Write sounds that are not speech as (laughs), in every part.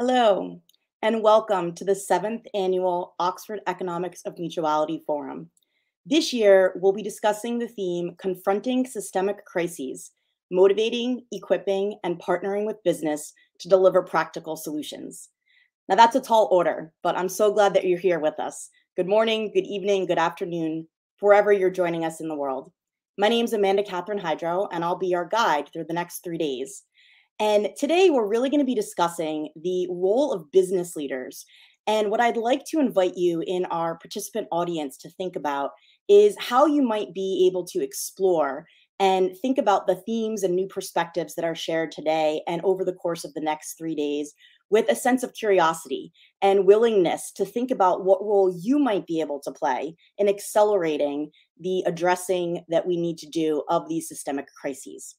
Hello, and welcome to the seventh annual Oxford Economics of Mutuality Forum. This year, we'll be discussing the theme Confronting Systemic Crises Motivating, Equipping, and Partnering with Business to Deliver Practical Solutions. Now, that's a tall order, but I'm so glad that you're here with us. Good morning, good evening, good afternoon, wherever you're joining us in the world. My name is Amanda Kathryn Hydro, and I'll be your guide through the next three days. And today we're really going to be discussing the role of business leaders. And what I'd like to invite you in our participant audience to think about is how you might be able to explore and think about the themes and new perspectives that are shared today and over the course of the next three days with a sense of curiosity and willingness to think about what role you might be able to play in accelerating the addressing that we need to do of these systemic crises.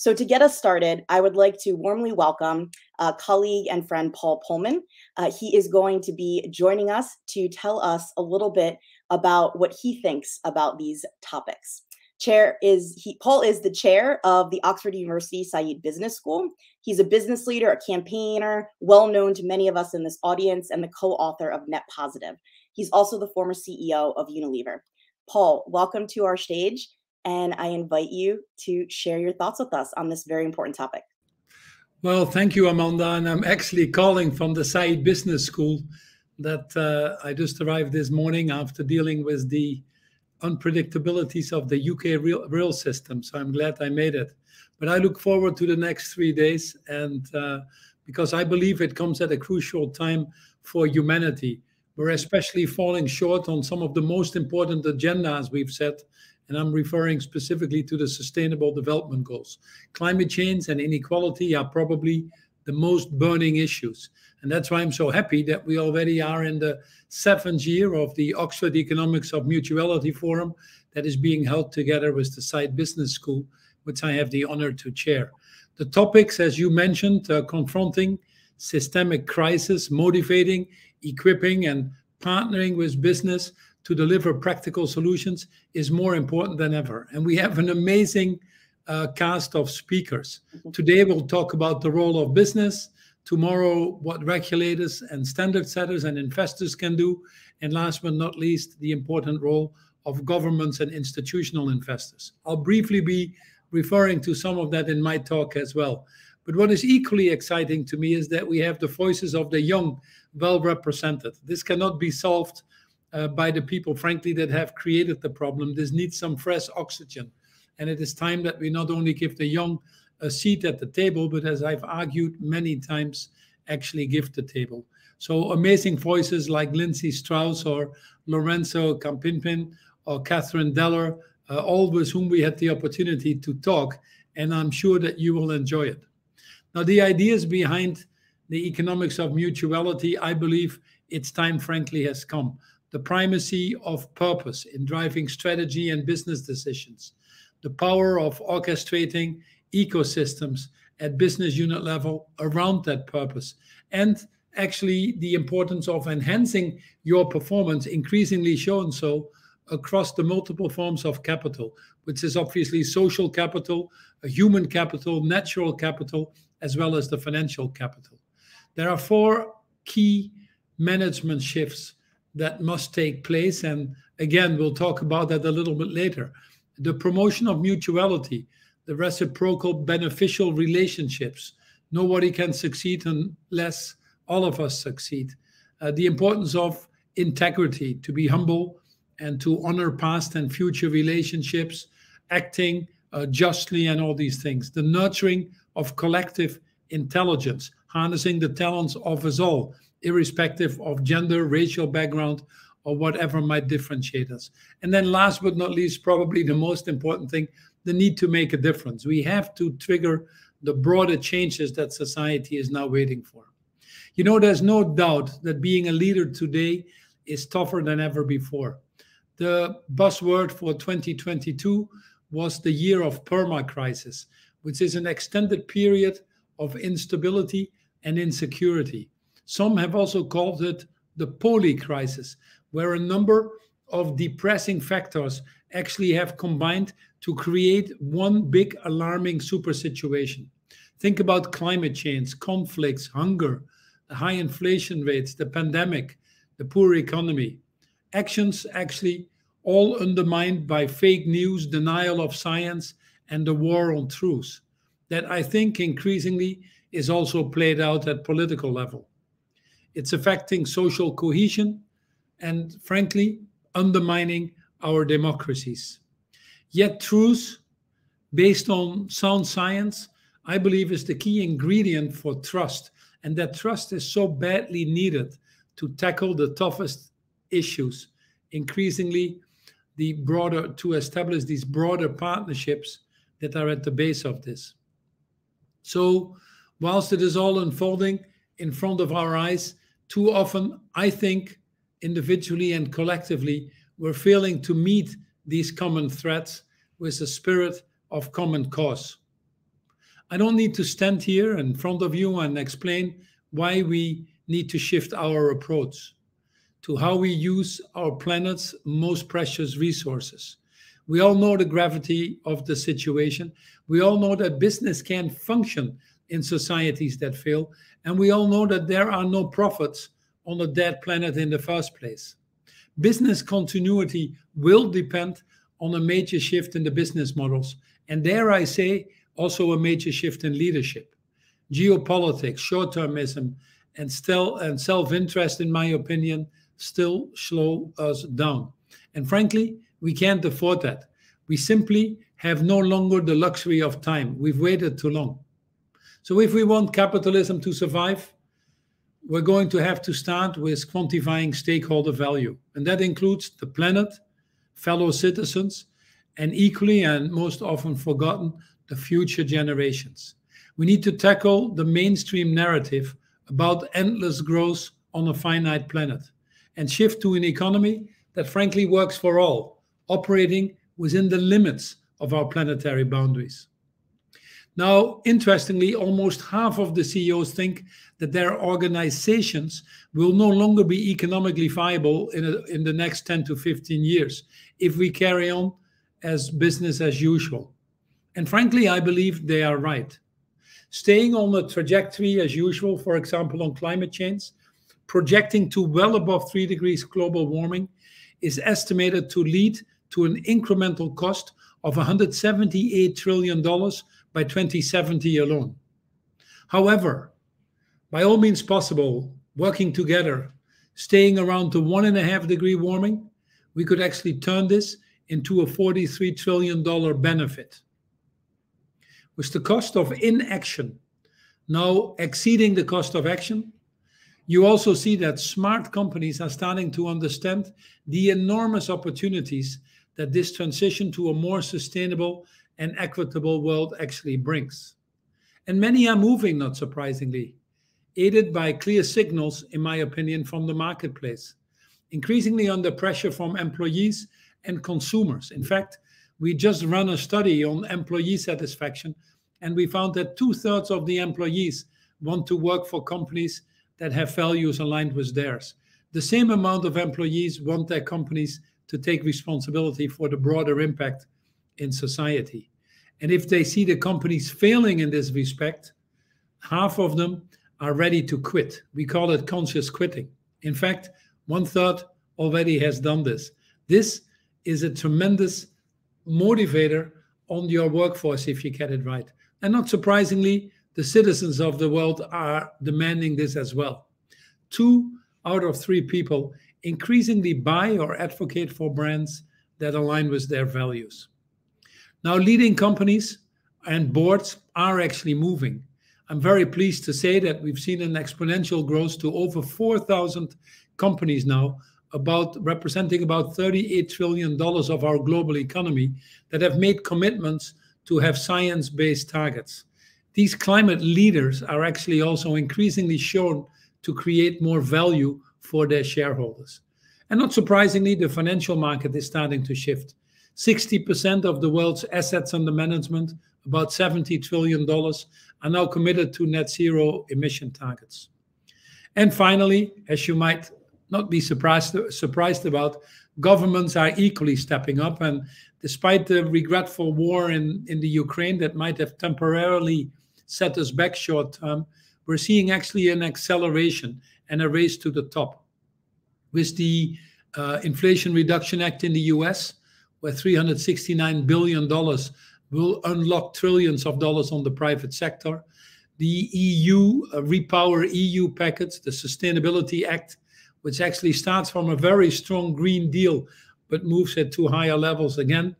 So, to get us started, I would like to warmly welcome uh, colleague and friend Paul Polman. Uh, he is going to be joining us to tell us a little bit about what he thinks about these topics. Chair is he Paul is the chair of the Oxford University Saïd Business School. He's a business leader, a campaigner, well known to many of us in this audience, and the co-author of Net Positive. He's also the former CEO of Unilever. Paul, welcome to our stage, and I invite you to share your thoughts with us on this very important topic. Well, thank you, Amanda. And I'm actually calling from the Saïd Business School that uh, I just arrived this morning after dealing with the unpredictabilities of the UK rail, rail system. So I'm glad I made it. But I look forward to the next three days, and uh, because I believe it comes at a crucial time for humanity. We're especially falling short on some of the most important agendas we've set, and I'm referring specifically to the Sustainable Development Goals. Climate change and inequality are probably the most burning issues. And that's why I'm so happy that we already are in the seventh year of the Oxford Economics of Mutuality Forum that is being held together with the Saïd Business School, which I have the honor to chair. The topics, as you mentioned, uh, confronting systemic crisis, motivating, equipping, and partnering with business to deliver practical solutions is more important than ever. And we have an amazing uh, cast of speakers. Mm-hmm. Today, we'll talk about the role of business tomorrow what regulators and standard setters and investors can do, and last but not least, the important role of governments and institutional investors. I'll briefly be referring to some of that in my talk as well. But what is equally exciting to me is that we have the voices of the young well represented. This cannot be solved uh, by the people, frankly, that have created the problem. This needs some fresh oxygen. And it is time that we not only give the young a seat at the table, but as I've argued many times, actually give the table. So amazing voices like Lindsay Strouse or Lorenzo Campinpin or Catherine Deller, uh, all with whom we had the opportunity to talk, and I'm sure that you will enjoy it. Now, the ideas behind the economics of mutuality, I believe its time, frankly, has come. The primacy of purpose in driving strategy and business decisions, the power of orchestrating ecosystems at business unit level around that purpose. And actually, the importance of enhancing your performance, increasingly shown so across the multiple forms of capital, which is obviously social capital, human capital, natural capital, as well as the financial capital. There are four key management shifts that must take place. And again, we'll talk about that a little bit later. The promotion of mutuality, the reciprocal beneficial relationships. Nobody can succeed unless all of us succeed. Uh, the importance of integrity, to be humble and to honor past and future relationships, acting uh, justly, and all these things. The nurturing of collective intelligence, harnessing the talents of us all, irrespective of gender, racial background, or whatever might differentiate us. And then, last but not least, probably the most important thing the need to make a difference. We have to trigger the broader changes that society is now waiting for. You know, there's no doubt that being a leader today is tougher than ever before. The buzzword for 2022 was the year of perma crisis, which is an extended period of instability and insecurity. Some have also called it the poly crisis, where a number of depressing factors actually have combined to create one big alarming super situation. Think about climate change, conflicts, hunger, the high inflation rates, the pandemic, the poor economy. Actions actually all undermined by fake news, denial of science, and the war on truth that I think increasingly is also played out at political level. It's affecting social cohesion and, frankly, undermining our democracies. Yet, truth based on sound science, I believe, is the key ingredient for trust. And that trust is so badly needed to tackle the toughest issues, increasingly the broader to establish these broader partnerships that are at the base of this. So, whilst it is all unfolding in front of our eyes, too often, I think, individually and collectively, we're failing to meet these common threats with a spirit of common cause. I don't need to stand here in front of you and explain why we need to shift our approach to how we use our planet's most precious resources. We all know the gravity of the situation. We all know that business can't function in societies that fail. And we all know that there are no profits on a dead planet in the first place. Business continuity will depend on a major shift in the business models. And dare I say, also a major shift in leadership. Geopolitics, short termism, and, still, and self interest, in my opinion, still slow us down. And frankly, we can't afford that. We simply have no longer the luxury of time. We've waited too long. So, if we want capitalism to survive, we're going to have to start with quantifying stakeholder value. And that includes the planet, fellow citizens, and equally and most often forgotten, the future generations. We need to tackle the mainstream narrative about endless growth on a finite planet and shift to an economy that frankly works for all, operating within the limits of our planetary boundaries. Now, interestingly, almost half of the CEOs think that their organizations will no longer be economically viable in, a, in the next 10 to 15 years if we carry on as business as usual. And frankly, I believe they are right. Staying on the trajectory as usual, for example, on climate change, projecting to well above 3 degrees global warming, is estimated to lead to an incremental cost of $178 trillion by 2070 alone. However, by all means possible, working together, staying around the one and a half degree warming, we could actually turn this into a $43 trillion benefit. With the cost of inaction now exceeding the cost of action, you also see that smart companies are starting to understand the enormous opportunities that this transition to a more sustainable and equitable world actually brings. And many are moving, not surprisingly, aided by clear signals, in my opinion, from the marketplace, increasingly under pressure from employees and consumers. In fact, we just run a study on employee satisfaction, and we found that two thirds of the employees want to work for companies that have values aligned with theirs. The same amount of employees want their companies to take responsibility for the broader impact in society. And if they see the companies failing in this respect, half of them are ready to quit. We call it conscious quitting. In fact, one third already has done this. This is a tremendous motivator on your workforce if you get it right. And not surprisingly, the citizens of the world are demanding this as well. Two out of three people increasingly buy or advocate for brands that align with their values. Now, leading companies and boards are actually moving. I'm very pleased to say that we've seen an exponential growth to over 4,000 companies now, about representing about 38 trillion dollars of our global economy that have made commitments to have science-based targets. These climate leaders are actually also increasingly shown to create more value for their shareholders. And not surprisingly, the financial market is starting to shift. 60% of the world's assets under management, about $70 trillion, are now committed to net zero emission targets. And finally, as you might not be surprised, surprised about, governments are equally stepping up. And despite the regretful war in, in the Ukraine that might have temporarily set us back short term, we're seeing actually an acceleration and a race to the top. With the uh, Inflation Reduction Act in the US, where $369 billion will unlock trillions of dollars on the private sector. The EU uh, Repower EU package, the Sustainability Act, which actually starts from a very strong Green Deal but moves it to higher levels again.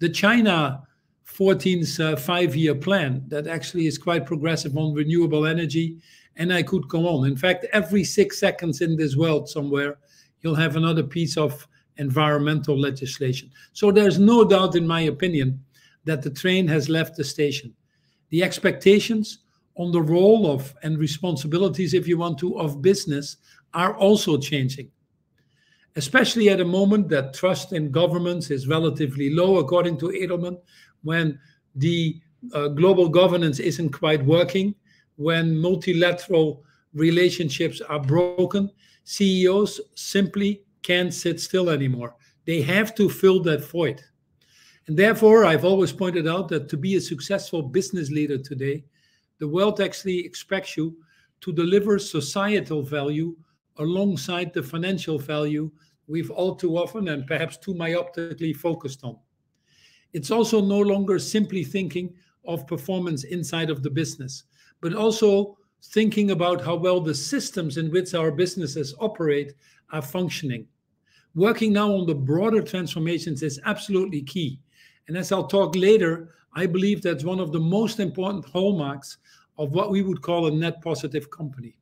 The China 14th uh, five year plan that actually is quite progressive on renewable energy. And I could go on. In fact, every six seconds in this world somewhere, you'll have another piece of environmental legislation. So there's no doubt, in my opinion, that the train has left the station. The expectations on the role of and responsibilities, if you want to, of business are also changing. Especially at a moment that trust in governments is relatively low, according to Edelman, when the uh, global governance isn't quite working, when multilateral relationships are broken, CEOs simply can't sit still anymore. They have to fill that void. And therefore, I've always pointed out that to be a successful business leader today, the world actually expects you to deliver societal value alongside the financial value we've all too often and perhaps too myopically focused on. It's also no longer simply thinking of performance inside of the business, but also thinking about how well the systems in which our businesses operate are functioning. Working now on the broader transformations is absolutely key. And as I'll talk later, I believe that's one of the most important hallmarks of what we would call a net positive company.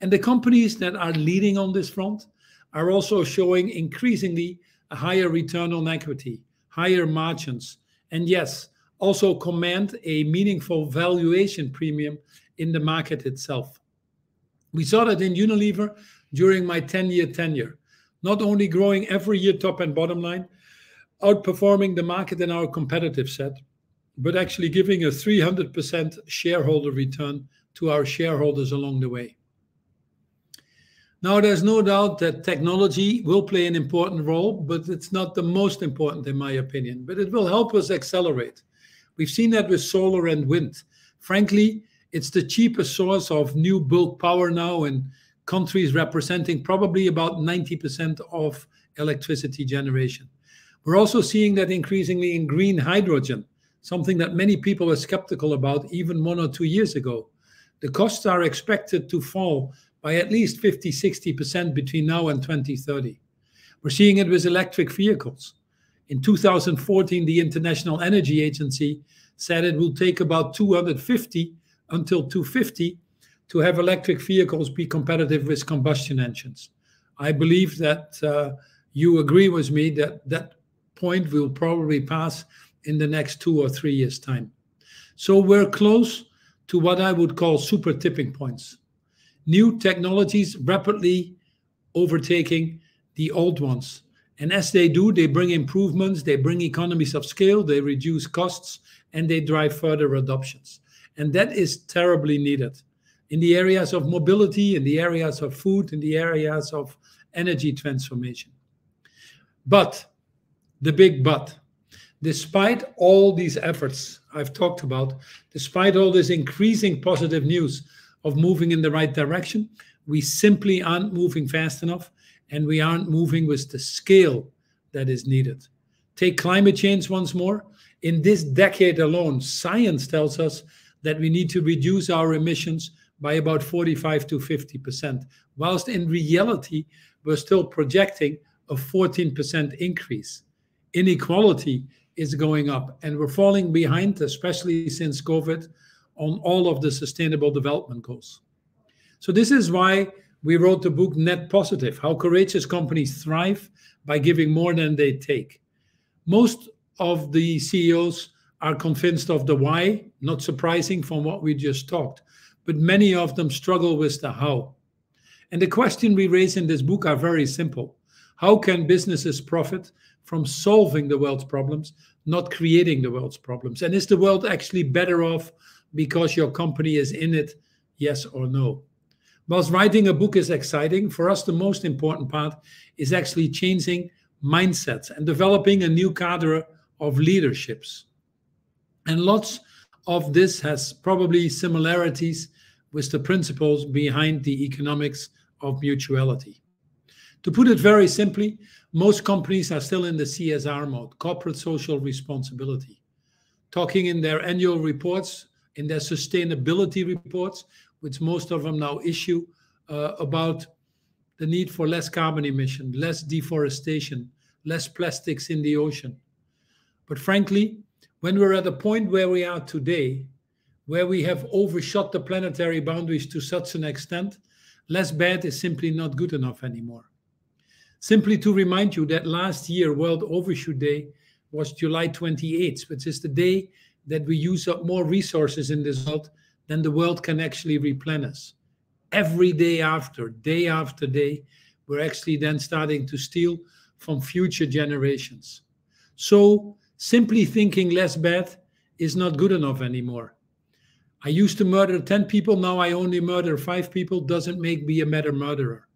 And the companies that are leading on this front are also showing increasingly a higher return on equity, higher margins, and yes, also command a meaningful valuation premium in the market itself. We saw that in Unilever during my 10 year tenure, not only growing every year top and bottom line, outperforming the market in our competitive set, but actually giving a 300% shareholder return to our shareholders along the way. Now, there's no doubt that technology will play an important role, but it's not the most important, in my opinion. But it will help us accelerate. We've seen that with solar and wind. Frankly, it's the cheapest source of new bulk power now in countries representing probably about 90% of electricity generation. We're also seeing that increasingly in green hydrogen, something that many people were skeptical about even one or two years ago. The costs are expected to fall by at least 50, 60% between now and 2030. We're seeing it with electric vehicles. In 2014, the International Energy Agency said it will take about 250 until 250 to have electric vehicles be competitive with combustion engines. I believe that uh, you agree with me that that point will probably pass in the next two or three years' time. So we're close to what I would call super tipping points. New technologies rapidly overtaking the old ones. And as they do, they bring improvements, they bring economies of scale, they reduce costs, and they drive further adoptions. And that is terribly needed in the areas of mobility, in the areas of food, in the areas of energy transformation. But the big but. Despite all these efforts I've talked about, despite all this increasing positive news of moving in the right direction, we simply aren't moving fast enough and we aren't moving with the scale that is needed. Take climate change once more. In this decade alone, science tells us that we need to reduce our emissions by about 45 to 50%, whilst in reality, we're still projecting a 14% increase inequality is going up and we're falling behind, especially since COVID, on all of the sustainable development goals. So, this is why we wrote the book Net Positive How Courageous Companies Thrive by Giving More Than They Take. Most of the CEOs are convinced of the why, not surprising from what we just talked, but many of them struggle with the how. And the question we raise in this book are very simple How can businesses profit from solving the world's problems, not creating the world's problems? And is the world actually better off because your company is in it? Yes or no? Whilst writing a book is exciting, for us, the most important part is actually changing mindsets and developing a new cadre of leaderships. And lots of this has probably similarities with the principles behind the economics of mutuality. To put it very simply, most companies are still in the CSR mode, corporate social responsibility, talking in their annual reports, in their sustainability reports, which most of them now issue, uh, about the need for less carbon emission, less deforestation, less plastics in the ocean. But frankly, when we're at the point where we are today, where we have overshot the planetary boundaries to such an extent, less bad is simply not good enough anymore. Simply to remind you that last year, World Overshoot Day was July 28th, which is the day that we use up more resources in this world than the world can actually replenish. Every day after, day after day, we're actually then starting to steal from future generations. So simply thinking less bad is not good enough anymore. I used to murder 10 people, now I only murder five people, doesn't make me a better murderer.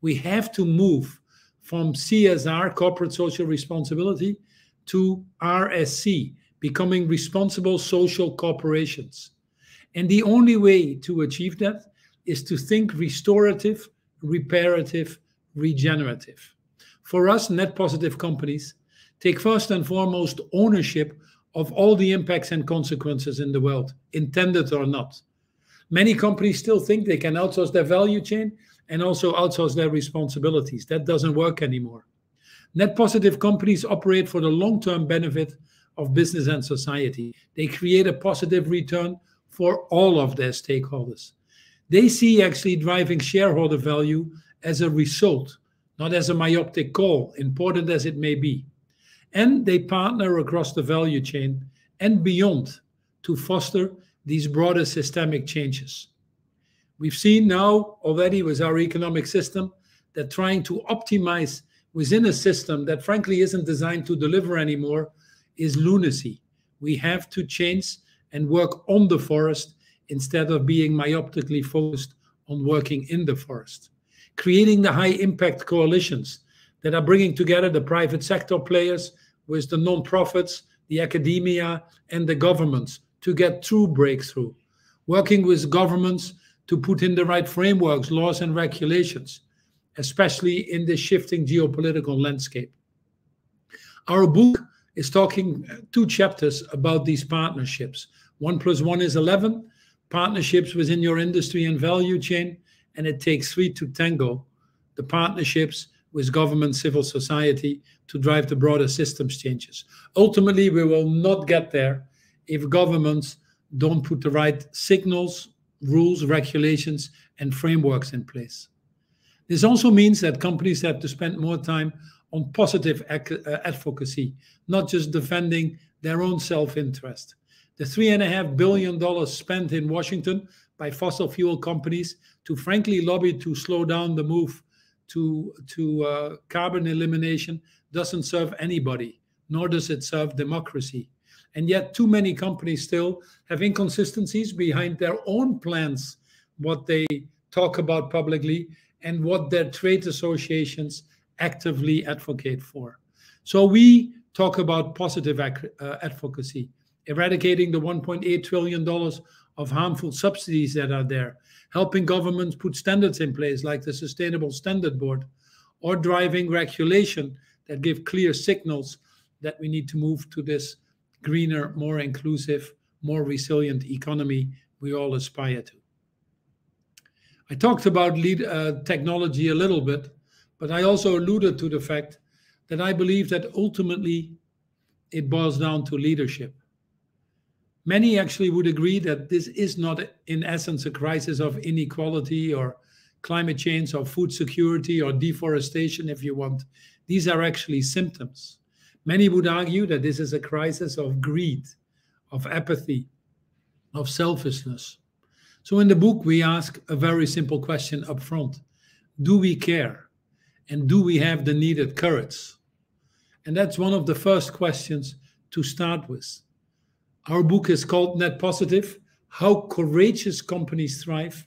We have to move from CSR, corporate social responsibility, to RSC, becoming responsible social corporations. And the only way to achieve that is to think restorative, reparative, regenerative. For us, net positive companies take first and foremost ownership of all the impacts and consequences in the world, intended or not. Many companies still think they can outsource their value chain and also outsource their responsibilities. That doesn't work anymore. Net positive companies operate for the long term benefit of business and society. They create a positive return for all of their stakeholders. They see actually driving shareholder value as a result, not as a myopic goal, important as it may be. And they partner across the value chain and beyond to foster these broader systemic changes. We've seen now already with our economic system that trying to optimize within a system that frankly isn't designed to deliver anymore is lunacy. We have to change and work on the forest instead of being myopically focused on working in the forest. Creating the high impact coalitions that are bringing together the private sector players with the non-profits, the academia, and the governments to get true breakthrough. Working with governments to put in the right frameworks, laws, and regulations, especially in the shifting geopolitical landscape. Our book is talking two chapters about these partnerships. One plus one is 11 partnerships within your industry and value chain, and it takes three to tango the partnerships with government, civil society to drive the broader systems changes. Ultimately, we will not get there if governments don't put the right signals, rules, regulations, and frameworks in place. This also means that companies have to spend more time on positive uh, advocacy, not just defending their own self interest. The $3.5 billion spent in Washington by fossil fuel companies to frankly lobby to slow down the move to, to uh, carbon elimination doesn't serve anybody, nor does it serve democracy. And yet, too many companies still have inconsistencies behind their own plans, what they talk about publicly, and what their trade associations actively advocate for. So, we talk about positive uh, advocacy, eradicating the $1.8 trillion of harmful subsidies that are there, helping governments put standards in place like the Sustainable Standard Board, or driving regulation that give clear signals that we need to move to this greener, more inclusive, more resilient economy we all aspire to. I talked about lead, uh, technology a little bit, but I also alluded to the fact that I believe that ultimately it boils down to leadership. Many actually would agree that this is not, in essence, a crisis of inequality or climate change or food security or deforestation, if you want. These are actually symptoms. Many would argue that this is a crisis of greed, of apathy, of selfishness. So in the book, we ask a very simple question up front Do we care? And do we have the needed courage? And that's one of the first questions to start with. Our book is called Net Positive How Courageous Companies Thrive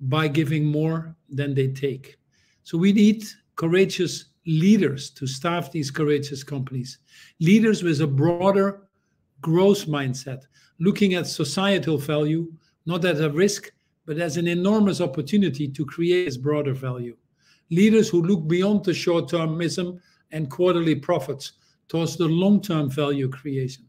by Giving More Than They Take. So we need courageous leaders to staff these courageous companies, leaders with a broader growth mindset, looking at societal value, not as a risk, but as an enormous opportunity to create broader value. Leaders who look beyond the short termism and quarterly profits towards the long term value creation.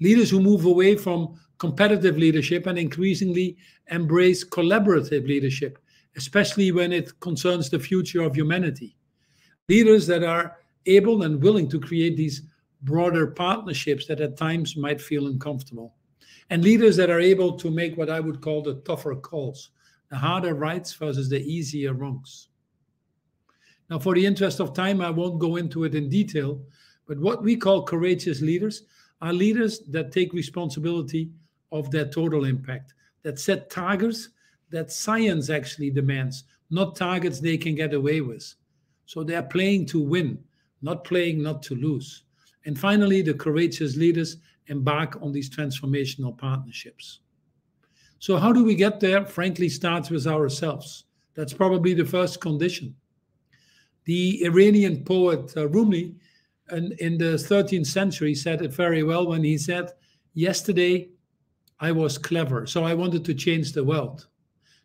Leaders who move away from competitive leadership and increasingly embrace collaborative leadership, especially when it concerns the future of humanity. Leaders that are able and willing to create these broader partnerships that at times might feel uncomfortable. And leaders that are able to make what I would call the tougher calls, the harder rights versus the easier wrongs. Now, for the interest of time, I won't go into it in detail, but what we call courageous leaders are leaders that take responsibility of their total impact, that set targets that science actually demands, not targets they can get away with. So they're playing to win, not playing not to lose. And finally, the courageous leaders embark on these transformational partnerships. So, how do we get there? Frankly, starts with ourselves. That's probably the first condition. The Iranian poet uh, Rumi in, in the 13th century said it very well when he said, Yesterday I was clever, so I wanted to change the world.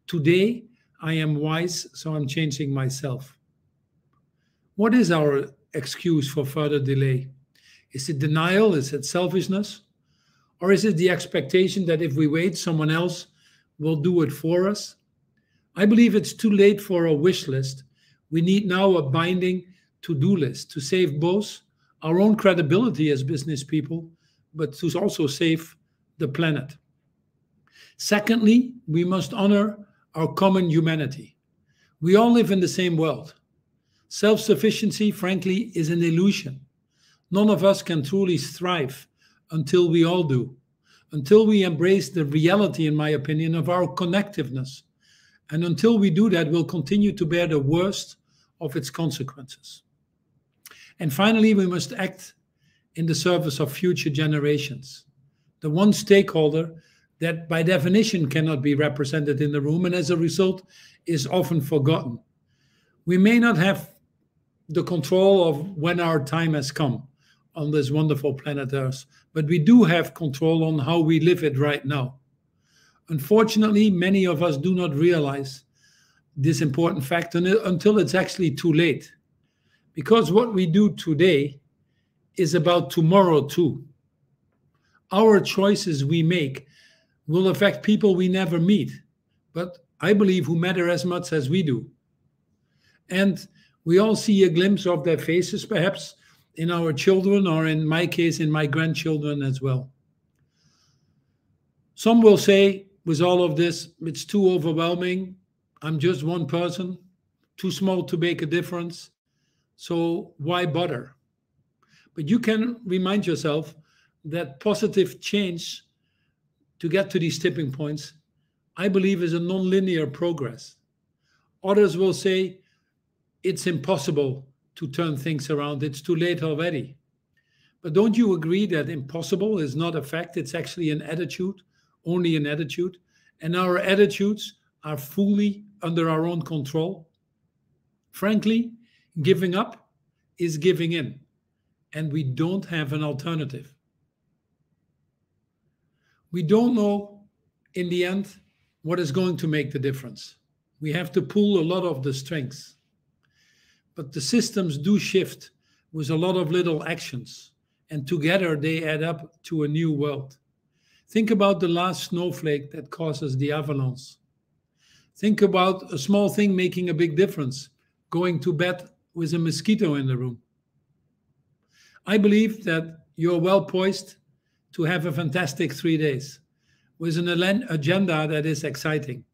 Today I am wise, so I'm changing myself. What is our excuse for further delay? Is it denial? Is it selfishness? Or is it the expectation that if we wait, someone else will do it for us? I believe it's too late for a wish list. We need now a binding to do list to save both our own credibility as business people, but to also save the planet. Secondly, we must honor our common humanity. We all live in the same world. Self sufficiency, frankly, is an illusion. None of us can truly thrive until we all do, until we embrace the reality, in my opinion, of our connectiveness. And until we do that, we'll continue to bear the worst of its consequences. And finally, we must act in the service of future generations. The one stakeholder that, by definition, cannot be represented in the room and as a result is often forgotten. We may not have the control of when our time has come on this wonderful planet Earth, but we do have control on how we live it right now. Unfortunately, many of us do not realize this important fact until it's actually too late. Because what we do today is about tomorrow too. Our choices we make will affect people we never meet, but I believe who matter as much as we do. And we all see a glimpse of their faces, perhaps in our children, or in my case, in my grandchildren as well. Some will say, with all of this, it's too overwhelming. I'm just one person, too small to make a difference. So why bother? But you can remind yourself that positive change to get to these tipping points, I believe, is a nonlinear progress. Others will say it's impossible to turn things around, it's too late already. But don't you agree that impossible is not a fact? It's actually an attitude, only an attitude. And our attitudes are fully under our own control. Frankly, Giving up is giving in, and we don't have an alternative. We don't know in the end what is going to make the difference. We have to pull a lot of the strengths. But the systems do shift with a lot of little actions, and together they add up to a new world. Think about the last snowflake that causes the avalanche. Think about a small thing making a big difference, going to bed with a mosquito in the room. I believe that you're well poised to have a fantastic three days with an agenda that is exciting,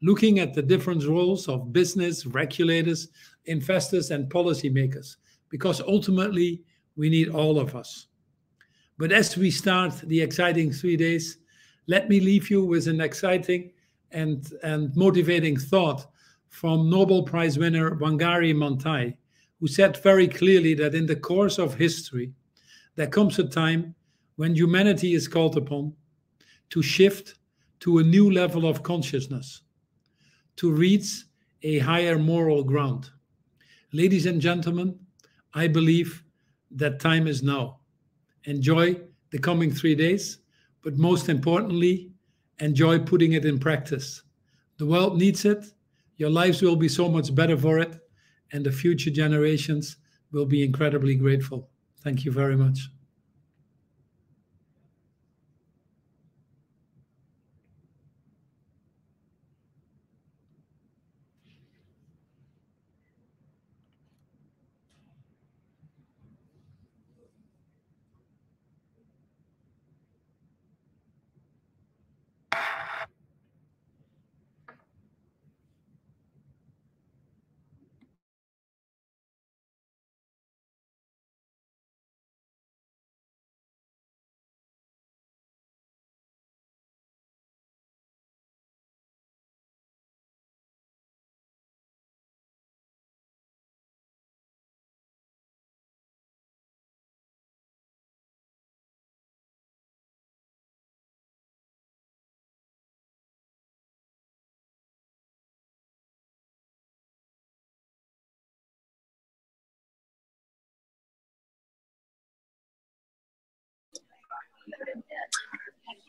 looking at the different roles of business, regulators, investors, and policymakers, because ultimately we need all of us. But as we start the exciting three days, let me leave you with an exciting and, and motivating thought from Nobel Prize winner Wangari Maathai, who said very clearly that in the course of history, there comes a time when humanity is called upon to shift to a new level of consciousness, to reach a higher moral ground. Ladies and gentlemen, I believe that time is now. Enjoy the coming three days, but most importantly, enjoy putting it in practice. The world needs it. Your lives will be so much better for it, and the future generations will be incredibly grateful. Thank you very much.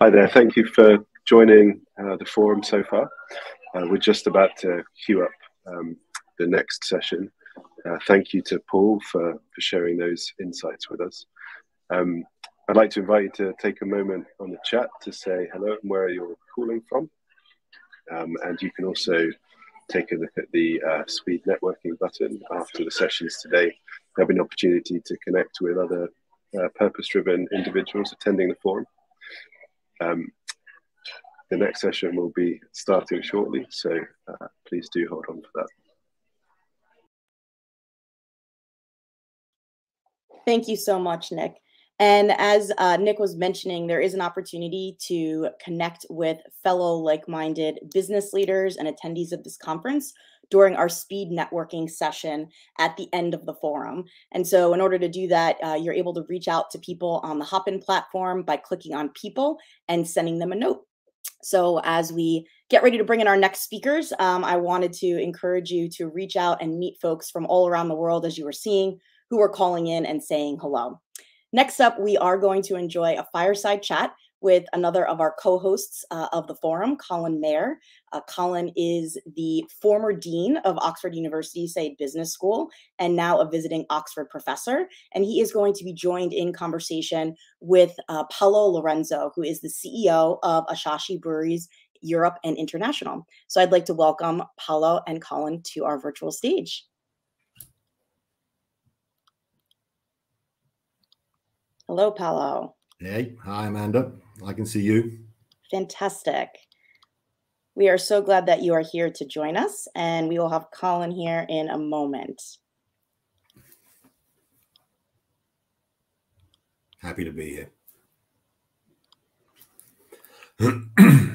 Hi there. Thank you for joining uh, the forum so far. Uh, we're just about to queue up um, the next session. Uh, thank you to Paul for, for sharing those insights with us. Um, I'd like to invite you to take a moment on the chat to say hello and where you're calling from. Um, and you can also take a look at the uh, speed networking button after the sessions today. There'll be an opportunity to connect with other uh, purpose-driven individuals attending the forum. Um, the next session will be starting shortly, so uh, please do hold on for that. Thank you so much, Nick. And as uh, Nick was mentioning, there is an opportunity to connect with fellow like minded business leaders and attendees of this conference during our speed networking session at the end of the forum. And so, in order to do that, uh, you're able to reach out to people on the Hopin platform by clicking on people and sending them a note. So, as we get ready to bring in our next speakers, um, I wanted to encourage you to reach out and meet folks from all around the world, as you were seeing, who are calling in and saying hello. Next up, we are going to enjoy a fireside chat with another of our co-hosts uh, of the forum, Colin Mayer. Uh, Colin is the former dean of Oxford University Saïd Business School and now a visiting Oxford professor. And he is going to be joined in conversation with uh, Paolo Lanzarotti, who is the CEO of Asahi Breweries Europe and International. So I'd like to welcome Paolo and Colin to our virtual stage. Hello, Paolo. Hey, hi, Amanda. I can see you. Fantastic. We are so glad that you are here to join us, and we will have Colin here in a moment. Happy to be here. (clears throat)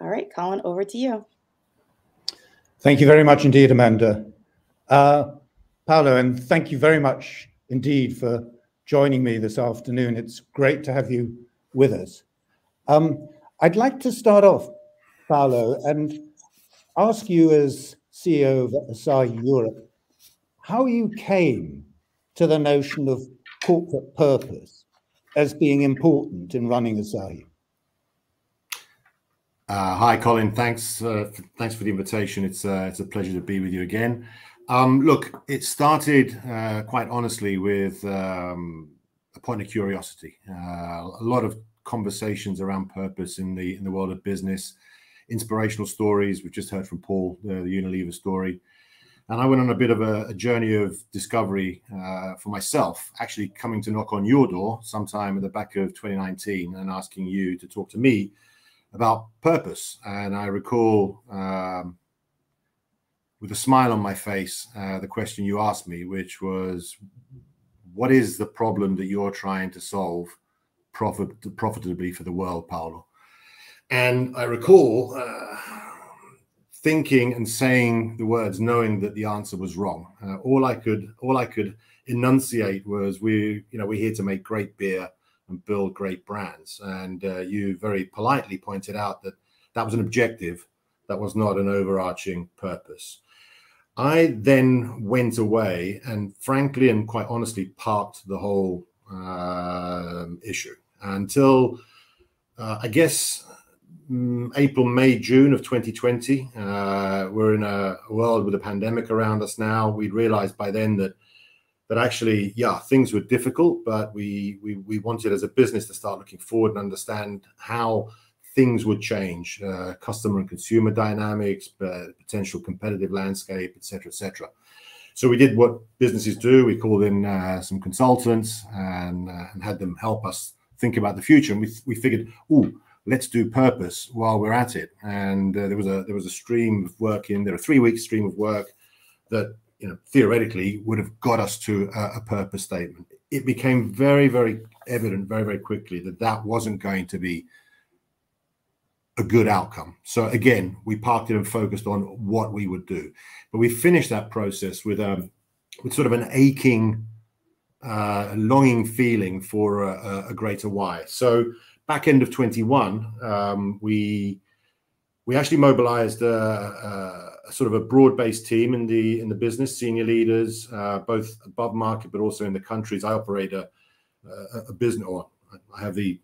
All right, Colin, over to you. Thank you very much indeed, Amanda. Uh, Paolo, and thank you very much indeed for joining me this afternoon. It's great to have you with us. Um, I'd like to start off, Paolo, and ask you as CEO of Asahi Europe, how you came to the notion of corporate purpose as being important in running Asahi. Uh, hi, Colin. Thanks. Uh, thanks for the invitation. It's uh, it's a pleasure to be with you again. Um, look, it started uh, quite honestly with um, a point of curiosity. Uh, a lot of conversations around purpose in the in the world of business, inspirational stories. We've just heard from Paul, the, the Unilever story, and I went on a bit of a, a journey of discovery uh, for myself. Actually, coming to knock on your door sometime at the back of 2019 and asking you to talk to me about purpose. And I recall. Um, with a smile on my face uh, the question you asked me, which was, "What is the problem that you're trying to solve profit, profitably for the world, Paolo?" And I recall uh, thinking and saying the words, knowing that the answer was wrong. Uh, all I could, all I could enunciate was, "We, you know, we're here to make great beer." and build great brands. And uh, you very politely pointed out that that was an objective, that was not an overarching purpose. I then went away and, frankly and quite honestly, parked the whole uh, issue until uh, I guess um, April, May, June of 2020. Uh, we're in a world with a pandemic around us now. We'd realized by then that that actually, yeah, things were difficult, but we we we wanted as a business to start looking forward and understand how things would change, uh, customer and consumer dynamics, uh, potential competitive landscape, etc., etc. So we did what businesses do. We called in uh, some consultants and, uh, and had them help us think about the future. And we, we figured, oh, let's do purpose while we're at it. And uh, there was a there was a stream of work in there, a three week stream of work that you know theoretically would have got us to a, a purpose statement. It became very very evident very very quickly that that wasn't going to be a good outcome. So again, we parked it and focused on what we would do. But we finished that process with um with sort of an aching, uh, longing feeling for a, a greater why. So back end of 21, um, we we actually mobilized a, a, a, sort of a broad-based team in the in the business, senior leaders, uh, both above market but also in the countries. I operate a, a business, or I have the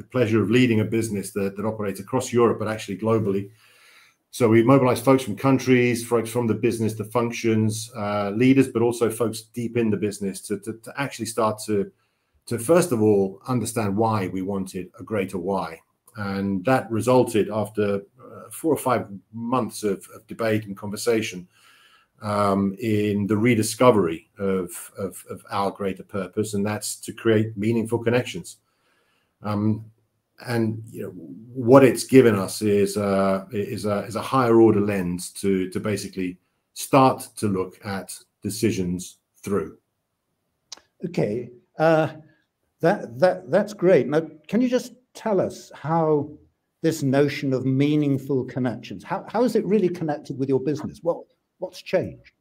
the pleasure of leading a business that, that operates across Europe, but actually globally. So we mobilize folks from countries, folks from the business, the functions, uh, leaders, but also folks deep in the business to, to, to, actually start to, to first of all understand why we wanted a greater why. And that resulted after uh, four or five months of, of debate and conversation um, in the rediscovery of, of, of our greater purpose, and that's to create meaningful connections. Um, and you know, what it's given us is uh, is a is a higher order lens to to basically start to look at decisions through. Okay, uh, that that that's great. Now, can you just tell us how this notion of meaningful connections how how is it really connected with your business? What what's changed?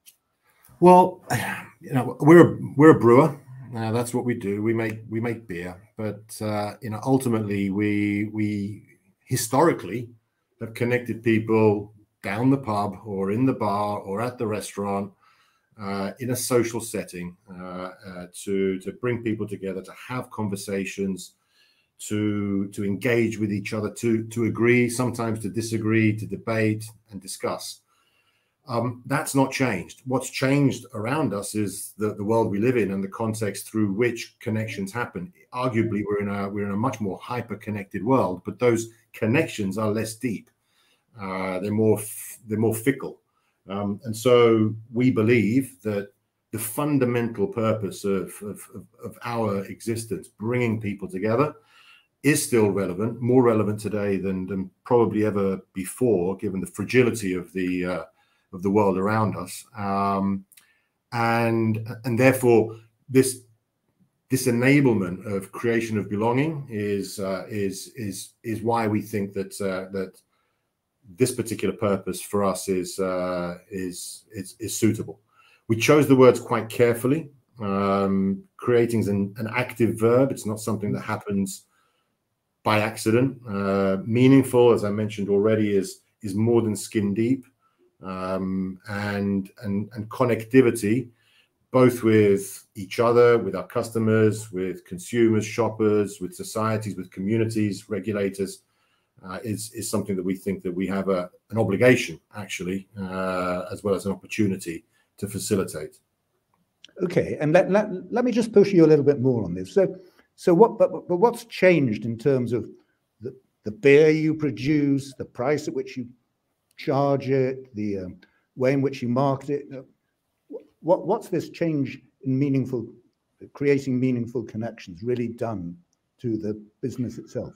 Well, (sighs) you know, we're we're a brewer. Uh, that's what we do. We make we make beer, but uh, you know, ultimately, we we historically have connected people down the pub or in the bar or at the restaurant uh, in a social setting uh, uh, to to bring people together to have conversations to to engage with each other to to agree sometimes to disagree to debate and discuss um, that's not changed. What's changed around us is the, the world we live in and the context through which connections happen. Arguably, we're in a we're in a much more hyper connected world, but those connections are less deep. Uh, they're more they're more fickle, um, and so we believe that the fundamental purpose of, of, of, our existence, bringing people together, is still relevant, more relevant today than, than probably ever before, given the fragility of the uh, of the world around us, um, and and therefore this this enablement of creation of belonging is uh, is is is why we think that uh, that this particular purpose for us is, uh, is is is suitable. We chose the words quite carefully. Um, creating an, an active verb; it's not something that happens by accident. Uh, meaningful, as I mentioned already, is is more than skin deep um, and, and, and connectivity, both with each other, with our customers, with consumers, shoppers, with societies, with communities, regulators, uh, is, is something that we think that we have a, an obligation, actually, uh, as well as an opportunity to facilitate. Okay, and let, let, let me just push you a little bit more on this. So, so what, but, but what's changed in terms of the, the beer you produce, the price at which you charge it, the um, way in which you market it. What, what's this change in meaningful, creating meaningful connections really done to the business itself?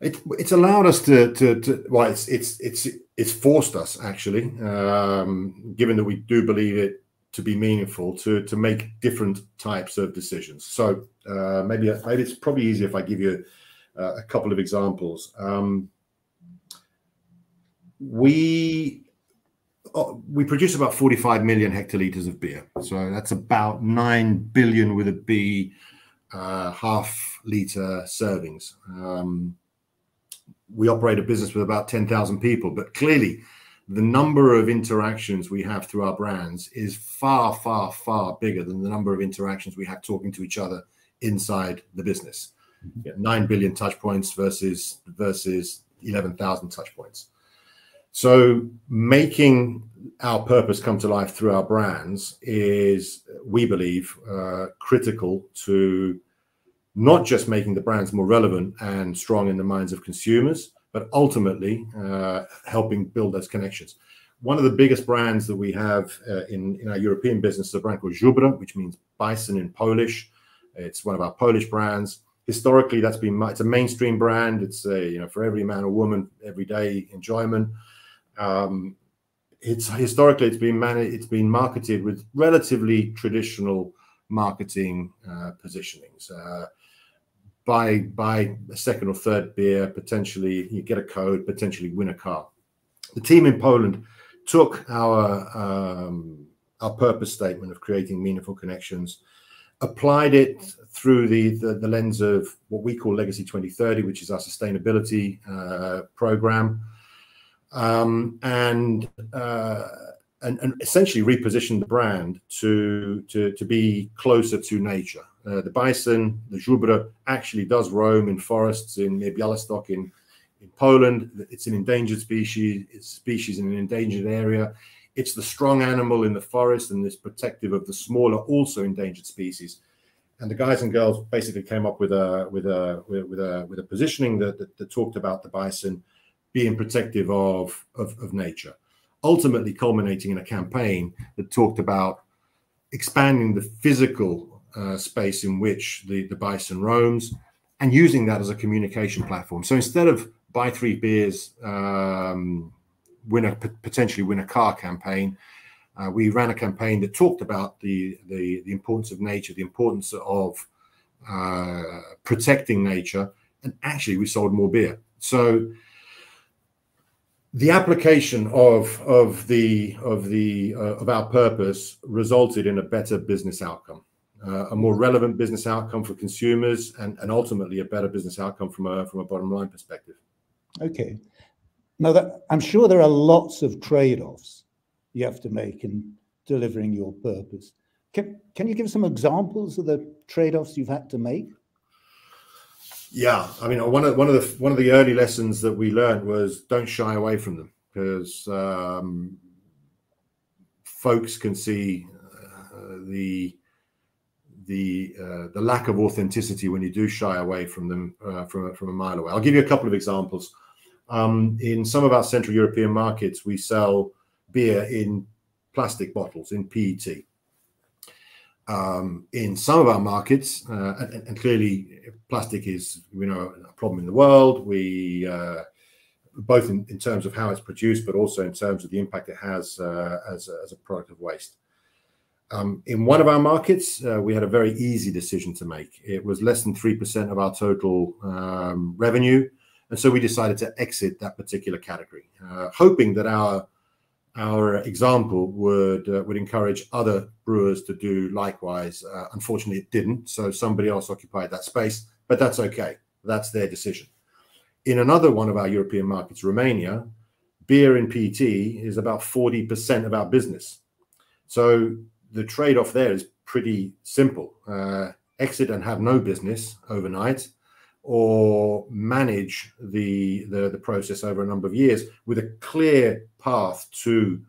It, it's allowed us to, to, to, well, it's, it's, it's, it's forced us actually, um, given that we do believe it to be meaningful, to, to make different types of decisions. So uh, maybe, maybe it's probably easier if I give you uh, a couple of examples. Um, we uh, we produce about 45 million hectoliters of beer. So that's about 9 billion with a B uh, half liter servings. Um, we operate a business with about 10,000 people, but clearly the number of interactions we have through our brands is far, far, far bigger than the number of interactions we have talking to each other inside the business. mm-hmm. 9 billion touch points versus versus 11,000 touch points. So making our purpose come to life through our brands is, we believe, uh, critical to not just making the brands more relevant and strong in the minds of consumers, but ultimately uh, helping build those connections. One of the biggest brands that we have uh, in, in our European business is a brand called Żubra, which means bison in Polish. It's one of our Polish brands. Historically, that's been it's a mainstream brand. It's a, you know for every man or woman, everyday enjoyment. Um, it's historically it's been it's been marketed with relatively traditional marketing uh, positionings. Uh, buy buy a second or third beer, potentially you get a code, potentially win a car. The team in Poland took our um, our purpose statement of creating meaningful connections, applied it through the, the, the lens of what we call Legacy 2030, which is our sustainability uh, program, um, and, uh, and, and essentially repositioned the brand to to to be closer to nature. Uh, the bison, the żubra, actually does roam in forests in near Białystok in in Poland. It's an endangered species. It's species in an endangered area. It's the strong animal in the forest and is protective of the smaller, also endangered species. And the guys and girls basically came up with a with a with a with a positioning that, that, that talked about the bison being protective of, of, of nature, ultimately culminating in a campaign that talked about expanding the physical uh, space in which the, the bison roams and using that as a communication platform. So instead of buy three beers, um, win a potentially win a car campaign, uh, we ran a campaign that talked about the, the, the importance of nature, the importance of uh, protecting nature, and actually we sold more beer. So the application of of the of the uh, of our purpose resulted in a better business outcome uh, a more relevant business outcome for consumers and, and ultimately a better business outcome from a from a bottom line perspective. Okay. Now that i'm sure there are lots of trade-offs you have to make in delivering your purpose. Can, can you give some examples of the trade-offs you've had to make yeah, I mean, one of one of the one of the early lessons that we learned was don't shy away from them because um, folks can see uh, the the uh, the lack of authenticity when you do shy away from them uh, from a, from a mile away. I'll give you a couple of examples. Um, in some of our Central European markets, we sell beer in plastic bottles in PET um, in some of our markets, uh, and, and, clearly plastic is you know a problem in the world. We uh, both in, in, terms of how it's produced, but also in terms of the impact it has uh, as, a, as a product of waste. Um, in one of our markets, uh, we had a very easy decision to make. It was less than three percent of our total um, revenue, and so we decided to exit that particular category, uh, hoping that our our example would uh, would encourage other brewers to do likewise. Uh, unfortunately, it didn't, so somebody else occupied that space, but that's okay. That's their decision. In another one of our European markets, Romania, beer in PET is about 40% of our business. So the trade off there is pretty simple uh, exit and have no business overnight, or manage the, the, the process over a number of years with a clear path to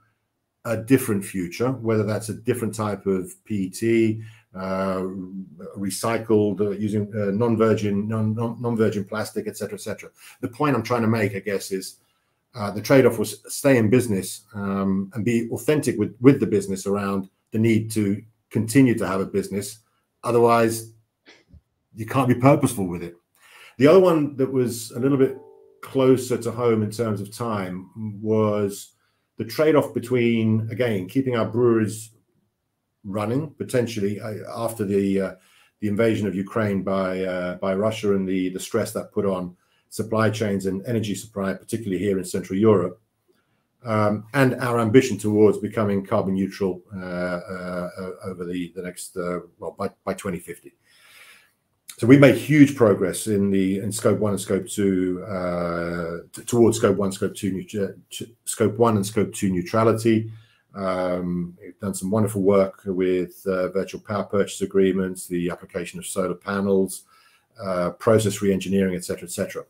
a different future, whether that's a different type of PET, uh, recycled uh, using uh, non-virgin non, non-virgin plastic, etc., etc. The point I'm trying to make, I guess, is uh, the trade-off was stay in business um, and be authentic with with the business around the need to continue to have a business. Otherwise, you can't be purposeful with it. The other one that was a little bit closer to home in terms of time was the trade-off between again keeping our breweries running potentially uh, after the uh, the invasion of Ukraine by uh, by Russia and the the stress that put on supply chains and energy supply, particularly here in Central Europe, um, and our ambition towards becoming carbon neutral uh, uh, over the the next uh, well by by 2050. So we made huge progress in the in scope one and scope two uh, towards scope one, scope two, scope one and scope two neutrality. Um, we've done some wonderful work with uh, virtual power purchase agreements, the application of solar panels, uh, process re-engineering, etc., etc.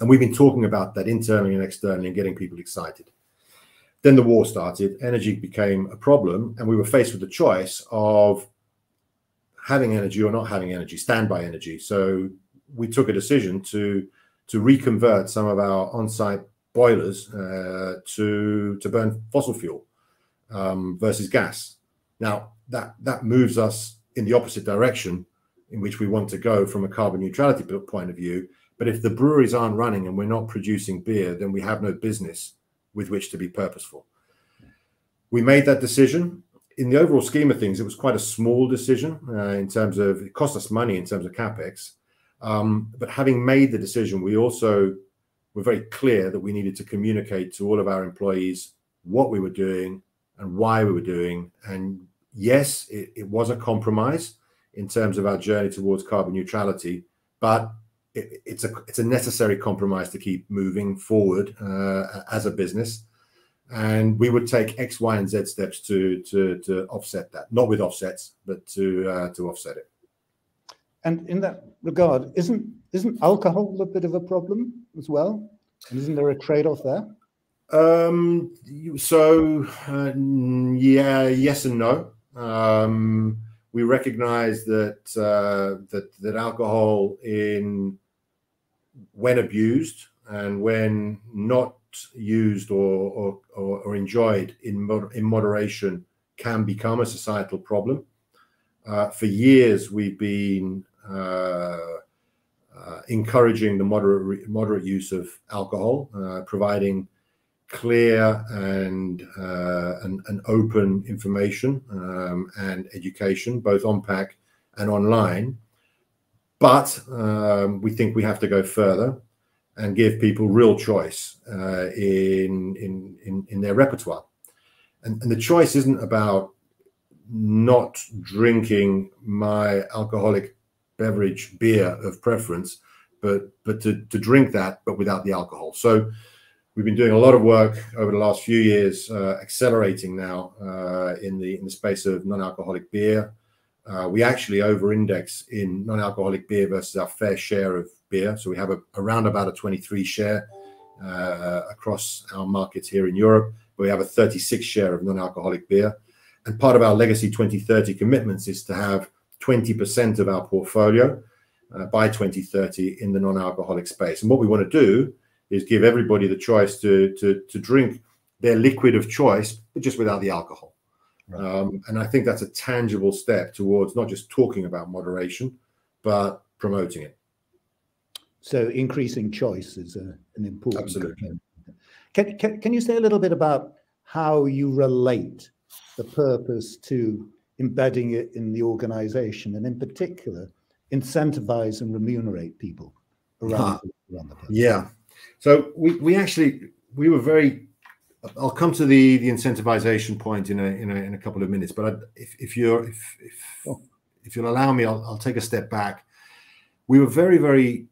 And we've been talking about that internally and externally and getting people excited. Then the war started, energy became a problem, and we were faced with the choice of having energy or not having energy, standby energy. So we took a decision to to reconvert some of our on-site boilers uh, to to burn fossil fuel um, versus gas. Now that that moves us in the opposite direction in which we want to go from a carbon neutrality point of view. But if the breweries aren't running and we're not producing beer, then we have no business with which to be purposeful. We made that decision. In the overall scheme of things, it was quite a small decision uh, in terms of it cost us money in terms of capex. Um, but having made the decision, we also were very clear that we needed to communicate to all of our employees what we were doing and why we were doing. And yes, it, it was a compromise in terms of our journey towards carbon neutrality, but it, it's a it's a necessary compromise to keep moving forward uh, as a business. And we would take X, Y, and Z steps to to to offset that, not with offsets, but to uh, to offset it. And in that regard, isn't isn't alcohol a bit of a problem as well? And isn't there a trade-off there? Um, so uh, yeah, yes and no. Um, we recognize that uh, that that alcohol in when abused and when not used or or, or, enjoyed in in moderation can become a societal problem. Uh, for years, we've been uh, uh, encouraging the moderate moderate use of alcohol, uh, providing clear and, uh, and, and open information um, and education, both on pack and online. But um, we think we have to go further and give people real choice uh, in, in, in, in their repertoire. And, and the choice isn't about not drinking my alcoholic beverage beer of preference, but but to, to drink that, but without the alcohol. So we've been doing a lot of work over the last few years, uh, accelerating now uh, in the in the space of non-alcoholic beer. Uh, we actually over-index in non-alcoholic beer versus our fair share of beer. So we have a, around about a 23 share uh, across our markets here in Europe. But we have a 36 share of non-alcoholic beer. And part of our legacy 2030 commitments is to have 20% of our portfolio uh, by 2030 in the non-alcoholic space. And what we want to do is give everybody the choice to to to drink their liquid of choice, but just without the alcohol. Right. Um, and I think that's a tangible step towards not just talking about moderation, but promoting it. So increasing choice is a, an important. Absolutely. Can, can can you say a little bit about how you relate the purpose to embedding it in the organization, and in particular, incentivize and remunerate people around, around the purpose? Yeah. So we, we actually we were very. I'll come to the the incentivization point in a in a, in a couple of minutes. But I, if if you're if if, oh. if you'll allow me, I'll, I'll take a step back. We were very very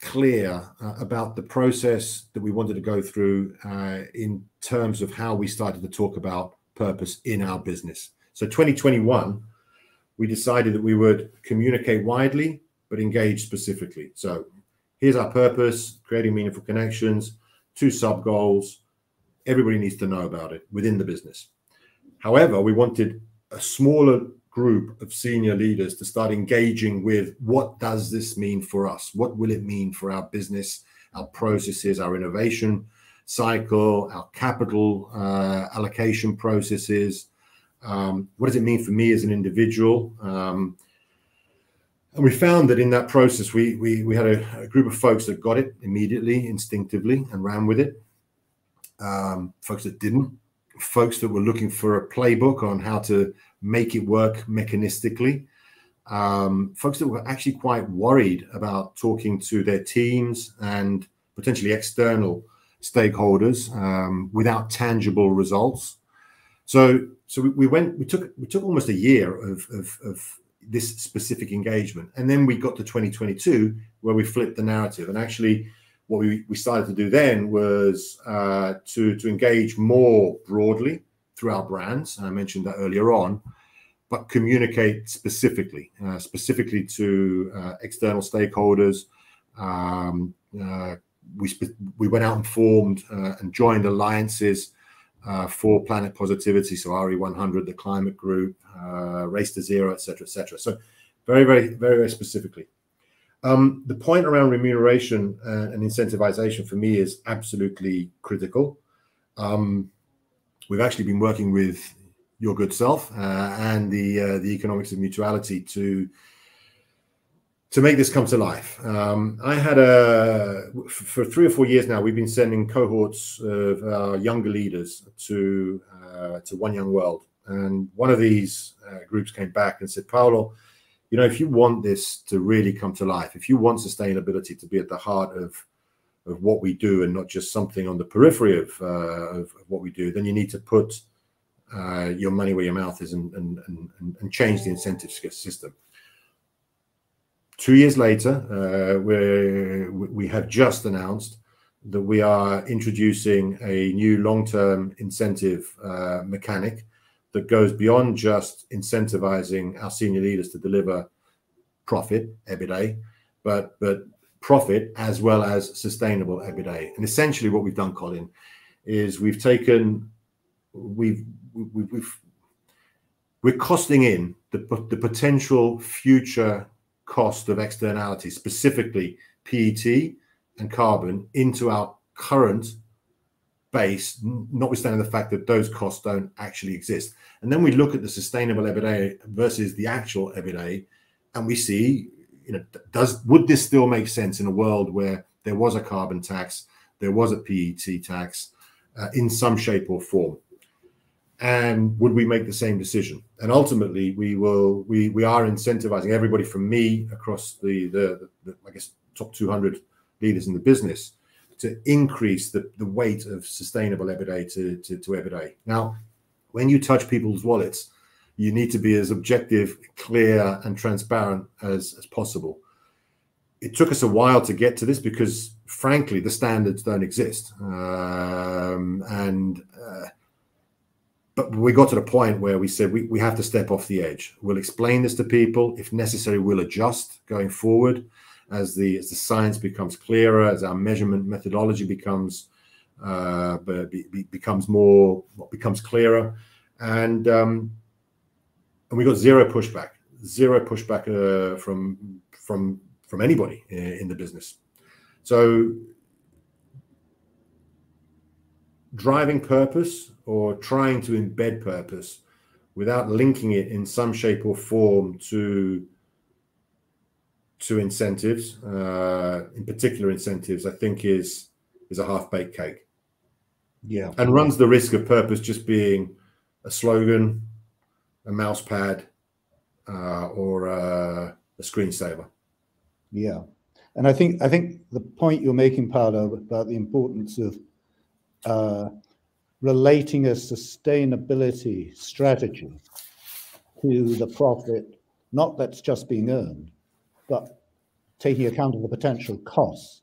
clear uh, about the process that we wanted to go through uh, in terms of how we started to talk about purpose in our business. So 2021, we decided that we would communicate widely but engage specifically. So here's our purpose creating meaningful connections two sub goals everybody needs to know about it within the business. However we wanted a smaller group of senior leaders to start engaging with what does this mean for us? What will it mean for our business our processes our innovation cycle our capital uh, allocation processes? Um, what does it mean for me as an individual? Um, and we found that in that process, we we, we had a, a group of folks that got it immediately, instinctively, and ran with it. Um, folks that didn't, folks that were looking for a playbook on how to make it work mechanistically, um, folks that were actually quite worried about talking to their teams and potentially external stakeholders um, without tangible results. So, so we, we, went. We took we took almost a year of, of, of this specific engagement. And then we got to 2022 where we flipped the narrative. And actually, what we, we started to do then was uh, to, to engage more broadly through our brands. And I mentioned that earlier on, but communicate specifically, uh, specifically to uh, external stakeholders. Um, uh, we we went out and formed uh, and joined alliances uh, for planet positivity, so RE100, the Climate Group, Race to Zero, etc., etc. So very, very, very, very specifically. Um, the point around remuneration and incentivization for me is absolutely critical. Um, we've actually been working with your good self uh, and the uh, the economics of mutuality to to make this come to life. Um, I had a for three or four years now. We've been sending cohorts of uh, younger leaders to uh, to One Young World, and one of these uh, groups came back and said, "Paolo, you know, if you want this to really come to life, if you want sustainability to be at the heart of of what we do and not just something on the periphery of, uh, of, what we do, then you need to put uh, your money where your mouth is and, and, and, and change the incentive system. Two years later, uh, we have just announced that we are introducing a new long-term incentive uh, mechanic that goes beyond just incentivizing our senior leaders to deliver profit, EBITDA, but but profit as well as sustainable EBITDA. And essentially, what we've done, Colin, is we've taken we've we, we've we're costing in the, the potential future cost of externality, specifically PET and carbon, into our current base, notwithstanding the fact that those costs don't actually exist. And then we look at the sustainable EBITDA versus the actual EBITDA, and we see, you know, does would this still make sense in a world where there was a carbon tax, there was a PET tax, uh, in some shape or form? and would we make the same decision and ultimately we will we we are incentivizing everybody from me across the the, the i guess top 200 leaders in the business to increase the, the weight of sustainable EBITDA to, to, to EBITDA. Now, when you touch people's wallets, you need to be as objective, clear, and transparent as, as possible. It took us a while to get to this because, frankly, the standards don't exist. Um, and uh, but we got to the point where we said we, we have to step off the edge. We'll explain this to people. If necessary, we'll adjust going forward as the as the science becomes clearer, as our measurement methodology becomes uh, be, be, becomes more becomes clearer, and um, and we got zero pushback, zero pushback uh, from from from anybody in the business. So driving purpose or trying to embed purpose without linking it in some shape or form to to incentives, uh, in particular incentives, I think is is a half baked cake. Yeah, and runs the risk of purpose just being a slogan, a mouse pad, uh, or uh, a screensaver. Yeah, and I think I think the point you're making, Paolo, about the importance of uh, relating a sustainability strategy to the profit, not that's just being earned, but taking account of the potential costs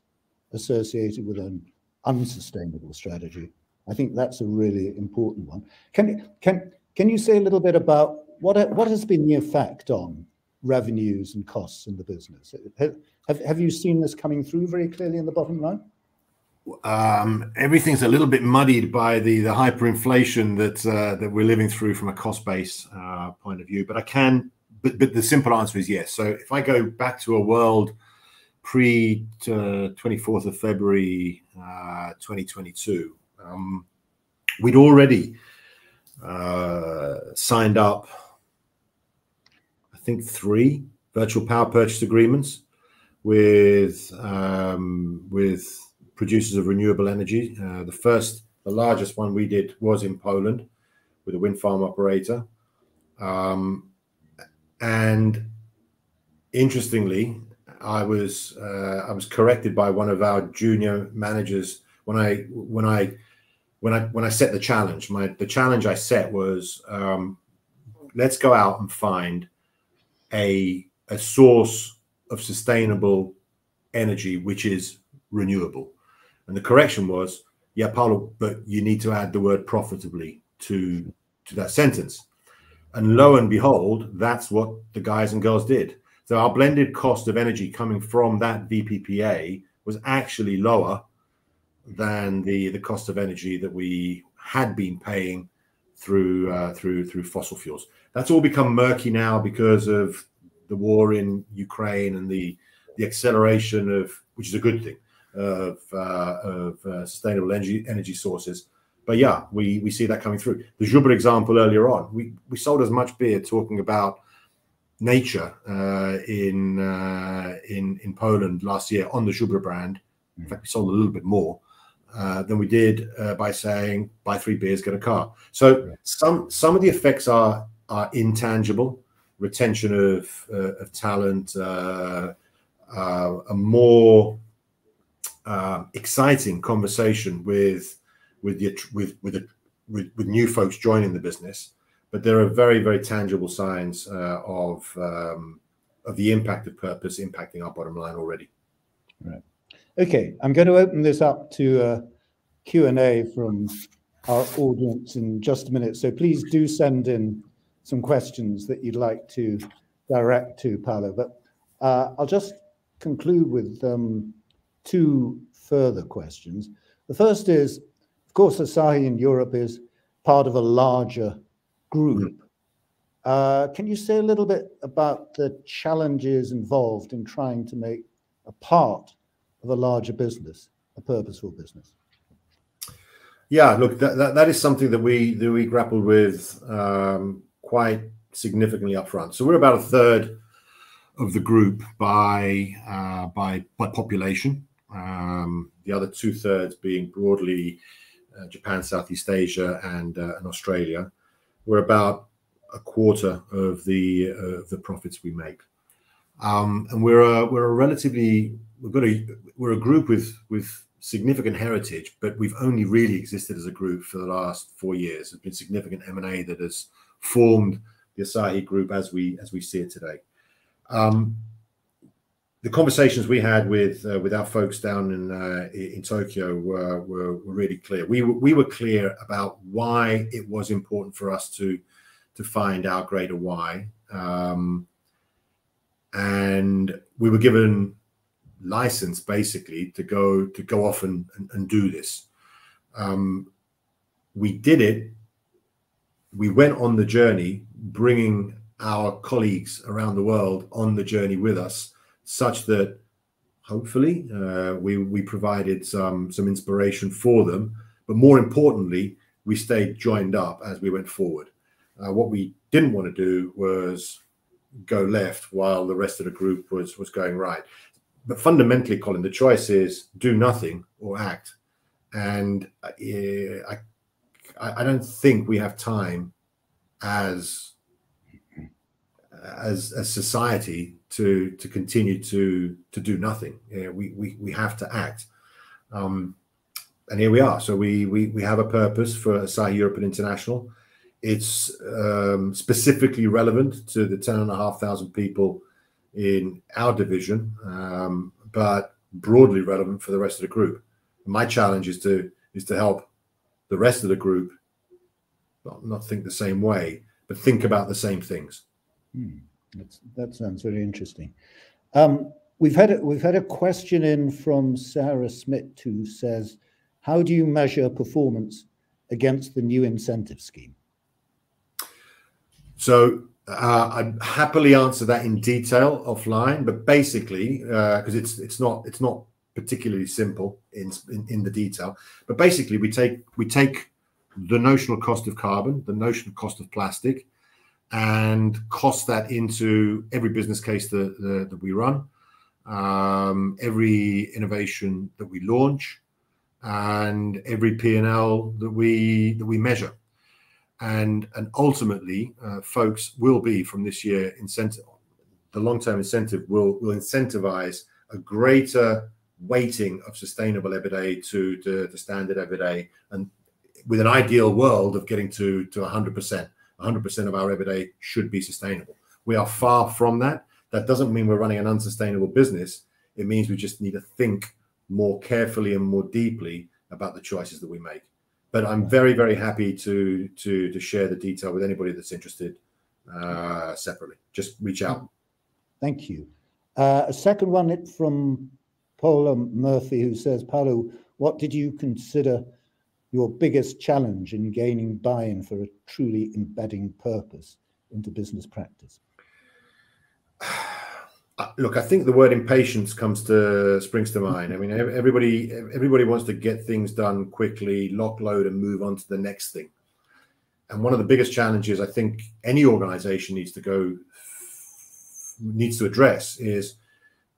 associated with an unsustainable strategy. I think that's a really important one. Can can can you say a little bit about what what has been the effect on revenues and costs in the business? Have, have, you seen this coming through very clearly in the bottom line? um, everything's a little bit muddied by the the hyperinflation that uh, that we're living through from a cost base uh, point of view. But I can, but, but the simple answer is yes. So if I go back to a world pre twenty fourth of February, uh, twenty twenty two, um, we'd already uh, signed up. I think three virtual power purchase agreements with um, with producers of renewable energy. Uh, the first, the largest one we did was in Poland with a wind farm operator. Um, and interestingly, I was uh, I was corrected by one of our junior managers when I when I when I when I set the challenge. My the challenge I set was um, let's go out and find a a source of sustainable energy which is renewable. And the correction was, yeah, Paolo, but you need to add the word profitably to to that sentence. And lo and behold, that's what the guys and girls did. So our blended cost of energy coming from that VPPA was actually lower than the the cost of energy that we had been paying through uh, through through fossil fuels. That's all become murky now because of the war in Ukraine and the the acceleration of which is a good thing of uh, of uh, sustainable energy energy sources. But yeah, we we see that coming through. The Żubr example earlier on, we we sold as much beer talking about nature uh, in uh, in in Poland last year on the Żubr brand. In fact, we sold a little bit more uh, than we did uh, by saying buy three beers, get a car. So yeah. some some of the effects are are intangible, retention of uh, of talent, uh, uh, a more exciting conversation with with with with, with with new folks joining the business. But there are very very tangible signs of um, of the impact of purpose impacting our bottom line already. Right. Okay, I'm going to open this up to a Q&A from our audience in just a minute. So please do send in some questions that you'd like to direct to Paolo. But uh, I'll just conclude with um, two further questions. The first is, of course, Asahi in Europe is part of a larger group. Uh, can you say a little bit about the challenges involved in trying to make a part of a larger business, a purposeful business? Yeah, look, that, that, that is something that we that we grappled with um, quite significantly up front. So we're about a third of the group by uh, by by population. Um, the other two thirds being broadly Japan, Southeast Asia, and uh, and Australia. We're about a quarter of the uh, the profits we make, um, and we're a we're a relatively we've got a we're a group with with significant heritage, but we've only really existed as a group for the last four years. There's been significant M and A that has formed the Asahi Group as we as we see it today. The conversations we had with uh, with our folks down in uh, in Tokyo were, were, were really clear. We we were clear about why it was important for us to to find our greater why, um, and we were given license basically to go to go off and, and, and do this. Um, we did it. We went on the journey, bringing our colleagues around the world on the journey with us, such that hopefully uh, we we provided some some inspiration for them. But more importantly, we stayed joined up as we went forward. Uh, what we didn't want to do was go left while the rest of the group was was going right but fundamentally, Colin, the choice is do nothing or act. And uh, I, I don't think we have time as as a society to to continue to to do nothing. we, we we have to act. Um, and here we are. So we we we have a purpose for Asahi Europe and International. It's um, specifically relevant to the ten and a half thousand people in our division, um, but broadly relevant for the rest of the group. My challenge is to is to help the rest of the group not, not think the same way, but think about the same things. Hmm. That sounds very interesting. Um, we've had a, we've had a question in from Sarah Smith who says, "How do you measure performance against the new incentive scheme?" So uh, I'd happily answer that in detail offline, but basically, because uh, it's it's not it's not particularly simple in, in, in the detail. But basically, we take we take the notional cost of carbon, the notional cost of plastic, and cost that into every business case that that, that we run, um, every innovation that we launch, and every P and L that we that we measure and and ultimately, uh, folks will be from this year incentive. The long-term incentive will will incentivize a greater weighting of sustainable EBITDA to to standard EBITDA, and with an ideal world of getting to to 100%. 100% of our EBITDA should be sustainable. We are far from that. That doesn't mean we're running an unsustainable business. It means we just need to think more carefully and more deeply about the choices that we make but I'm very, very happy to to to share the detail with anybody that's interested uh, separately. Just reach out. Thank you. Uh, a second one from Paula Murphy, who says, Paolo, what did you consider your biggest challenge in gaining buy-in for a truly embedding purpose into business practice? Uh, look, I think the word impatience comes to springs to mind. I mean, everybody everybody wants to get things done quickly, lock load, and move on to the next thing. And one of the biggest challenges I think any organization needs to go needs to address is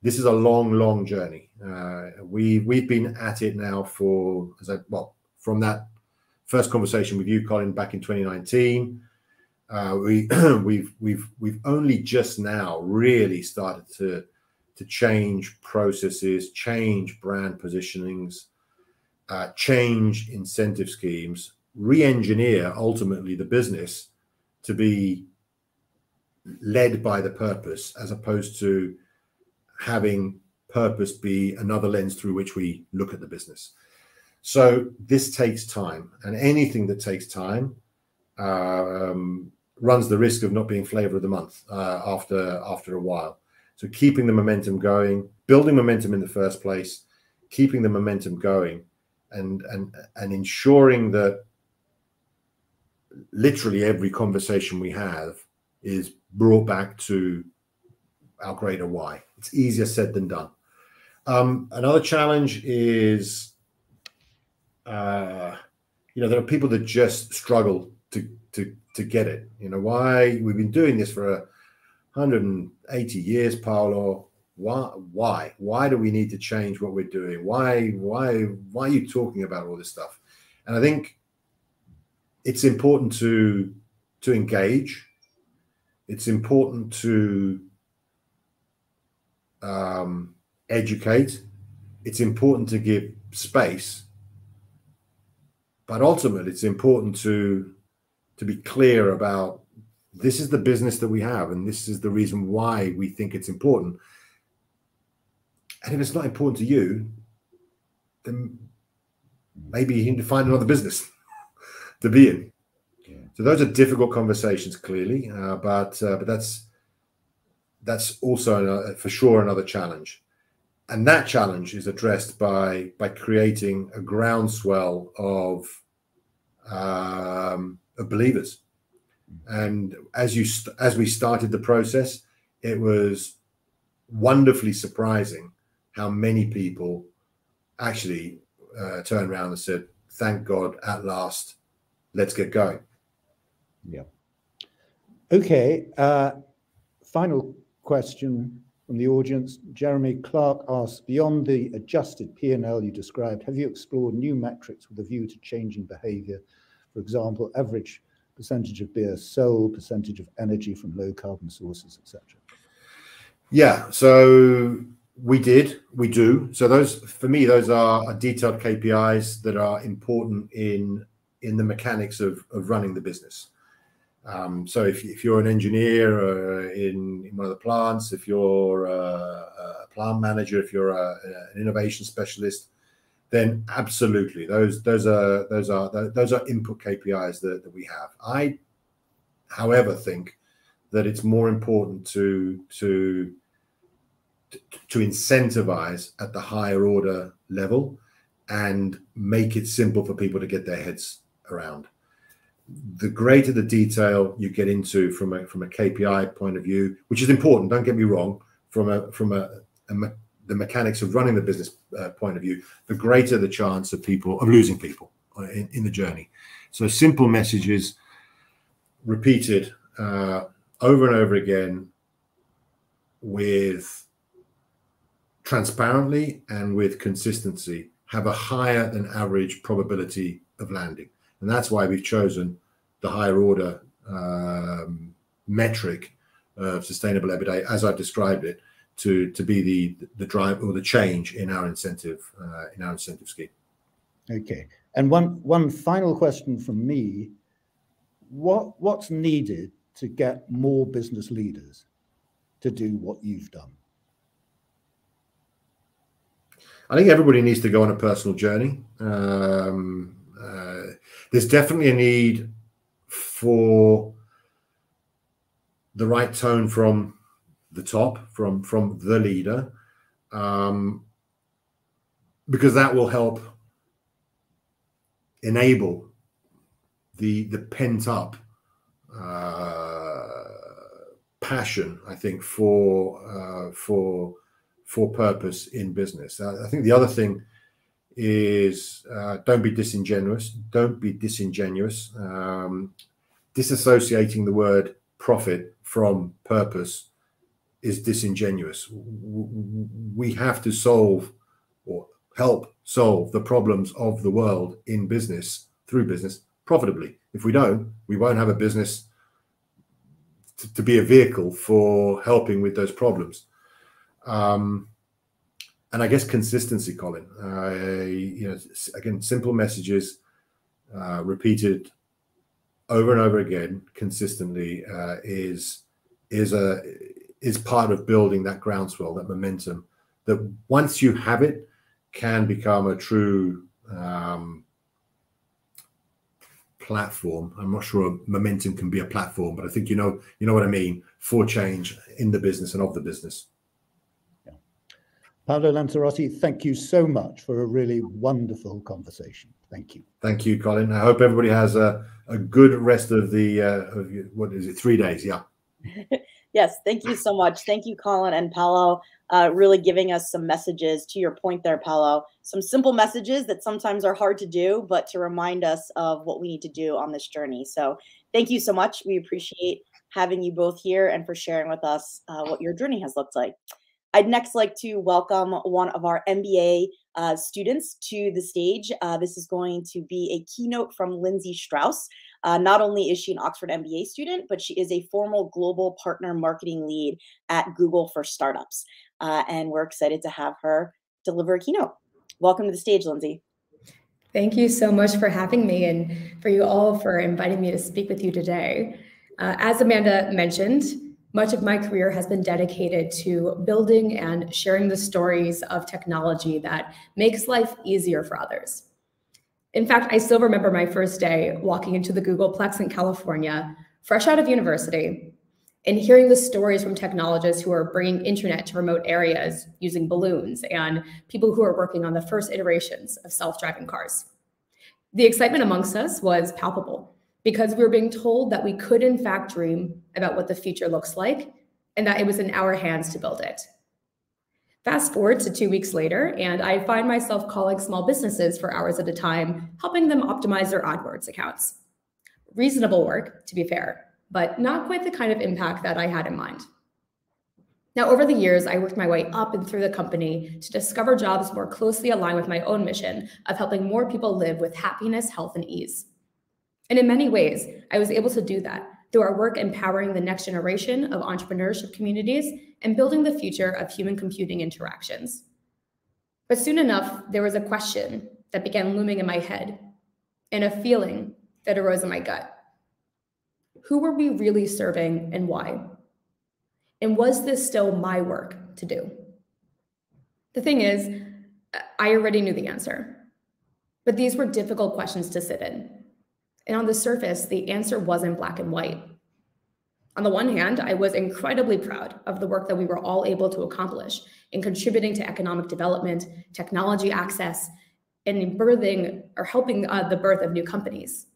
this is a long, long journey. Uh, we we've been at it now for as I well from that first conversation with you, Colin, back in 2019 uh, we (clears throat) we've we've we've only just now really started to to change processes, change brand positionings, uh, change incentive schemes, re-engineer ultimately the business to be led by the purpose as opposed to having purpose be another lens through which we look at the business. So this takes time, and anything that takes time um, runs the risk of not being flavor of the month uh, after after a while. So keeping the momentum going, building momentum in the first place, keeping the momentum going, and and and ensuring that literally every conversation we have is brought back to our greater why. It's easier said than done. Um, another challenge is, uh, you know, there are people that just struggle to to to get it. You know, why we've been doing this for a 180 years, Paolo. Why why why do we need to change what we're doing? Why why why are you talking about all this stuff? And I think it's important to to engage. It's important to um, educate. It's important to give space, but ultimately, it's important to to be clear about this is the business that we have and this is the reason why we think it's important. And if it's not important to you then maybe you need to find another business (laughs) to be in. So those are difficult conversations clearly uh, but uh, but that's that's also for sure another challenge and that challenge is addressed by by creating a groundswell of um, of believers. And as you st- as we started the process, it was wonderfully surprising how many people actually uh, turned around and said, "Thank God, at last, let's get going." Yeah. Okay. Uh, final question from the audience. Jeremy Clark asks, beyond the adjusted P&L you described, have you explored new metrics with a view to changing behavior for example, average percentage of beer sold, percentage of energy from low carbon sources, etc. Yeah, so we did, we do. So those, for me, those are detailed KPIs that are important in in the mechanics of of running the business. Um, so if, if you're an engineer uh, in, in one of the plants, if you're a, a plant manager, if you're a, an innovation specialist, then absolutely those those are those are those are input KPIs that, that we have. I, however, think that it's more important to to to incentivize at the higher order level and make it simple for people to get their heads around. The greater the detail you get into from a from a KPI point of view, which is important, don't get me wrong, from a from a, a the mechanics of running the business uh, point of view, the greater the chance of people of losing people in, in the journey. So simple messages repeated uh, over and over again with transparently and with consistency have a higher than average probability of landing. And that's why we've chosen the higher order um, metric of sustainable EBITDA as I've described it to to be the the drive or the change in our incentive uh, in our incentive scheme. Okay, and one one final question from me: what what's needed to get more business leaders to do what you've done? I think everybody needs to go on a personal journey. Um, uh, there's definitely a need for the right tone from the top, from from the leader, um, because that will help enable the the pent up uh, passion, I think, for uh, for for purpose in business. I, I think the other thing is uh, don't be disingenuous. Don't be disingenuous. Um, disassociating the word profit from purpose is disingenuous. We have to solve or help solve the problems of the world in business through business profitably. If we don't, we won't have a business to, to be a vehicle for helping with those problems. Um, and I guess consistency, Colin. Uh, you know, again, simple messages uh, repeated over and over again consistently uh, is is a is part of building that groundswell, that momentum. That once you have it, can become a true um, platform. I'm not sure momentum can be a platform, but I think you know you know what I mean for change in the business and of the business. Yeah. Paolo Lanzarotti, thank you so much for a really wonderful conversation. Thank you. Thank you, Colin. I hope everybody has a, a good rest of the uh, of, what is it? Three days, yeah. (laughs) yes, thank you so much. Thank you, Colin and Paolo uh, really giving us some messages to your point there, Paolo. Some simple messages that sometimes are hard to do, but to remind us of what we need to do on this journey. So thank you so much. We appreciate having you both here and for sharing with us uh, what your journey has looked like. I'd next like to welcome one of our MBA uh, students to the stage. Uh, this is going to be a keynote from Lindsay Strouse. Uh, not only is she an Oxford MBA student, but she is a formal global partner marketing lead at Google for Startups uh, and we're excited to have her deliver a keynote. Welcome to the stage, Lindsay. Thank you so much for having me and for you all for inviting me to speak with you today. Uh, as Amanda mentioned, much of my career has been dedicated to building and sharing the stories of technology that makes life easier for others. In fact, I still remember my first day walking into the Googleplex in California, fresh out of university, and hearing the stories from technologists who are bringing internet to remote areas using balloons and people who are working on the first iterations of self-driving cars. The excitement amongst us was palpable because we were being told that we could in fact dream about what the future looks like and that it was in our hands to build it. Fast forward to two weeks later, and I find myself calling small businesses for hours at a time, helping them optimize their AdWords accounts. Reasonable work, to be fair, but not quite the kind of impact that I had in mind. Now, over the years, I worked my way up and through the company to discover jobs more closely aligned with my own mission of helping more people live with happiness, health, and ease. And in many ways, I was able to do that through our work empowering the next generation of entrepreneurship communities and building the future of human computing interactions. But soon enough, there was a question that began looming in my head and a feeling that arose in my gut who were we really serving and why? And was this still my work to do? The thing is, I already knew the answer, but these were difficult questions to sit in. And on the surface, the answer wasn't black and white. On the one hand, I was incredibly proud of the work that we were all able to accomplish in contributing to economic development, technology access, and birthing or helping uh, the birth of new companies.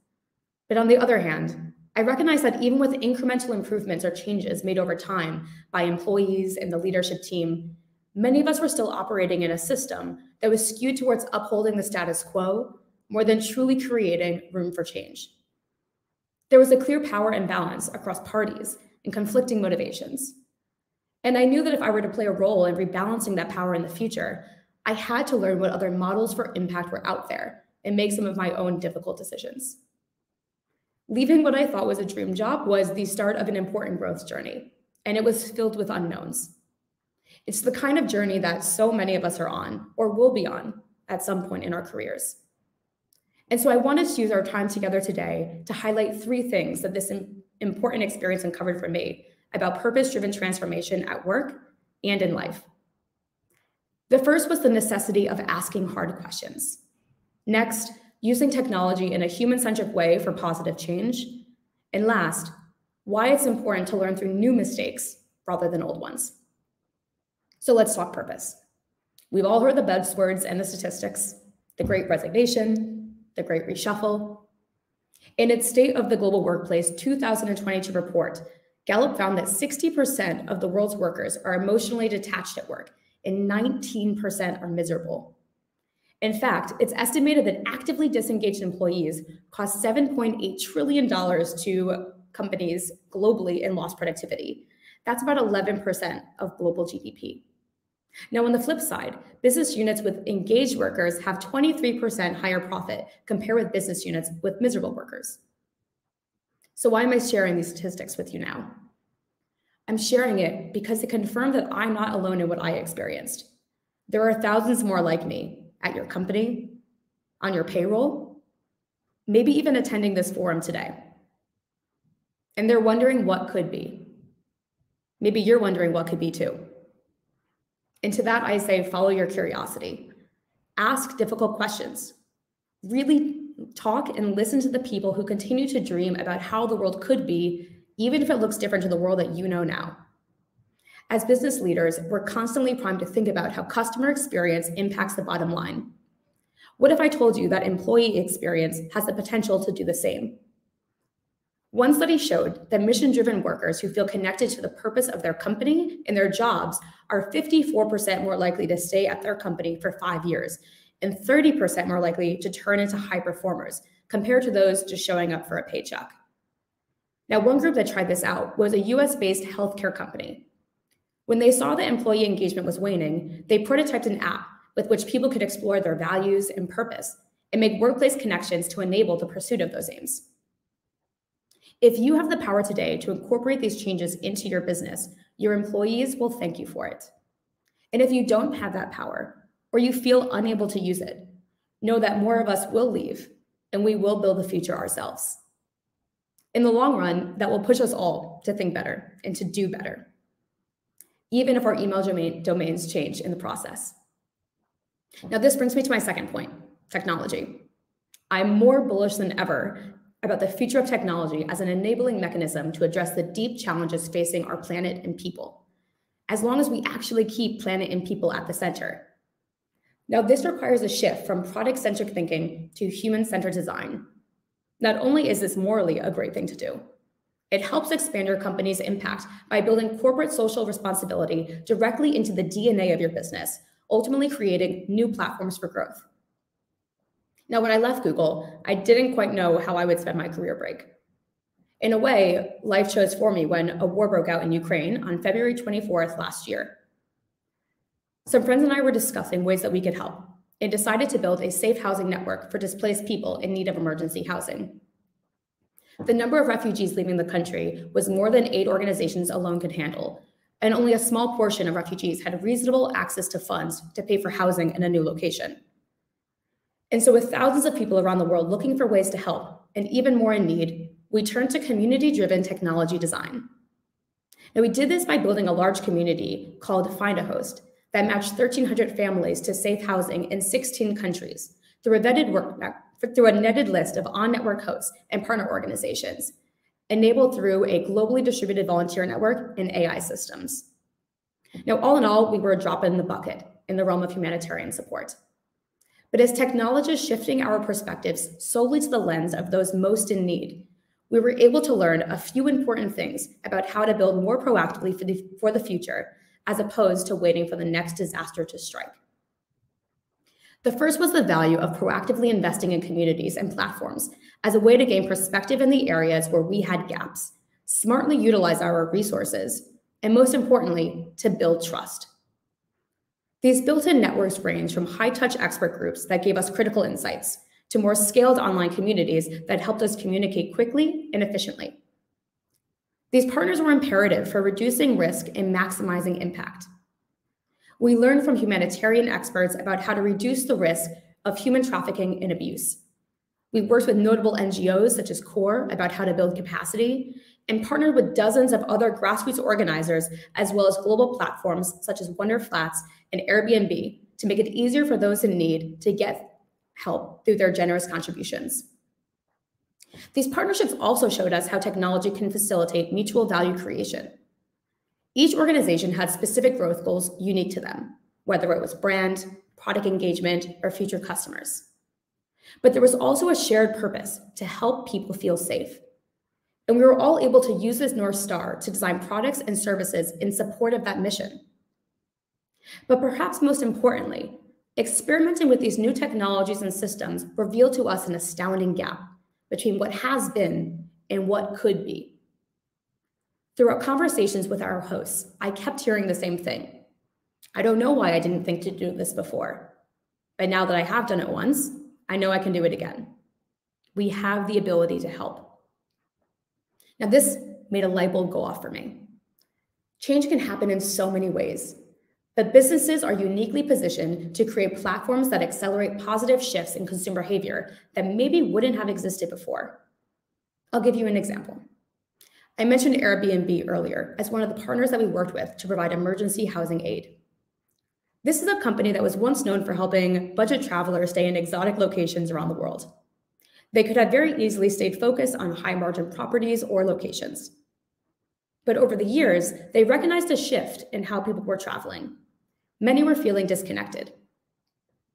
But on the other hand, I recognize that even with incremental improvements or changes made over time by employees and the leadership team, many of us were still operating in a system that was skewed towards upholding the status quo more than truly creating room for change. There was a clear power imbalance across parties and conflicting motivations. And I knew that if I were to play a role in rebalancing that power in the future, I had to learn what other models for impact were out there and make some of my own difficult decisions. Leaving what I thought was a dream job was the start of an important growth journey, and it was filled with unknowns. It's the kind of journey that so many of us are on or will be on at some point in our careers. And so I wanted to use our time together today to highlight three things that this important experience uncovered for me about purpose driven transformation at work and in life. The first was the necessity of asking hard questions. Next, using technology in a human centric way for positive change. And last, why it's important to learn through new mistakes rather than old ones. So let's talk purpose. We've all heard the buzzwords and the statistics the great resignation, the great reshuffle. In its State of the Global Workplace 2022 report, Gallup found that 60% of the world's workers are emotionally detached at work and 19% are miserable. In fact, it's estimated that actively disengaged employees cost $7.8 trillion to companies globally in lost productivity. That's about 11% of global GDP. Now, on the flip side, business units with engaged workers have 23% higher profit compared with business units with miserable workers. So, why am I sharing these statistics with you now? I'm sharing it because it confirmed that I'm not alone in what I experienced. There are thousands more like me at your company, on your payroll, maybe even attending this forum today. And they're wondering what could be. Maybe you're wondering what could be too. And to that, I say follow your curiosity. Ask difficult questions. Really talk and listen to the people who continue to dream about how the world could be, even if it looks different to the world that you know now. As business leaders, we're constantly primed to think about how customer experience impacts the bottom line. What if I told you that employee experience has the potential to do the same? One study showed that mission driven workers who feel connected to the purpose of their company and their jobs are 54% more likely to stay at their company for five years and 30% more likely to turn into high performers compared to those just showing up for a paycheck. Now, one group that tried this out was a US based healthcare company when they saw that employee engagement was waning, they prototyped an app with which people could explore their values and purpose and make workplace connections to enable the pursuit of those aims. If you have the power today to incorporate these changes into your business, your employees will thank you for it. And if you don't have that power or you feel unable to use it, know that more of us will leave and we will build the future ourselves. In the long run, that will push us all to think better and to do better even if our email domain, domains change in the process. Now, this brings me to my second point technology. I'm more bullish than ever about the future of technology as an enabling mechanism to address the deep challenges facing our planet and people, as long as we actually keep planet and people at the center. Now, this requires a shift from product centric thinking to human centered design. Not only is this morally a great thing to do, it helps expand your company's impact by building corporate social responsibility directly into the DNA of your business, ultimately creating new platforms for growth. Now, when I left Google, I didn't quite know how I would spend my career break. In a way, life chose for me when a war broke out in Ukraine on February 24th last year. Some friends and I were discussing ways that we could help and decided to build a safe housing network for displaced people in need of emergency housing. The number of refugees leaving the country was more than aid organizations alone could handle, and only a small portion of refugees had reasonable access to funds to pay for housing in a new location. And so, with thousands of people around the world looking for ways to help, and even more in need, we turned to community driven technology design. Now, we did this by building a large community called Find a Host that matched 1,300 families to safe housing in 16 countries through a vetted work through a netted list of on-network hosts and partner organizations, enabled through a globally distributed volunteer network and AI systems. Now, all in all, we were a drop in the bucket in the realm of humanitarian support. But as technology is shifting our perspectives solely to the lens of those most in need, we were able to learn a few important things about how to build more proactively for the, for the future, as opposed to waiting for the next disaster to strike. The first was the value of proactively investing in communities and platforms as a way to gain perspective in the areas where we had gaps, smartly utilize our resources, and most importantly, to build trust. These built in networks range from high touch expert groups that gave us critical insights to more scaled online communities that helped us communicate quickly and efficiently. These partners were imperative for reducing risk and maximizing impact. We learned from humanitarian experts about how to reduce the risk of human trafficking and abuse. We worked with notable NGOs such as CORE about how to build capacity and partnered with dozens of other grassroots organizers as well as global platforms such as Wunderflats and Airbnb to make it easier for those in need to get help through their generous contributions. These partnerships also showed us how technology can facilitate mutual value creation. Each organization had specific growth goals unique to them, whether it was brand, product engagement, or future customers. But there was also a shared purpose to help people feel safe. And we were all able to use this North Star to design products and services in support of that mission. But perhaps most importantly, experimenting with these new technologies and systems revealed to us an astounding gap between what has been and what could be. Throughout conversations with our hosts, I kept hearing the same thing. I don't know why I didn't think to do this before. But now that I have done it once, I know I can do it again. We have the ability to help. Now, this made a light bulb go off for me. Change can happen in so many ways, but businesses are uniquely positioned to create platforms that accelerate positive shifts in consumer behavior that maybe wouldn't have existed before. I'll give you an example. I mentioned Airbnb earlier as one of the partners that we worked with to provide emergency housing aid. This is a company that was once known for helping budget travelers stay in exotic locations around the world. They could have very easily stayed focused on high margin properties or locations. But over the years, they recognized a shift in how people were traveling Many were feeling disconnected.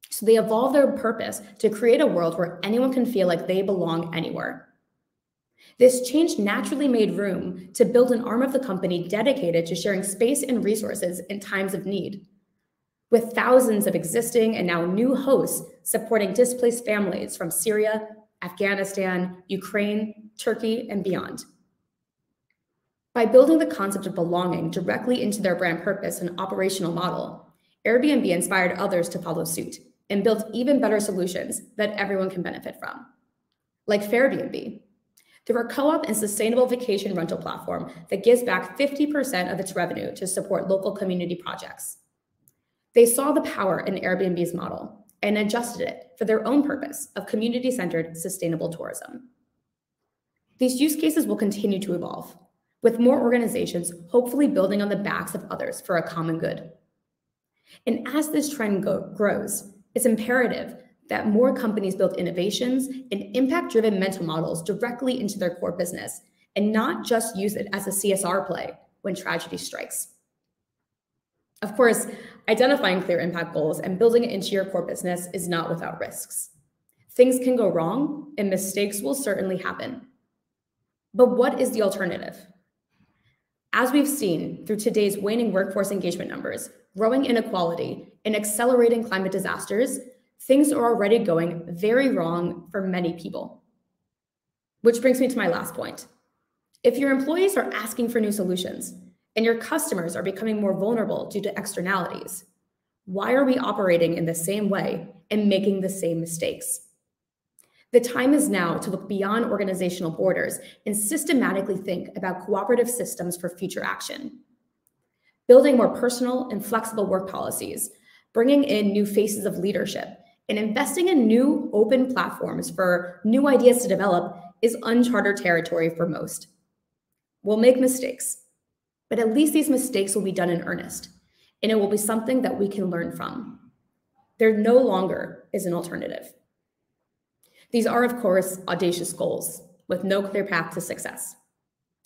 So they evolved their purpose to create a world where anyone can feel like they belong anywhere. This change naturally made room to build an arm of the company dedicated to sharing space and resources in times of need. With thousands of existing and now new hosts supporting displaced families from Syria, Afghanistan, Ukraine, Turkey, and beyond. By building the concept of belonging directly into their brand purpose and operational model, Airbnb inspired others to follow suit and built even better solutions that everyone can benefit from. Like Fairbnb, they're a co-op and sustainable vacation rental platform that gives back 50% of its revenue to support local community projects. They saw the power in Airbnb's model and adjusted it for their own purpose of community-centered sustainable tourism. These use cases will continue to evolve, with more organizations hopefully building on the backs of others for a common good. And as this trend go- grows, it's imperative that more companies build innovations and impact driven mental models directly into their core business and not just use it as a CSR play when tragedy strikes. Of course, identifying clear impact goals and building it into your core business is not without risks. Things can go wrong and mistakes will certainly happen. But what is the alternative? As we've seen through today's waning workforce engagement numbers, growing inequality, and accelerating climate disasters, things are already going very wrong for many people. Which brings me to my last point. If your employees are asking for new solutions and your customers are becoming more vulnerable due to externalities, why are we operating in the same way and making the same mistakes? The time is now to look beyond organizational borders and systematically think about cooperative systems for future action. Building more personal and flexible work policies, bringing in new faces of leadership, and investing in new open platforms for new ideas to develop is uncharted territory for most. We'll make mistakes, but at least these mistakes will be done in earnest, and it will be something that we can learn from. There no longer is an alternative. These are, of course, audacious goals with no clear path to success.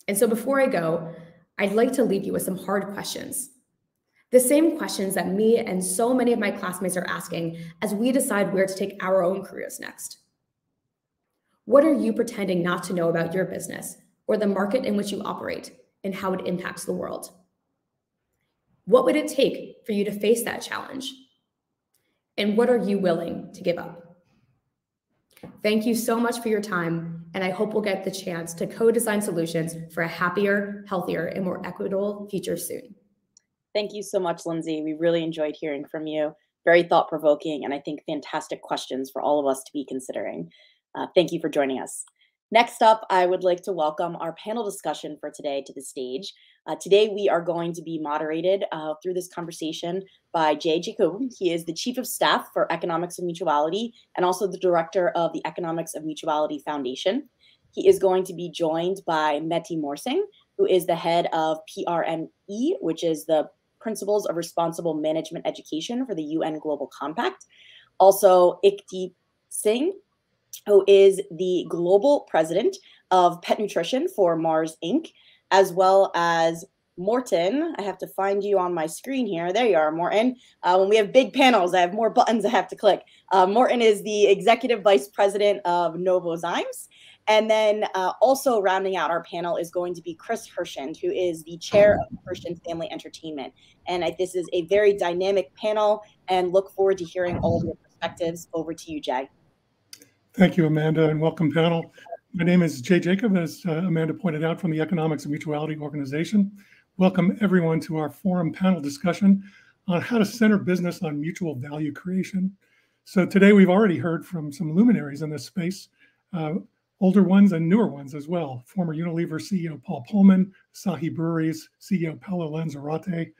And so before I go, I'd like to leave you with some hard questions. The same questions that me and so many of my classmates are asking as we decide where to take our own careers next. What are you pretending not to know about your business or the market in which you operate and how it impacts the world? What would it take for you to face that challenge? And what are you willing to give up? Thank you so much for your time, and I hope we'll get the chance to co-design solutions for a happier, healthier, and more equitable future soon. Thank you so much, Lindsay. We really enjoyed hearing from you. Very thought-provoking, and I think fantastic questions for all of us to be considering. Uh, thank you for joining us. Next up, I would like to welcome our panel discussion for today to the stage. Uh, today, we are going to be moderated uh, through this conversation by Jay Jakub. He is the Chief of Staff for Economics of Mutuality and also the Director of the Economics of Mutuality Foundation. He is going to be joined by Mette Morsing, who is the head of PRME, which is the Principles of Responsible Management Education for the UN Global Compact. Also, Ikdeep Singh, who is the global president of pet nutrition for Mars Inc., as well as Morten. I have to find you on my screen here. There you are, Morten. Uh, when we have big panels, I have more (laughs) buttons I have to click. Uh, Morten is the executive vice president of Novozymes. And then uh, also rounding out our panel is going to be Chris Herschend, who is the chair of Herschend Family Entertainment. And I, this is a very dynamic panel and look forward to hearing all of your perspectives. Over to you, Jay. Thank you, Amanda, and welcome panel. My name is Jay Jakub, as uh, Amanda pointed out, from the Economics of Mutuality Organization. Welcome everyone to our forum panel discussion on how to center business on mutual value creation. So today we've already heard from some luminaries in this space, uh, older ones and newer ones as well. Former Unilever CEO Paul Polman, Asahi Breweries CEO Paolo Lanzarotti,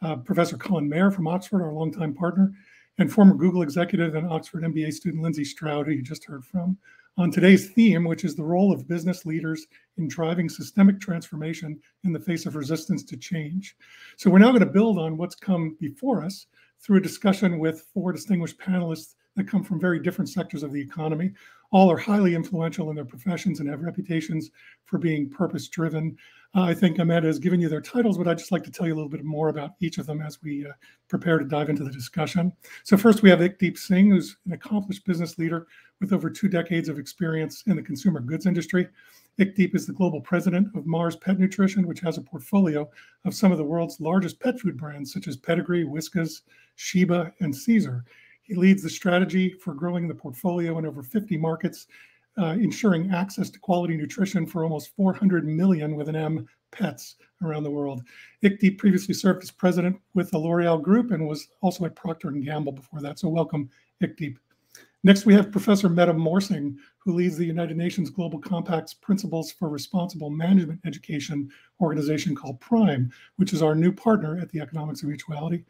uh, Professor Colin Mayer from Oxford, our longtime partner, and former Google executive and Oxford MBA student Lindsay Strouse, who you just heard from, on today's theme, which is the role of business leaders in driving systemic transformation in the face of resistance to change. So, we're now going to build on what's come before us through a discussion with four distinguished panelists that come from very different sectors of the economy. All are highly influential in their professions and have reputations for being purpose driven. Uh, I think Amanda has given you their titles, but I'd just like to tell you a little bit more about each of them as we uh, prepare to dive into the discussion. So, first, we have Ikdeep Singh, who's an accomplished business leader with over two decades of experience in the consumer goods industry. Ikdeep is the global president of Mars Pet Nutrition, which has a portfolio of some of the world's largest pet food brands, such as Pedigree, Whiskas, Sheba, and Cesar. He leads the strategy for growing the portfolio in over 50 markets, uh, ensuring access to quality nutrition for almost 400 million with an M pets around the world. Ikdeep previously served as president with the L'Oreal Group and was also at Procter & Gamble before that. So welcome, Ikdeep. Next, we have Professor Mette Morsing, who leads the United Nations Global Compact's Principles for Responsible Management Education organization called PRME, which is our new partner at the Economics of Mutuality.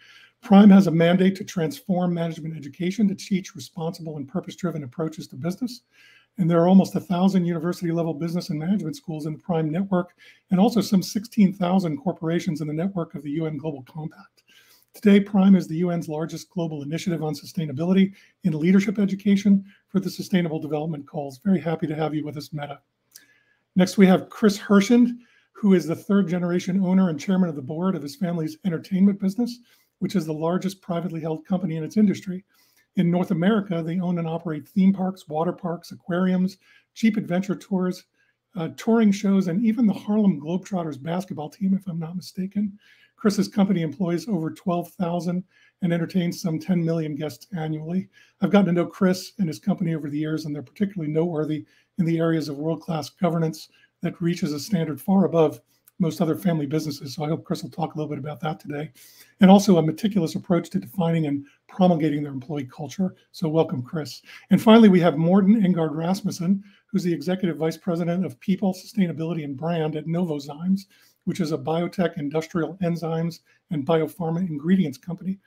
PRME has a mandate to transform management education to teach responsible and purpose driven approaches to business. And there are almost a thousand university level business and management schools in the PRME network, and also some 16,000 corporations in the network of the UN Global Compact. Today, PRME is the UN's largest global initiative on sustainability in leadership education for the Sustainable Development Goals. Very happy to have you with us, Mette. Next, we have Chris Herschend, who is the third generation owner and chairman of the board of his family's entertainment business which is the largest privately held company in its industry. In North America, they own and operate theme parks, water parks, aquariums, Jeep adventure tours, uh, touring shows, and even the Harlem Globetrotters basketball team, if I'm not mistaken. Chris's company employs over 12,000 and entertains some 10 million guests annually. I've gotten to know Chris and his company over the years, and they're particularly noteworthy in the areas of world class governance that reaches a standard far above most other family businesses. So I hope Chris will talk a little bit about that today. And also a meticulous approach to defining and promulgating their employee culture. So welcome, Chris. And finally, we have Morten Enggaard Rasmussen, who's the Executive Vice President of People, Sustainability, and Brand at Novozymes, which is a biotech, industrial enzymes, and biopharma ingredients company.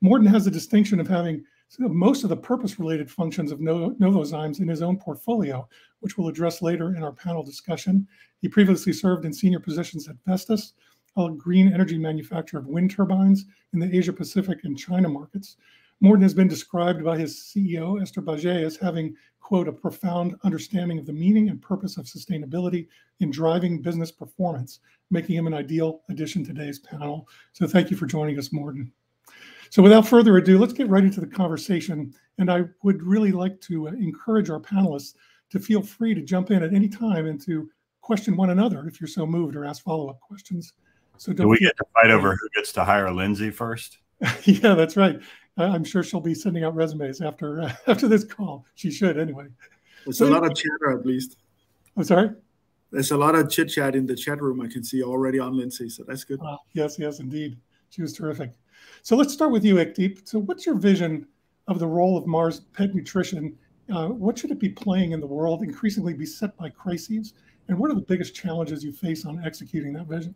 Morten has the distinction of having most of the purpose related functions of Novozymes in his own portfolio, which we'll address later in our panel discussion. He previously served in senior positions at Vestas, a green energy manufacturer of wind turbines in the Asia Pacific and China markets. Morten has been described by his CEO, Ester Baiget, as having, quote, a profound understanding of the meaning and purpose of sustainability in driving business performance, making him an ideal addition to today's panel. So thank you for joining us, Morten. So without further ado, let's get right into the conversation. And I would really like to uh, encourage our panelists to feel free to jump in at any time and to question one another if you're so moved or ask follow-up questions. So do we get to fight over who gets to hire Lindsay first? (laughs) yeah, that's right. I'm sure she'll be sending out resumes after uh, (laughs) after this call. She should anyway. There's so, a lot of chatter, at least. I'm sorry. There's a lot of chit chat in the chat room. I can see already on Lindsay, so that's good. Uh, yes, yes, indeed. She was terrific. So let's start with you, Ikdeep. So, what's your vision of the role of Mars Pet Nutrition? Uh, what should it be playing in the world, increasingly beset by crises? And what are the biggest challenges you face on executing that vision?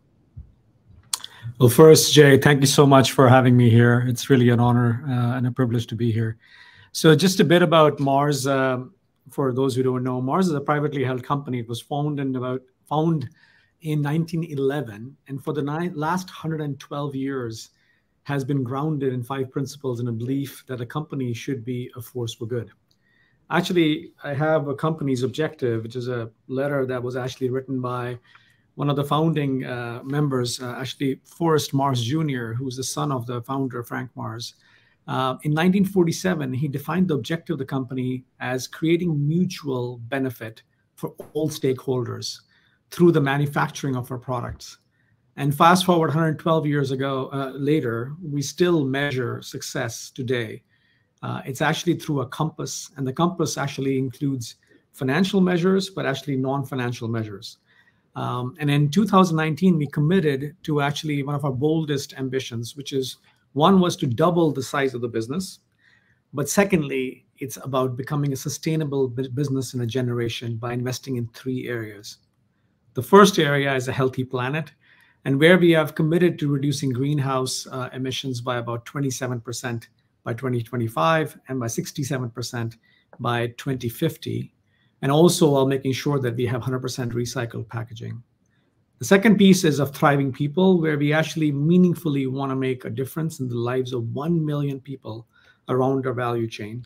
Well, first, Jay, thank you so much for having me here. It's really an honor uh, and a privilege to be here. So, just a bit about Mars. Um, for those who don't know, Mars is a privately held company. It was founded in about found in 1911, and for the last 112 years, has been grounded in five principles and a belief that a company should be a force for good. actually, I have a company's objective, which is a letter that was actually written by one of the founding uh, members, uh, actually Forrest Mars Jr., who's the son of the founder, Frank Mars. Uh, in 1947, he defined the objective of the company as creating mutual benefit for all stakeholders through the manufacturing of our products. And fast forward 112 years ago uh, later, we still measure success today. Uh, it's actually through a compass, and the compass actually includes financial measures, but actually non-financial measures. Um, and in 2019, we committed to actually one of our boldest ambitions, which is one was to double the size of the business, but secondly, it's about becoming a sustainable business in a generation by investing in three areas. The first area is a healthy planet, and where we have committed to reducing greenhouse uh, emissions by about 27% by 2025 and by 67% by 2050, and also while making sure that we have 100% recycled packaging. The second piece is of thriving people, where we actually meaningfully want to make a difference in the lives of 1 million people around our value chain.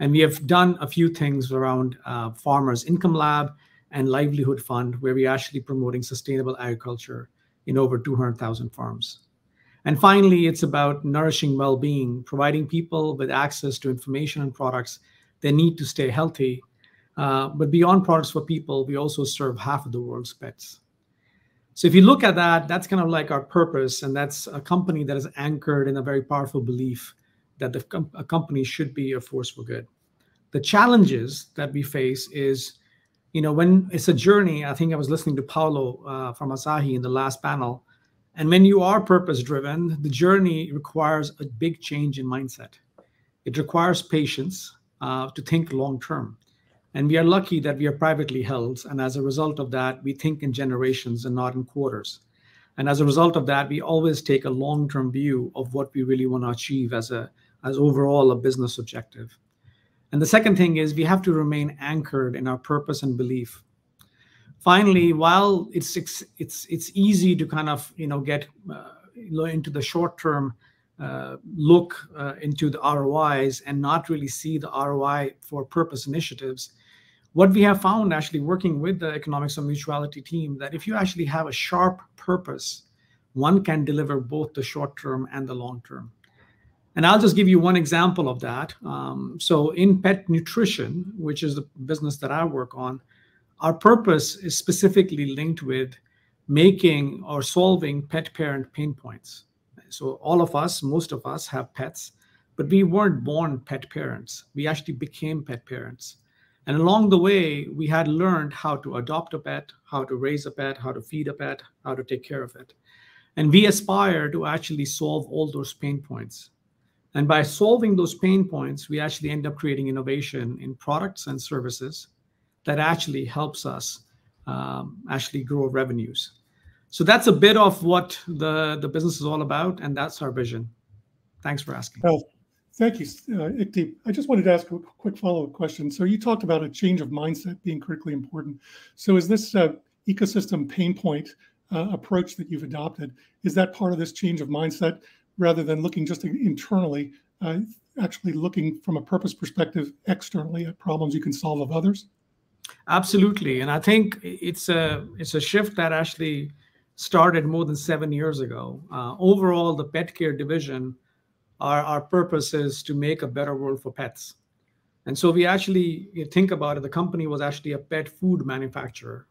And we have done a few things around uh, Farmers Income Lab and Livelihood Fund, where we're actually promoting sustainable agriculture in over 200,000 farms. And finally, it's about nourishing well being, providing people with access to information and products they need to stay healthy. Uh, but beyond products for people, we also serve half of the world's pets. So if you look at that, that's kind of like our purpose, and that's a company that is anchored in a very powerful belief that the com- a company should be a force for good. The challenges that we face is you know, when it's a journey, I think I was listening to Paolo uh, from Asahi in the last panel. And when you are purpose driven, the journey requires a big change in mindset. It requires patience uh, to think long term. And we are lucky that we are privately held. And as a result of that, we think in generations and not in quarters. And as a result of that, we always take a long term view of what we really want to achieve as a as overall a business objective. And the second thing is we have to remain anchored in our purpose and belief. Finally, while it's it's it's easy to kind of you know get uh, into the short term uh, look uh, into the ROIs and not really see the ROI for purpose initiatives. What we have found actually working with the economics of mutuality team that if you actually have a sharp purpose, one can deliver both the short term and the long term. And I'll just give you one example of that. Um, so, in pet nutrition, which is the business that I work on, our purpose is specifically linked with making or solving pet parent pain points. So, all of us, most of us have pets, but we weren't born pet parents. We actually became pet parents. And along the way, we had learned how to adopt a pet, how to raise a pet, how to feed a pet, how to take care of it. And we aspire to actually solve all those pain points. And by solving those pain points, we actually end up creating innovation in products and services that actually helps us um, actually grow revenues. So that's a bit of what the, the business is all about, and that's our vision. Thanks for asking. Well, thank you, uh. I just wanted to ask a quick follow-up question. So you talked about a change of mindset being critically important. So is this uh, ecosystem pain point uh, approach that you've adopted, is that part of this change of mindset rather than looking just internally, uh, actually looking from a purpose perspective externally at problems you can solve of others? Absolutely, and I think it's a it's a shift that actually started more than seven years ago. Uh, overall, the pet care division, our our purpose is to make a better world for pets, and so we actually think about it. The company was actually a pet food manufacturer,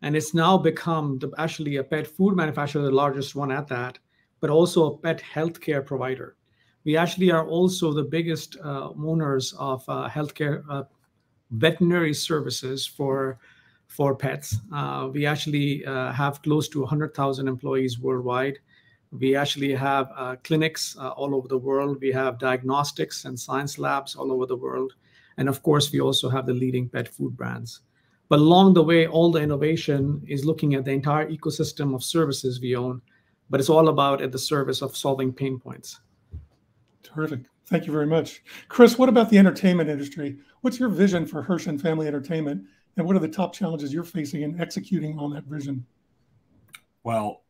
and it's now become the, actually a pet food manufacturer, the largest one at that but also a pet healthcare provider. We actually are also the biggest uh, owners of uh, healthcare uh, veterinary services for for pets. Uh, we actually uh, have close to 100,000 employees worldwide. We actually have uh, clinics all over the world. We have diagnostics and science labs all over the world. And of course, we also have the leading pet food brands. But along the way, all the innovation is looking at the entire ecosystem of services we own but it's all about at the service of solving pain points. Terrific. Thank you very much. Chris, what about the entertainment industry? What's your vision for Herschend Family Entertainment? And what are the top challenges you're facing in executing on that vision? Well,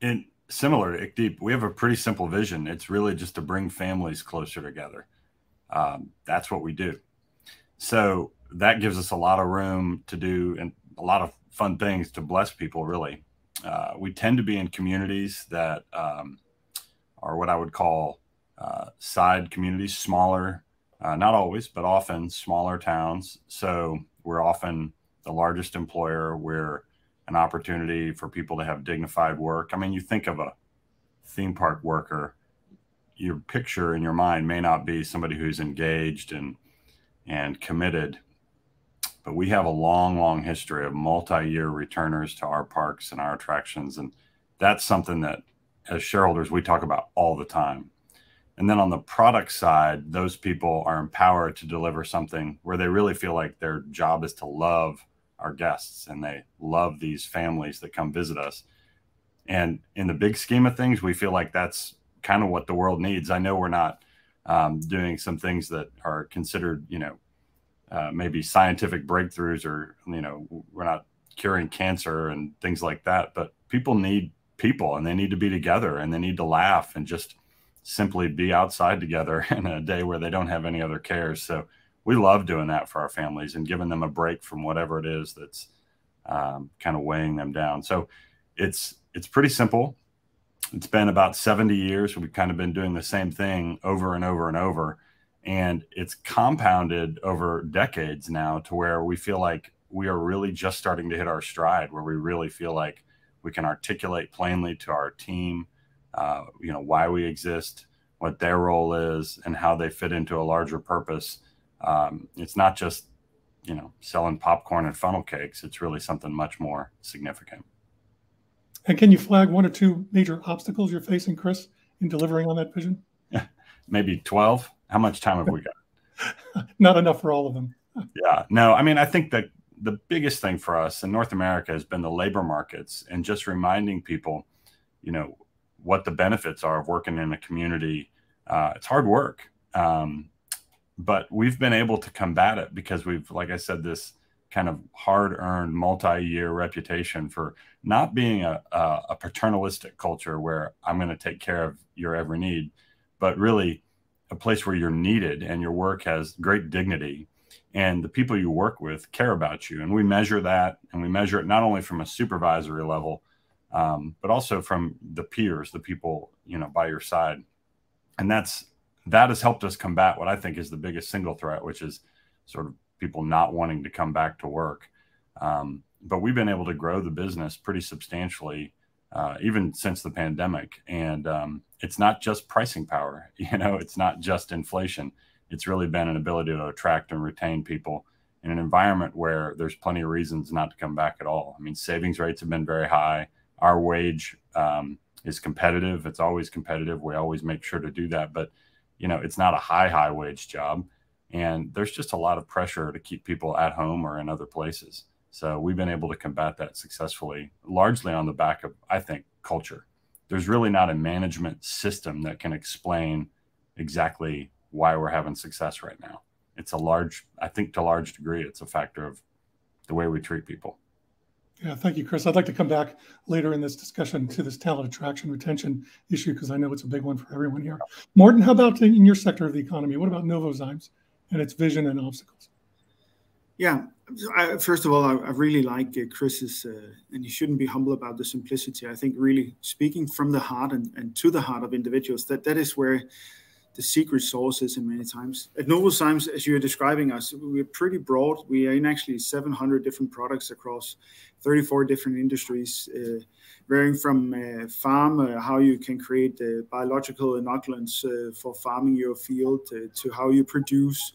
in similar to Ikdeep, we have a pretty simple vision. It's really just to bring families closer together. Um, that's what we do. so that gives us a lot of room to do and a lot of fun things to bless people. Really, uh, we tend to be in communities that um, are what I would call uh, side communities, smaller, uh, not always, but often smaller towns. So we're often the largest employer. We're an opportunity for people to have dignified work. I mean, you think of a theme park worker, your picture in your mind may not be somebody who's engaged and and committed, but we have a long, long history of multi-year returners to our parks and our attractions, and that's something that as shareholders we talk about all the time. And then on the product side, those people are empowered to deliver something where they really feel like their job is to love our guests and they love these families that come visit us. And in the big scheme of things, we feel like that's kind of what the world needs. I know we're not um, doing some things that are considered, you know, uh, maybe scientific breakthroughs or, you know, we're not curing cancer and things like that, but people need people and they need to be together and they need to laugh and just simply be outside together (laughs) in a day where they don't have any other cares. So we love doing that for our families and giving them a break from whatever it is that's um, kind of weighing them down. So it's it's pretty simple. It's been about 70 years. We've kind of been doing the same thing over and over and over. And it's compounded over decades now to where we feel like we are really just starting to hit our stride, where we really feel like we can articulate plainly to our team, uh, you know, why we exist, what their role is, and how they fit into a larger purpose. Um, it's not just you know selling popcorn and funnel cakes. It's really something much more significant. And can you flag one or two major obstacles you're facing chris in delivering on that vision? (laughs) Maybe 12 how much time have we got? (laughs) Not enough for all of them. Yeah no i mean i think that the biggest thing for us in north america has been the labor markets and just reminding people you know what the benefits are of working in a community. Uh, it's hard work um, but we've been able to combat it because we've, like I said, this kind of hard-earned multi-year reputation for not being a, a, a paternalistic culture where I'm going to take care of your every need, but really a place where you're needed and your work has great dignity. And the people you work with care about you. And we measure that and we measure it not only from a supervisory level um, but also from the peers the people you know by your side. And that's that has helped us combat what I think is the biggest single threat, which is sort of people not wanting to come back to work. Um, but we've been able to grow the business pretty substantially, uh, even since the pandemic. And um, it's not just pricing power, (laughs) you know, it's not just inflation. It's really been an ability to attract and retain people in an environment where there's plenty of reasons not to come back at all. I mean, savings rates have been very high. Our wage um, is competitive. It's always competitive. We always make sure to do that. But you know, it's not a high, high wage job. And there's just a lot of pressure to keep people at home or in other places. So we've been able to combat that successfully, largely on the back of, I think, culture. There's really not a management system that can explain exactly why we're having success right now. It's a large, I think, to a large degree, it's a factor of the way we treat people. Yeah, thank you, Chris. I'd like to come back later in this discussion to this talent attraction retention issue because I know it's a big one for everyone here. Morten, how about in your sector of the economy? What about Novozymes and its vision and obstacles? Yeah, I, first of all, I, I really like uh, Chris's, uh, and you shouldn't be humble about the simplicity. I think really speaking from the heart and, and to the heart of individuals, that that is where the secret sauce is in many times. At Novozymes, as you're describing us, we're pretty broad. We are in actually 700 different products across 34 different industries, uh, varying from uh, farm, uh, how you can create uh, biological inoculants uh, for farming your field, uh, to how you produce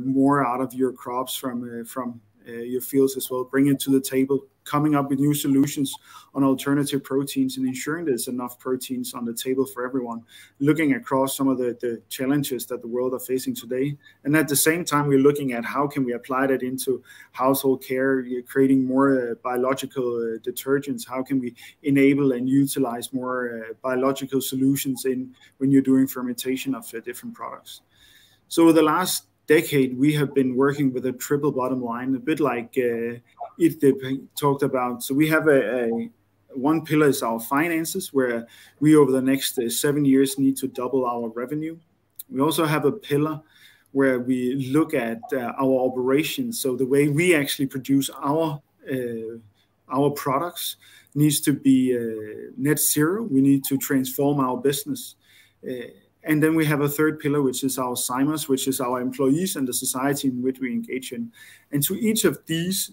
more out of your crops from from your fields as well, bring it to the table coming up with new solutions on alternative proteins and ensuring there's enough proteins on the table for everyone, looking across some of the, the challenges that the world are facing today. And at the same time, we're looking at how can we apply that into household care, creating more uh, biological uh, detergents, how can we enable and utilize more uh, biological solutions in when you're doing fermentation of uh, different products. So the last decade, we have been working with a triple bottom line, a bit like uh, it talked about. So we have a, a, one pillar is our finances, where we over the next uh, seven years need to double our revenue. We also have a pillar where we look at uh, our operations. So the way we actually produce our uh, our products needs to be uh, net zero. We need to transform our business. And then we have a third pillar, which is our SIMers, which is our employees and the society in which we engage in. And to each of these,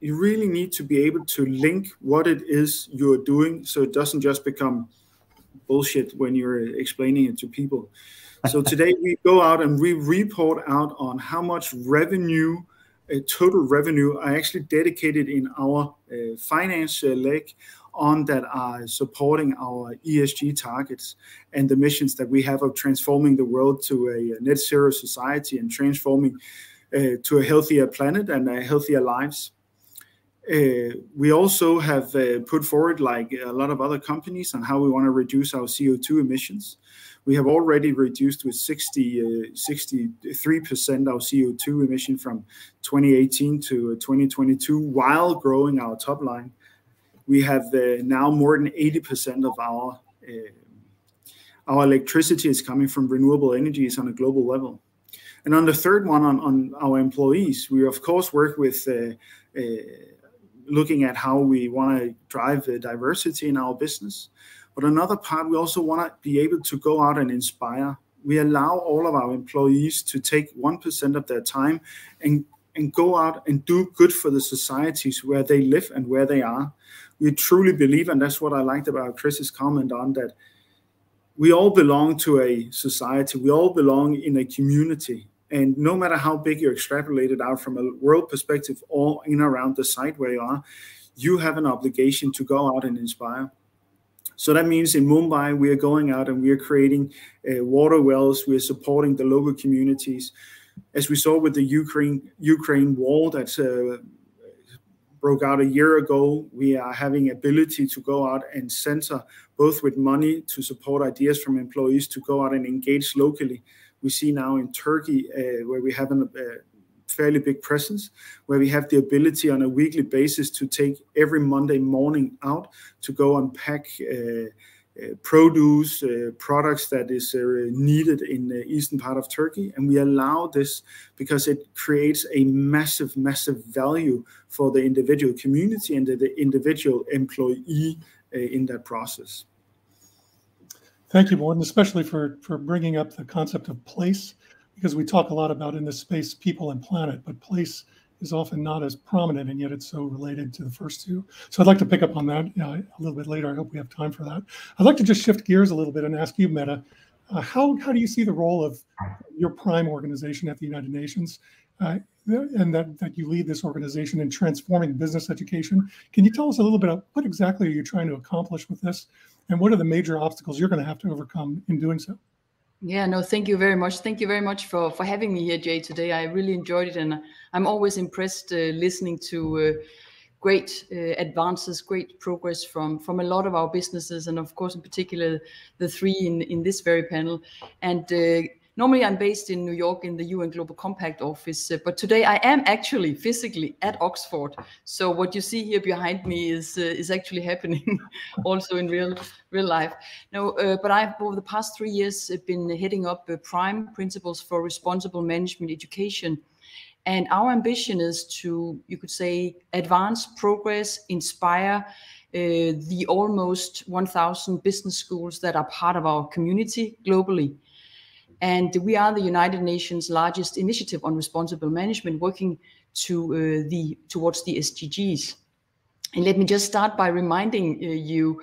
you really need to be able to link what it is you're doing so it doesn't just become bullshit when you're explaining it to people. So (laughs) today we go out and we report out on how much revenue, uh, total revenue, are actually dedicated in our uh, finance uh, leg on that are supporting our ESG targets and the missions that we have of transforming the world to a net zero society and transforming uh, to a healthier planet and healthier lives. Uh, we also have uh, put forward, like a lot of other companies, on how we want to reduce our CO2 emissions. We have already reduced with 60, 63% our CO2 emission from 2018 to 2022 while growing our top line we have uh, now more than 80% of our uh, our electricity is coming from renewable energies on a global level. And on the third one, on, on our employees, we of course work with uh, looking at how we want to drive diversity in our business. But another part, we also want to be able to go out and inspire. We allow all of our employees to take 1% of their time and, and go out and do good for the societies where they live and where they are we truly believe, and that's what I liked about Chris's comment on that we all belong to a society, we all belong in a community. And no matter how big you extrapolate it out from a world perspective or in around the site where you are, you have an obligation to go out and inspire. So that means in Mumbai, we are going out and we are creating uh, water wells. We are supporting the local communities. As we saw with the Ukraine Ukraine war that's uh, broke out a year ago. We are having ability to go out and center both with money to support ideas from employees to go out and engage locally. We see now in Turkey uh, where we have a uh, fairly big presence, where we have the ability on a weekly basis to take every Monday morning out to go and pack uh, uh, produce uh, products that is uh, needed in the eastern part of Turkey. And we allow this because it creates a massive, massive value for the individual community and the, the individual employee in that process. Thank you, Morten, especially for, for bringing up the concept of place, because we talk a lot about in this space people and planet, but place is often not as prominent, and yet it's so related to the first two. So I'd like to pick up on that uh, a little bit later. I hope we have time for that. I'd like to just shift gears a little bit and ask you, Mette, uh, how, how do you see the role of your PRME organization at the United Nations uh, and that, that you lead this organization in transforming business education? Can you tell us a little bit about what exactly are you trying to accomplish with this and what are the major obstacles you're going to have to overcome in doing so? Yeah, no, thank you very much. Thank you very much for for having me here, Jay. Today, I really enjoyed it, and I'm always impressed uh, listening to uh, great uh, advances, great progress from from a lot of our businesses, and of course, in particular, the three in in this very panel. And uh, Normally, I'm based in New York in the UN Global Compact office, uh, but today I am actually physically at Oxford. So what you see here behind me is uh, is actually (laughs) happening also in real real life. No, uh, but I've over the past three years uh, been heading up uh, PRME Principles for Responsible Management Education. And our ambition is to, you could say, advance progress, inspire uh, the almost 1,000 business schools that are part of our community globally. And we are the United Nations largest initiative on responsible management working to uh, the towards the SDGs. And let me just start by reminding uh, you,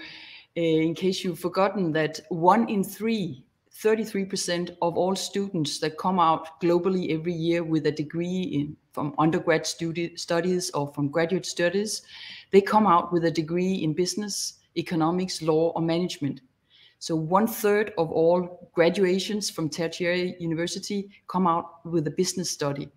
uh, in case you've forgotten, that one in three, 33% of all students that come out globally every year with a degree in, from undergrad studies or from graduate studies, they come out with a degree in business, economics, law, or management. So one third of all graduations from tertiary university come out with a business study.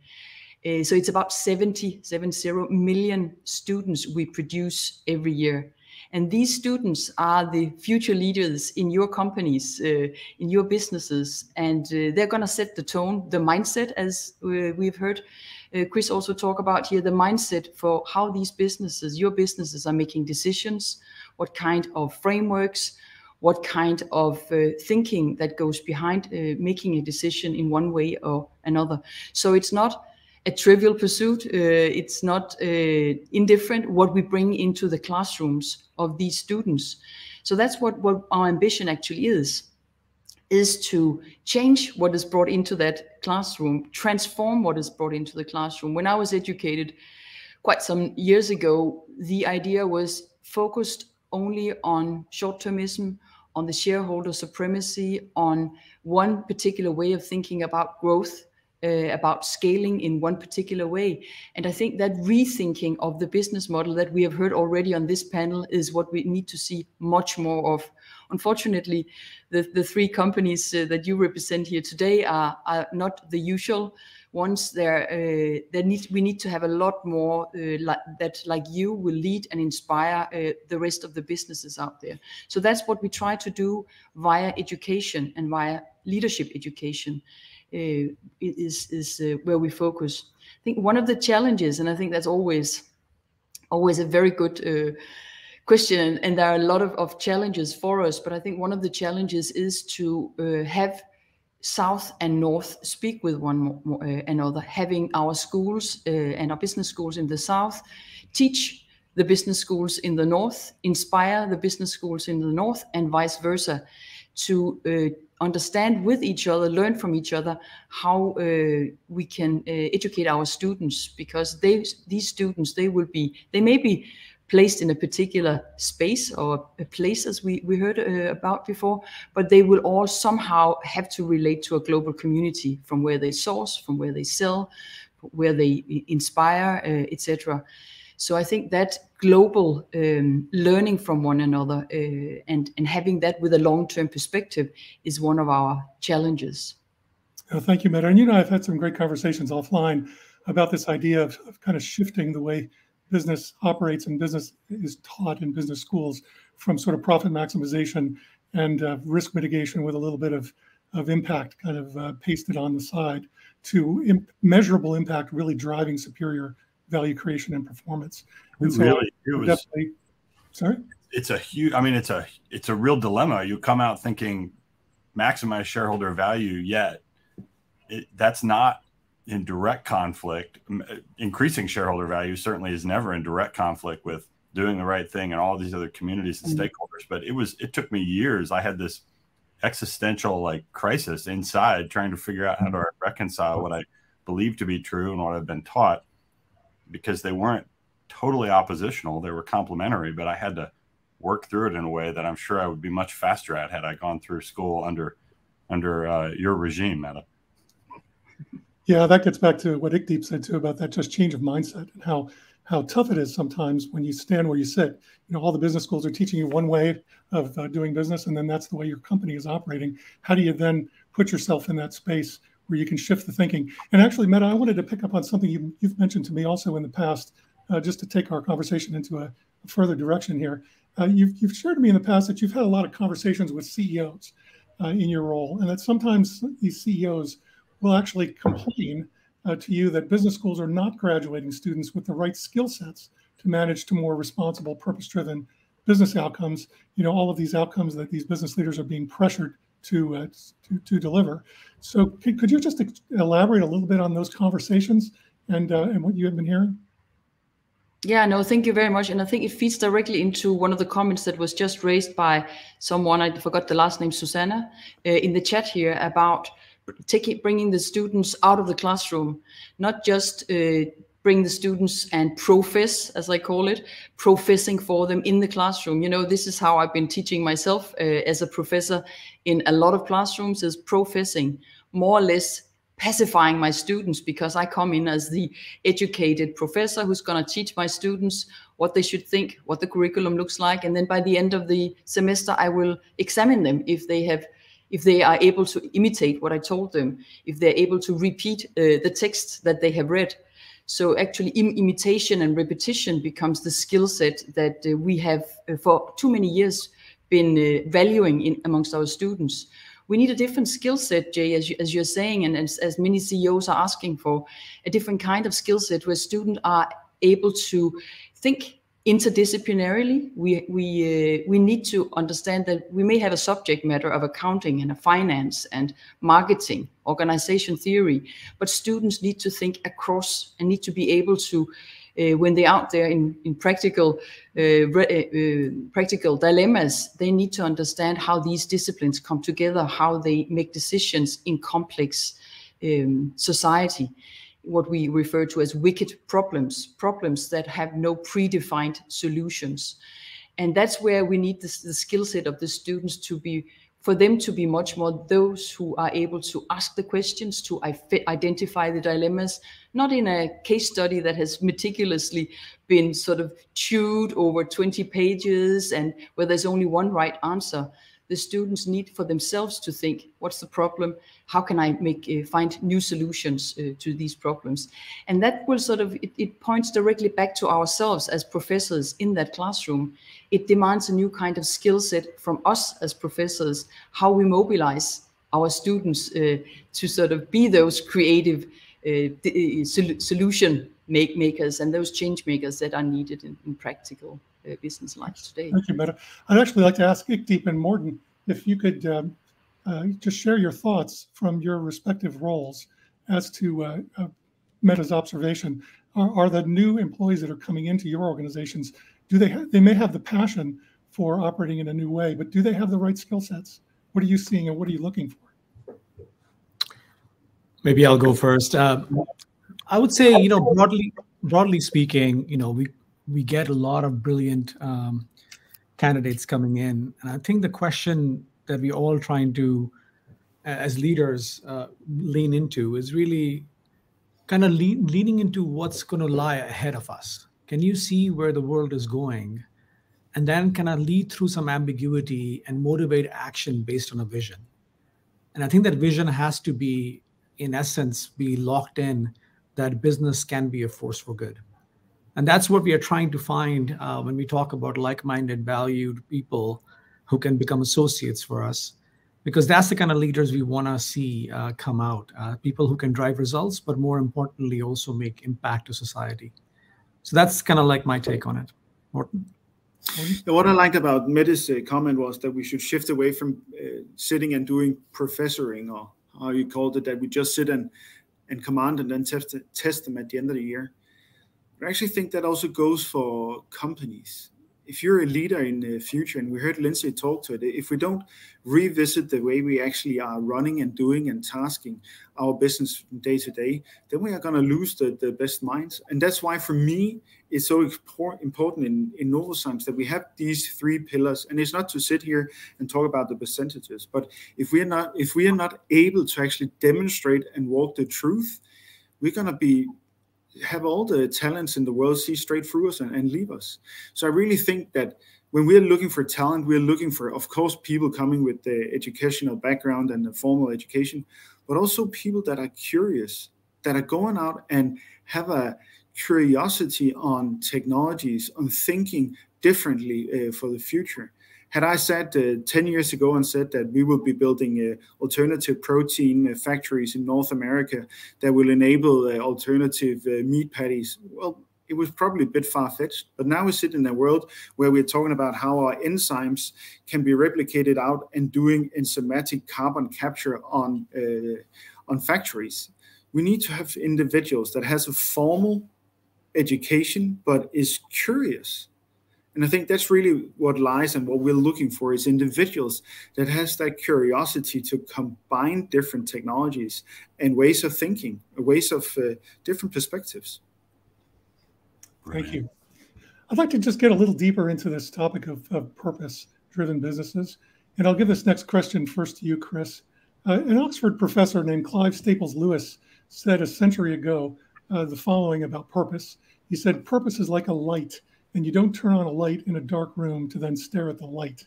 Uh, so it's about 70, 70 million students we produce every year. And these students are the future leaders in your companies, uh, in your businesses, and uh, they're going to set the tone, the mindset, as uh, we've heard uh, Chris also talk about here, the mindset for how these businesses, your businesses, are making decisions, what kind of frameworks, what kind of uh, thinking that goes behind uh, making a decision in one way or another. So it's not a trivial pursuit. Uh, it's not uh, indifferent what we bring into the classrooms of these students. So that's what, what our ambition actually is, is to change what is brought into that classroom, transform what is brought into the classroom. When I was educated quite some years ago, the idea was focused only on short-termism, on the shareholder supremacy, on one particular way of thinking about growth, uh, about scaling in one particular way. And I think that rethinking of the business model that we have heard already on this panel is what we need to see much more of. Unfortunately, the, the three companies uh, that you represent here today are, are not the usual ones there uh, there we need to have a lot more uh, like, that like you will lead and inspire uh, the rest of the businesses out there. So that's what we try to do via education and via leadership education uh, is is uh, where we focus. I think one of the challenges and i think that's always always a very good uh, question and there are a lot of, of challenges for us but i think one of the challenges is to have south and north speak with one uh, another, having our schools uh, and our business schools in the south teach the business schools in the north, inspire the business schools in the north, and vice versa, to uh, understand with each other, learn from each other how uh, we can uh, educate our students because they, these students, they will be, they may be placed in a particular space or a place as we, we heard uh, about before, but they will all somehow have to relate to a global community from where they source, from where they sell, where they inspire, uh, etc. So I think that global um, learning from one another uh, and, and having that with a long-term perspective is one of our challenges. Oh, thank you, Mette. And you know, I've had some great conversations offline about this idea of, of kind of shifting the way business operates and business is taught in business schools from sort of profit maximization and uh, risk mitigation with a little bit of, of impact kind of uh, pasted on the side to imp- measurable impact really driving superior value creation and performance. And so really, it was, definitely, sorry? It's a huge, I mean, it's a, it's a real dilemma. You come out thinking maximize shareholder value, yet it, that's not in direct conflict. Increasing shareholder value certainly is never in direct conflict with doing the right thing and all these other communities and mm-hmm. stakeholders. But it was it took me years. I had this existential like crisis inside trying to figure out how to mm-hmm. reconcile what I believed to be true and what I've been taught because they weren't totally oppositional. They were complementary, but I had to work through it in a way that I'm sure I would be much faster at had I gone through school under under uh, your regime, Mette. Yeah, that gets back to what Ikdeep said too about that just change of mindset and how how tough it is sometimes when you stand where you sit. You know, all the business schools are teaching you one way of uh, doing business, and then that's the way your company is operating. How do you then put yourself in that space where you can shift the thinking? And actually, Mette, I wanted to pick up on something you, have mentioned to me also in the past, uh, just to take our conversation into a, a further direction here. Uh, you've, you've shared to me in the past that you've had a lot of conversations with CEOs uh, in your role, and that sometimes these CEOs will actually complain uh, to you that business schools are not graduating students with the right skill sets to manage to more responsible, purpose-driven business outcomes. You know, all of these outcomes that these business leaders are being pressured to uh, to, to, deliver. So, could, could you just elaborate a little bit on those conversations and uh, and what you have been hearing? Yeah, no, thank you very much. And I think it feeds directly into one of the comments that was just raised by someone, I forgot the last name, Susanna, uh, in the chat here about taking bringing the students out of the classroom, not just uh, bring the students and profess, as I call it, professing for them in the classroom. You know, this is how I've been teaching myself uh, as a professor in a lot of classrooms is professing, more or less pacifying my students because I come in as the educated professor who's going to teach my students what they should think, what the curriculum looks like. And then by the end of the semester, I will examine them if they have if they are able to imitate what I told them, if they're able to repeat uh, the text that they have read. So actually Im imitation and repetition becomes the skill set that uh, we have uh, for too many years been uh, valuing in, amongst our students. We need a different skill set, Jay, as, you, as you're saying, and as, as many CEOs are asking for, a different kind of skill set where students are able to think interdisciplinarily we we uh, we need to understand that we may have a subject matter of accounting and a finance and marketing organization theory but students need to think across and need to be able to uh, when they're out there in, in practical uh, uh, uh, practical dilemmas they need to understand how these disciplines come together how they make decisions in complex um, society what we refer to as wicked problems, problems that have no predefined solutions. And that's where we need the, the skill set of the students to be, for them to be much more those who are able to ask the questions, to identify the dilemmas, not in a case study that has meticulously been sort of chewed over 20 pages and where there's only one right answer, the students need for themselves to think what's the problem? How can i make uh, find new solutions uh, to these problems? And that will sort of it, it, points directly back to ourselves as professors in that classroom. It demands a new kind of skill set from us as professors how we mobilize our students uh, to sort of be those creative uh, uh, solution make makers and those change makers that are needed in, in practical uh, business life today. Thank you, Mette. I'd actually like to ask Ikdeep and Morten if you could um, uh, just share your thoughts from your respective roles as to uh, uh, Mette's observation. Are, are, the new employees that are coming into your organizations, do they have they may have the passion for operating in a new way, but do they have the right skill sets? What are you seeing and what are you looking for? Maybe I'll go first. Um, I would say, you know, broadly broadly speaking, you know, we we get a lot of brilliant um, candidates coming in, and I think the question that we all trying to, as leaders, uh, lean into is really kind of le- leaning into what's going to lie ahead of us. Can you see where the world is going? And then kind of lead through some ambiguity and motivate action based on a vision. And I think that vision has to be, in essence, be locked in that business can be a force for good. And that's what we are trying to find uh, when we talk about like minded, valued people who can become associates for us, because that's the kind of leaders we want to see uh, come out uh, people who can drive results, but more importantly, also make impact to society. So that's kind of like my take on it. Morten? What I liked about Mette's uh, comment was that we should shift away from uh, sitting and doing professoring, or how you called it, that we just sit and and command and then test, test them at the end of the year. But I actually think that also goes for companies. If you're a leader in the future, and we heard Lindsay talk to it, if we don't revisit the way we actually are running and doing and tasking our business from day to day, then we are going to lose the, the best minds. And that's why, for me, it's so important in, in Novozymes that we have these three pillars. And it's not to sit here and talk about the percentages, but if we are not if we are not able to actually demonstrate and walk the truth, we're going to be have all the talents in the world see straight through us and, and leave us. So I really think that when we're looking for talent, we're looking for, of course, people coming with the educational background and the formal education, but also people that are curious, that are going out and have a curiosity on technologies, on thinking differently uh, for the future. Had I said uh, 10 years ago and said that we will be building uh, alternative protein uh, factories in North America that will enable uh, alternative meat patties, well, it was probably a bit far-fetched. But now we sit in a world where we're talking about how our enzymes can be replicated out and doing enzymatic carbon capture on uh, on factories. We need to have individuals that has a formal education but is curious and i think that's really what lies and what we're looking for is individuals that has that curiosity to combine different technologies and ways of thinking ways of uh, different perspectives. Thank you. I'd like to just get a little deeper into this topic of, of purpose driven businesses. And i'll give this next question first to you chris. Uh, an oxford professor named clive staples lewis said a century ago uh, the following about purpose. He said, Purpose is like a light, and you don't turn on a light in a dark room to then stare at the light.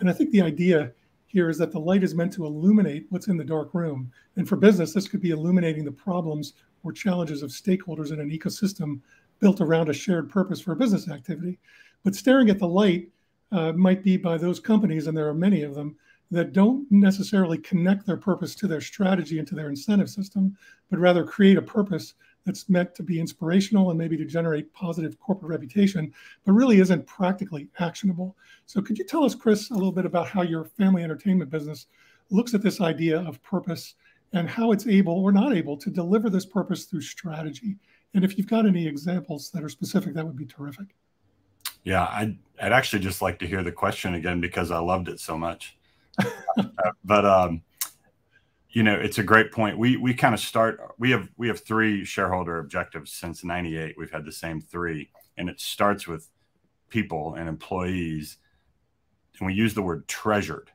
And I think the idea here is that the light is meant to illuminate what's in the dark room. And for business, this could be illuminating the problems or challenges of stakeholders in an ecosystem built around a shared purpose for a business activity. But staring at the light uh, might be by those companies, and there are many of them, that don't necessarily connect their purpose to their strategy and to their incentive system, but rather create a purpose that's meant to be inspirational and maybe to generate positive corporate reputation, but really isn't practically actionable. So, could you tell us, Chris, a little bit about how your family entertainment business looks at this idea of purpose and how it's able or not able to deliver this purpose through strategy? And if you've got any examples that are specific, that would be terrific. Yeah, I'd, I'd actually just like to hear the question again because I loved it so much. (laughs) but um, you know, it's a great point. We we kind of start. We have we have three shareholder objectives since '98. We've had the same three, and it starts with people and employees, and we use the word treasured,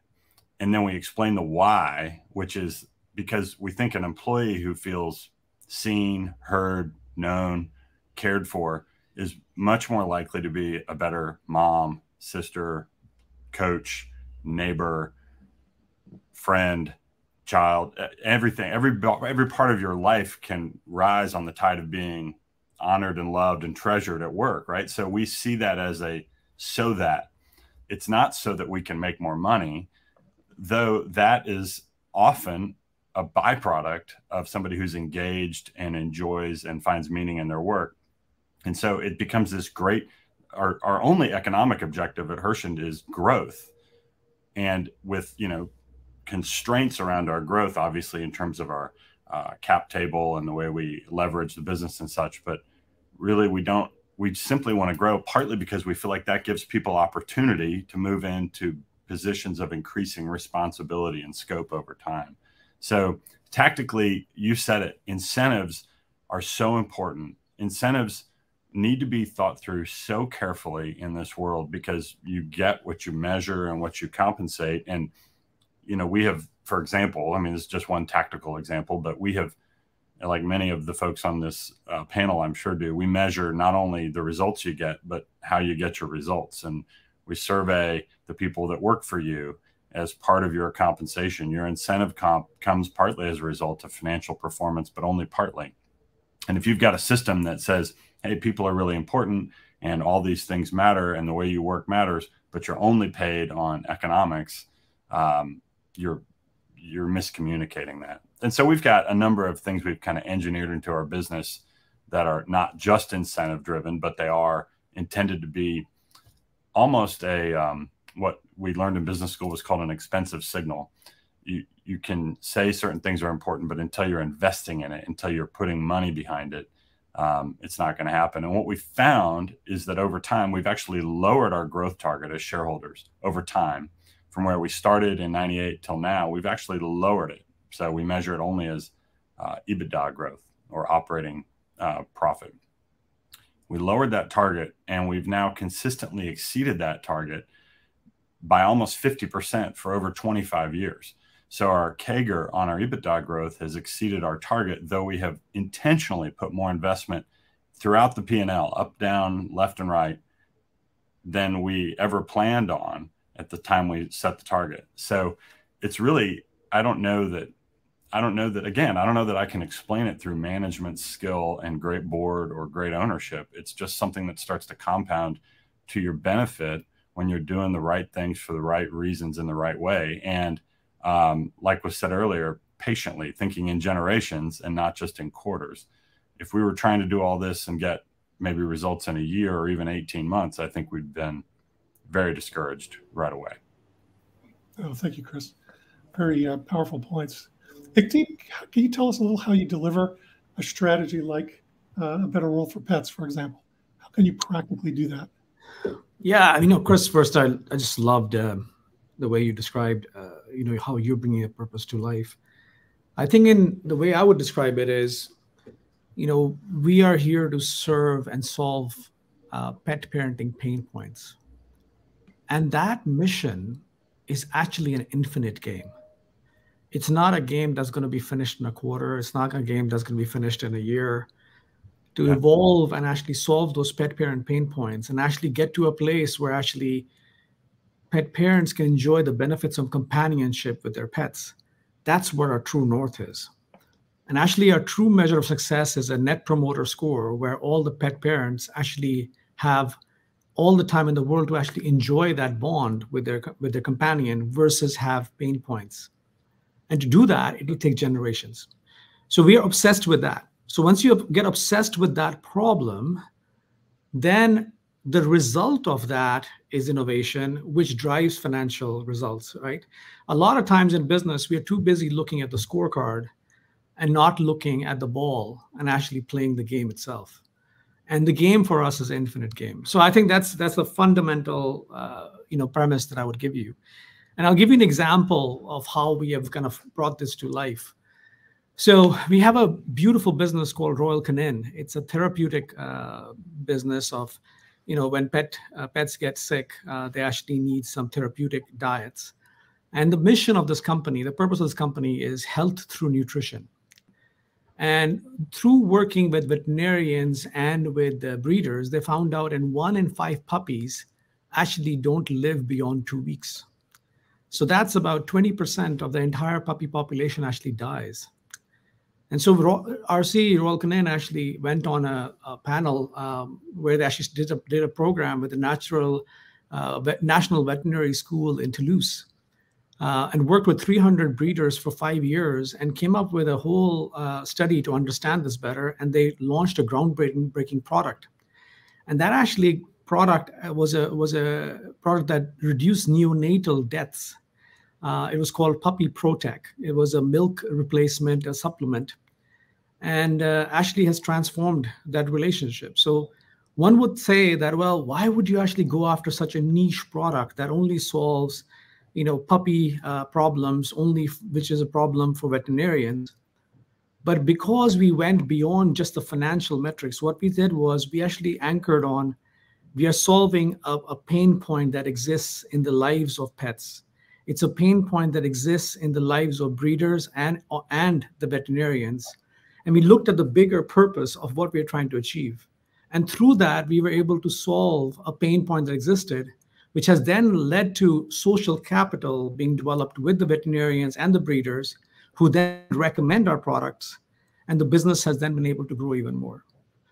and then we explain the why, which is because we think an employee who feels seen, heard, known, cared for is much more likely to be a better mom, sister, coach, neighbor, friend, child, everything, every every part of your life can rise on the tide of being honored and loved and treasured at work, right? So we see that as a so that it's not so that we can make more money, though that is often a byproduct of somebody who's engaged and enjoys and finds meaning in their work. And so it becomes this great our, our only economic objective at Herschend is growth. And with, you know, constraints around our growth, obviously, in terms of our uh, cap table and the way we leverage the business and such. But really, we don't, we simply want to grow partly because we feel like that gives people opportunity to move into positions of increasing responsibility and scope over time. So, tactically, you said it incentives are so important. Incentives need to be thought through so carefully in this world because you get what you measure and what you compensate. And you know, we have, for example, I mean, this is just one tactical example, but we have, like many of the folks on this uh, panel, I'm sure do, we measure not only the results you get, but how you get your results. And we survey the people that work for you as part of your compensation. Your incentive comp comes partly as a result of financial performance, but only partly. And if you've got a system that says, hey, people are really important and all these things matter and the way you work matters, but you're only paid on economics, um, you're you're miscommunicating that. And so we've got a number of things we've kind of engineered into our business that are not just incentive driven, but they are intended to be almost a um, what we learned in business school was called an expensive signal. You you can say certain things are important, but until you're investing in it, until you're putting money behind it, um, it's not going to happen. And what we found is that over time, we've actually lowered our growth target as shareholders over time from where we started in 98 till now, we've actually lowered it. So we measure it only as uh, EBITDA growth or operating uh, profit. We lowered that target and we've now consistently exceeded that target by almost 50% for over 25 years. So our CAGR on our EBITDA growth has exceeded our target, though we have intentionally put more investment throughout the P&L, up, down, left, and right, than we ever planned on at the time we set the target. So it's really, I don't know that, I don't know that, again, I don't know that I can explain it through management skill and great board or great ownership. It's just something that starts to compound to your benefit when you're doing the right things for the right reasons in the right way. And um, like was said earlier, patiently thinking in generations and not just in quarters. If we were trying to do all this and get maybe results in a year or even 18 months, I think we'd been very discouraged right away. Oh, thank you, Chris. Very uh, powerful points. can you tell us a little how you deliver a strategy like uh, a better world for pets, for example? How can you practically do that? Yeah, you know, Chris, first, I, I just loved uh, the way you described, uh, you know, how you're bringing a purpose to life. I think in the way I would describe it is, you know, we are here to serve and solve uh, pet parenting pain points. And that mission is actually an infinite game. It's not a game that's going to be finished in a quarter. It's not a game that's going to be finished in a year. To yeah. evolve and actually solve those pet parent pain points and actually get to a place where actually pet parents can enjoy the benefits of companionship with their pets. That's what our true north is. And actually, our true measure of success is a net promoter score where all the pet parents actually have all the time in the world to actually enjoy that bond with their with their companion versus have pain points and to do that it will take generations so we are obsessed with that So once you get obsessed with that problem, then the result of that is innovation, which drives financial results, right? A lot of times in business, we are too busy looking at the scorecard and not looking at the ball and actually playing the game itself. And the game for us is infinite game. So I think that's that's the fundamental uh, you know premise that I would give you. And I'll give you an example of how we have kind of brought this to life. So we have a beautiful business called Royal Canin. It's a therapeutic uh, business of, you know, when pet uh, pets get sick, uh, they actually need some therapeutic diets. And the mission of this company, the purpose of this company is health through nutrition. And through working with veterinarians and with breeders, they found out in one in five puppies actually don't live beyond two weeks. So that's about 20% of the entire puppy population actually dies. And so RC Royal Canin actually went on a, a panel um, where they actually did a, did a program with the Natural uh, National Veterinary School in Toulouse uh, and worked with 300 breeders for five years and came up with a whole uh, study to understand this better. And they launched a groundbreaking breaking product. And that actually product uh, was a was a product that reduced neonatal deaths. Uh, it was called Puppy Protec. It was a milk replacement, a supplement and uh, actually has transformed that relationship. So one would say that, well, why would you actually go after such a niche product that only solves, you know, puppy uh, problems, only which is a problem for veterinarians? But because we went beyond just the financial metrics, what we did was we actually anchored on we are solving a, a pain point that exists in the lives of pets. It's a pain point that exists in the lives of breeders and and the veterinarians and we looked at the bigger purpose of what we are trying to achieve. And through that, we were able to solve a pain point that existed, which has then led to social capital being developed with the veterinarians and the breeders who then recommend our products. And the business has then been able to grow even more.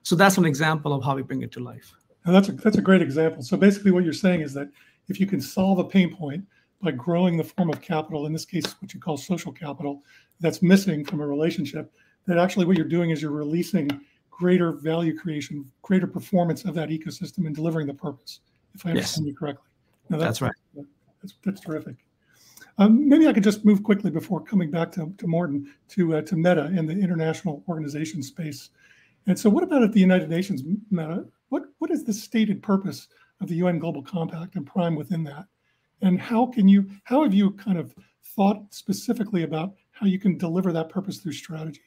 So that's an example of how we bring it to life. Now that's a, that's a great example. So basically, what you're saying is that if you can solve a pain point by growing the form of capital, in this case, what you call social capital, that's missing from a relationship, that actually what you're doing is you're releasing greater value creation, greater performance of that ecosystem and delivering the purpose, if I understand yes. you correctly. Now that's, that's, right. That's, that's terrific. Um, maybe I could just move quickly before coming back to, to Morten to, uh, to Mette in the international organization space. And so what about at the United Nations, Mette? What, what is the stated purpose of the UN Global Compact and PRME within that? And how can you, how have you kind of thought specifically about how you can deliver that purpose through strategy?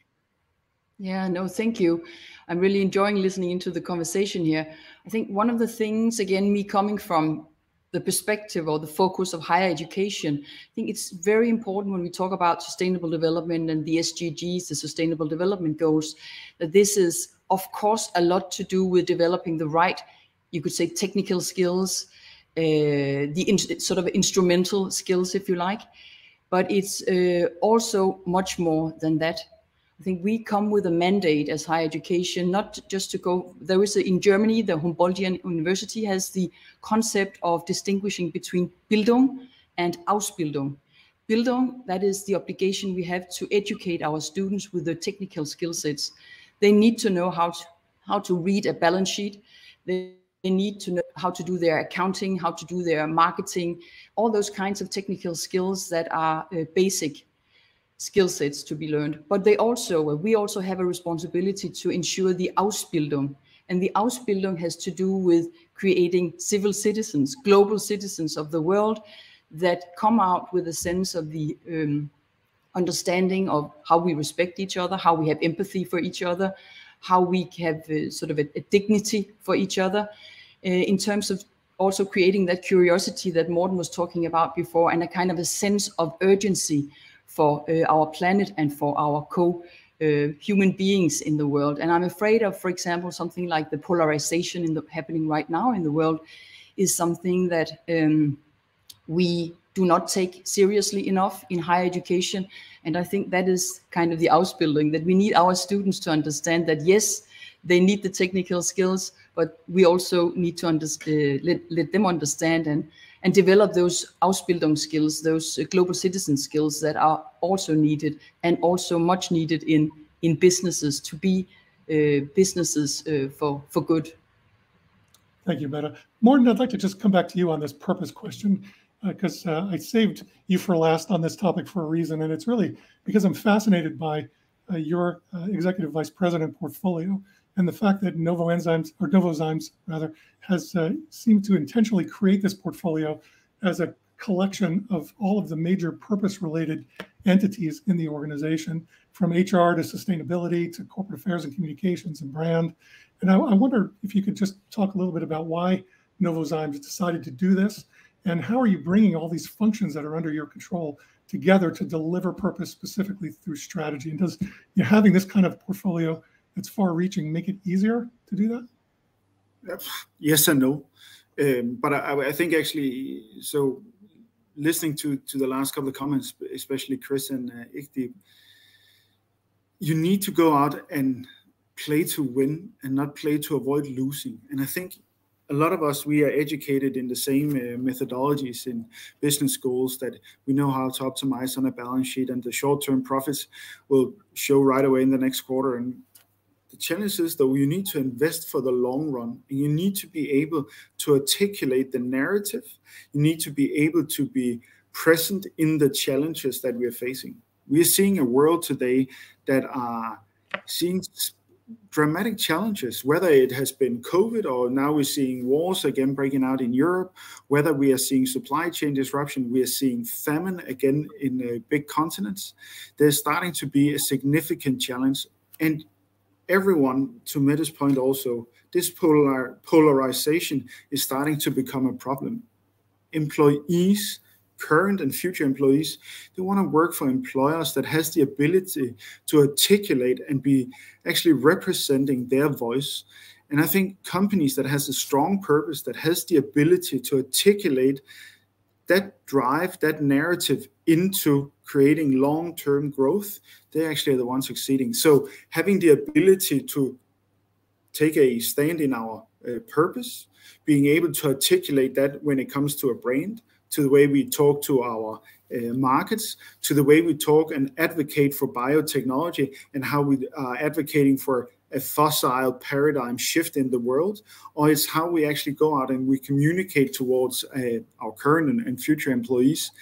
Yeah, no, thank you. I'm really enjoying listening into the conversation here. I think one of the things, again, me coming from the perspective or the focus of higher education, I think it's very important when we talk about sustainable development and the SDGs, the Sustainable Development Goals, that this is, of course, a lot to do with developing the right, you could say, technical skills, uh, the in, sort of instrumental skills, if you like. But it's uh, also much more than that I think we come with a mandate as higher education, not just to go. There is a, in Germany, the Humboldtian University has the concept of distinguishing between Bildung and Ausbildung. Bildung, that is the obligation we have to educate our students with the technical skill sets. They need to know how to, how to read a balance sheet. They, they need to know how to do their accounting, how to do their marketing, all those kinds of technical skills that are uh, basic skill sets to be learned. But they also, we also have a responsibility to ensure the Ausbildung. And the Ausbildung has to do with creating civil citizens, global citizens of the world that come out with a sense of the um, understanding of how we respect each other, how we have empathy for each other, how we have uh, sort of a, a, dignity for each other, uh, in terms of also creating that curiosity that Morten was talking about before, and a kind of a sense of urgency for uh, our planet and for our co uh, human beings in the world. And I'm afraid of, for example, something like the polarization in the, happening right now in the world is something that um, we do not take seriously enough in higher education. And I think that is kind of the Ausbildung that we need our students to understand that yes, they need the technical skills, but we also need to uh, let, let them understand and and develop those Ausbildung skills, those uh, global citizen skills that are also needed and also much needed in in businesses to be uh, businesses uh, for for good. Thank you, Mette. Morten, I'd like to just come back to you on this purpose question because uh, uh, I saved you for last on this topic for a reason, and it's really because I'm fascinated by uh, your executive vice president portfolio and the fact that Novozymes or Novozymes rather has uh, seemed to intentionally create this portfolio as a collection of all of the major purpose-related entities in the organization, from HR to sustainability to corporate affairs and communications and brand. And I, I wonder if you could just talk a little bit about why Novozymes decided to do this, and how are you bringing all these functions that are under your control together to deliver purpose specifically through strategy? And does you know, having this kind of portfolio that's far-reaching make it easier to do that? Yes and no. Um, but I, I, think actually, so listening to to the last couple of comments, especially Chris and uh, you need to go out and play to win and not play to avoid losing. And I think a lot of us we are educated in the same uh, methodologies in business schools that we know how to optimize on a balance sheet and the short-term profits will show right away in the next quarter and the challenge is though you need to invest for the long run and you need to be able to articulate the narrative you need to be able to be present in the challenges that we are facing we are seeing a world today that are seeing dramatic challenges, whether it has been COVID or now we're seeing wars again breaking out in Europe, whether we are seeing supply chain disruption, we are seeing famine again in uh, big continents. There's starting to be a significant challenge. And everyone, to Mette's point also, this polar, polarization is starting to become a problem. Employees current and future employees they want to work for employers that has the ability to articulate and be actually representing their voice and i think companies that has a strong purpose that has the ability to articulate that drive that narrative into creating long-term growth they actually are the ones succeeding. So having the ability to take a stand in our uh, purpose being able to articulate that when it comes to a brand to the way we talk to our uh, markets, to the way we talk and advocate for biotechnology and how we are advocating for a fossil paradigm shift in the world, or it's how we actually go out and we communicate towards uh, our current and, and, future employees,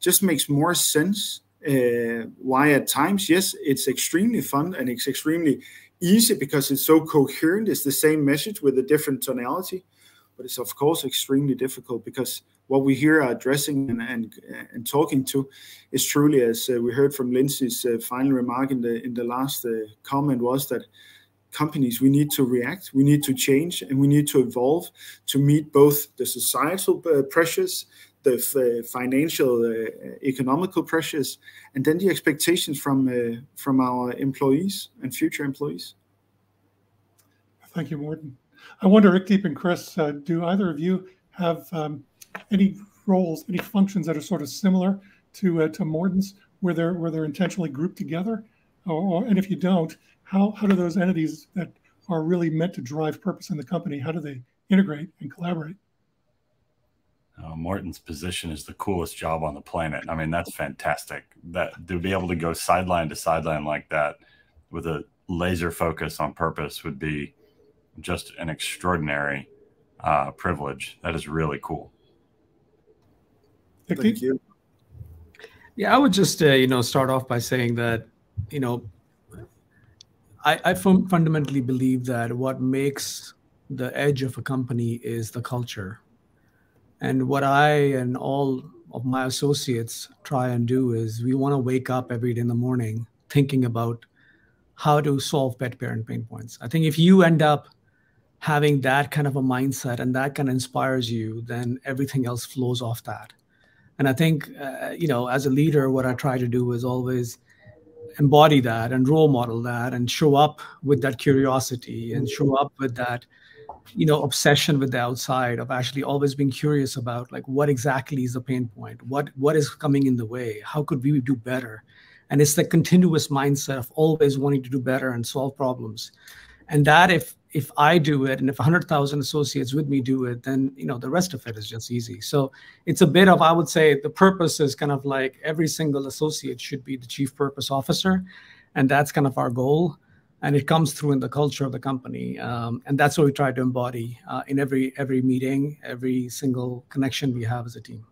just makes more sense. Uh, why at times, yes, it's extremely fun and it's extremely easy because it's so coherent. It's the same message with a different tonality, but it's of course extremely difficult because what we hear addressing and, and, and talking to is truly, as uh, we heard from Lindsay's uh, final remark in the in the last uh, comment, was that companies we need to react, we need to change, and we need to evolve to meet both the societal uh, pressures, the uh, financial, uh, economical pressures, and then the expectations from from our employees and future employees. Thank you, Morten. I wonder, Ikdeep and Chris, do either of you have um, any roles, any functions that are sort of similar to uh, to Morten's, where they're where they're intentionally grouped together, or, or, and if you don't, how how do those entities that are really meant to drive purpose in the company, how do they integrate and collaborate? Uh, Morten's position is the coolest job on the planet. I mean, that's fantastic. That to be able to go sideline to sideline like that with a laser focus on purpose would be just an extraordinary uh, privilege. That is really cool. Thank you. Yeah, I would just uh, you know start off by saying that you know I, I fundamentally believe that what makes the edge of a company is the culture, and what I and all of my associates try and do is we want to wake up every day in the morning thinking about how to solve pet parent pain points. I think if you end up having that kind of a mindset and that kind of inspires you, then everything else flows off that. And I think, uh, you know, as a leader, what I try to do is always embody that and role model that and show up with that curiosity and show up with that, you know, obsession with the outside of actually always being curious about like what exactly is the pain point, what what is coming in the way, how could we do better, and it's the continuous mindset of always wanting to do better and solve problems, and that if if I do it and if 100,000 associates with me do it, then you know the rest of it is just easy. So it's a bit of I would say the purpose is kind of like every single associate should be the chief purpose officer, and that's kind of our goal and it comes through in the culture of the company um, and that's what we try to embody uh, in every every meeting every single connection we have as a team.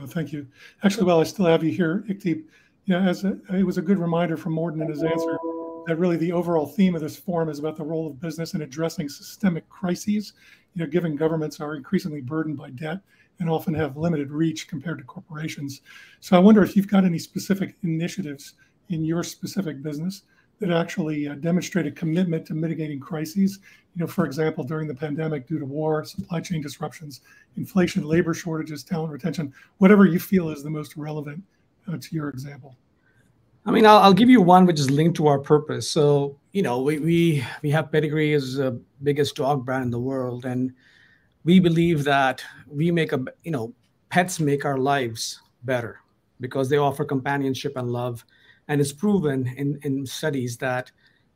Oh, thank you. Actually while i still have you here Ikdeep, yeah as a, it was a good reminder from Morten in his answer that really the overall theme of this forum is about the role of business in addressing systemic crises. You know given governments are increasingly burdened by debt and often have limited reach compared to corporations. So i wonder if you've got any specific initiatives in your specific business that actually uh, demonstrate a commitment to mitigating crises. You know, for example, during the pandemic, due to war, supply chain disruptions, inflation, labor shortages, talent retention, whatever you feel is the most relevant uh, to your example. I mean, I'll, I'll, give you one which is linked to our purpose. So, you know, we we we have Pedigree as the biggest dog brand in the world, and we believe that we make a you know pets make our lives better because they offer companionship and love and it's proven in, in studies that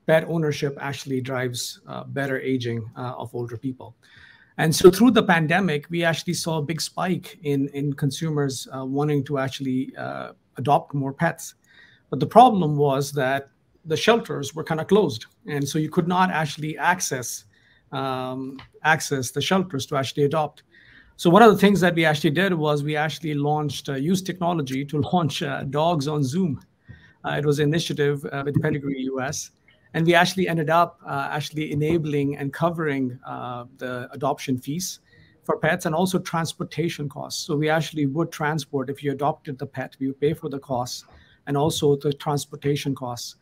pet ownership actually drives uh, better aging uh, of older people. And so through the pandemic, we actually saw a big spike in, in consumers uh, wanting to actually uh, adopt more pets. But the problem was that the shelters were kind of closed. And so you could not actually access um, access the shelters to actually adopt. So one of the things that we actually did was we actually launched, uh, used technology to (laughs) launch uh, dogs on Zoom. Uh, it was an initiative uh, with Pedigree US. And we actually ended up uh, actually enabling and covering the adoption fees for pets and also transportation costs. So we actually would transport if you adopted the pet, we would pay for the costs and also the transportation costs.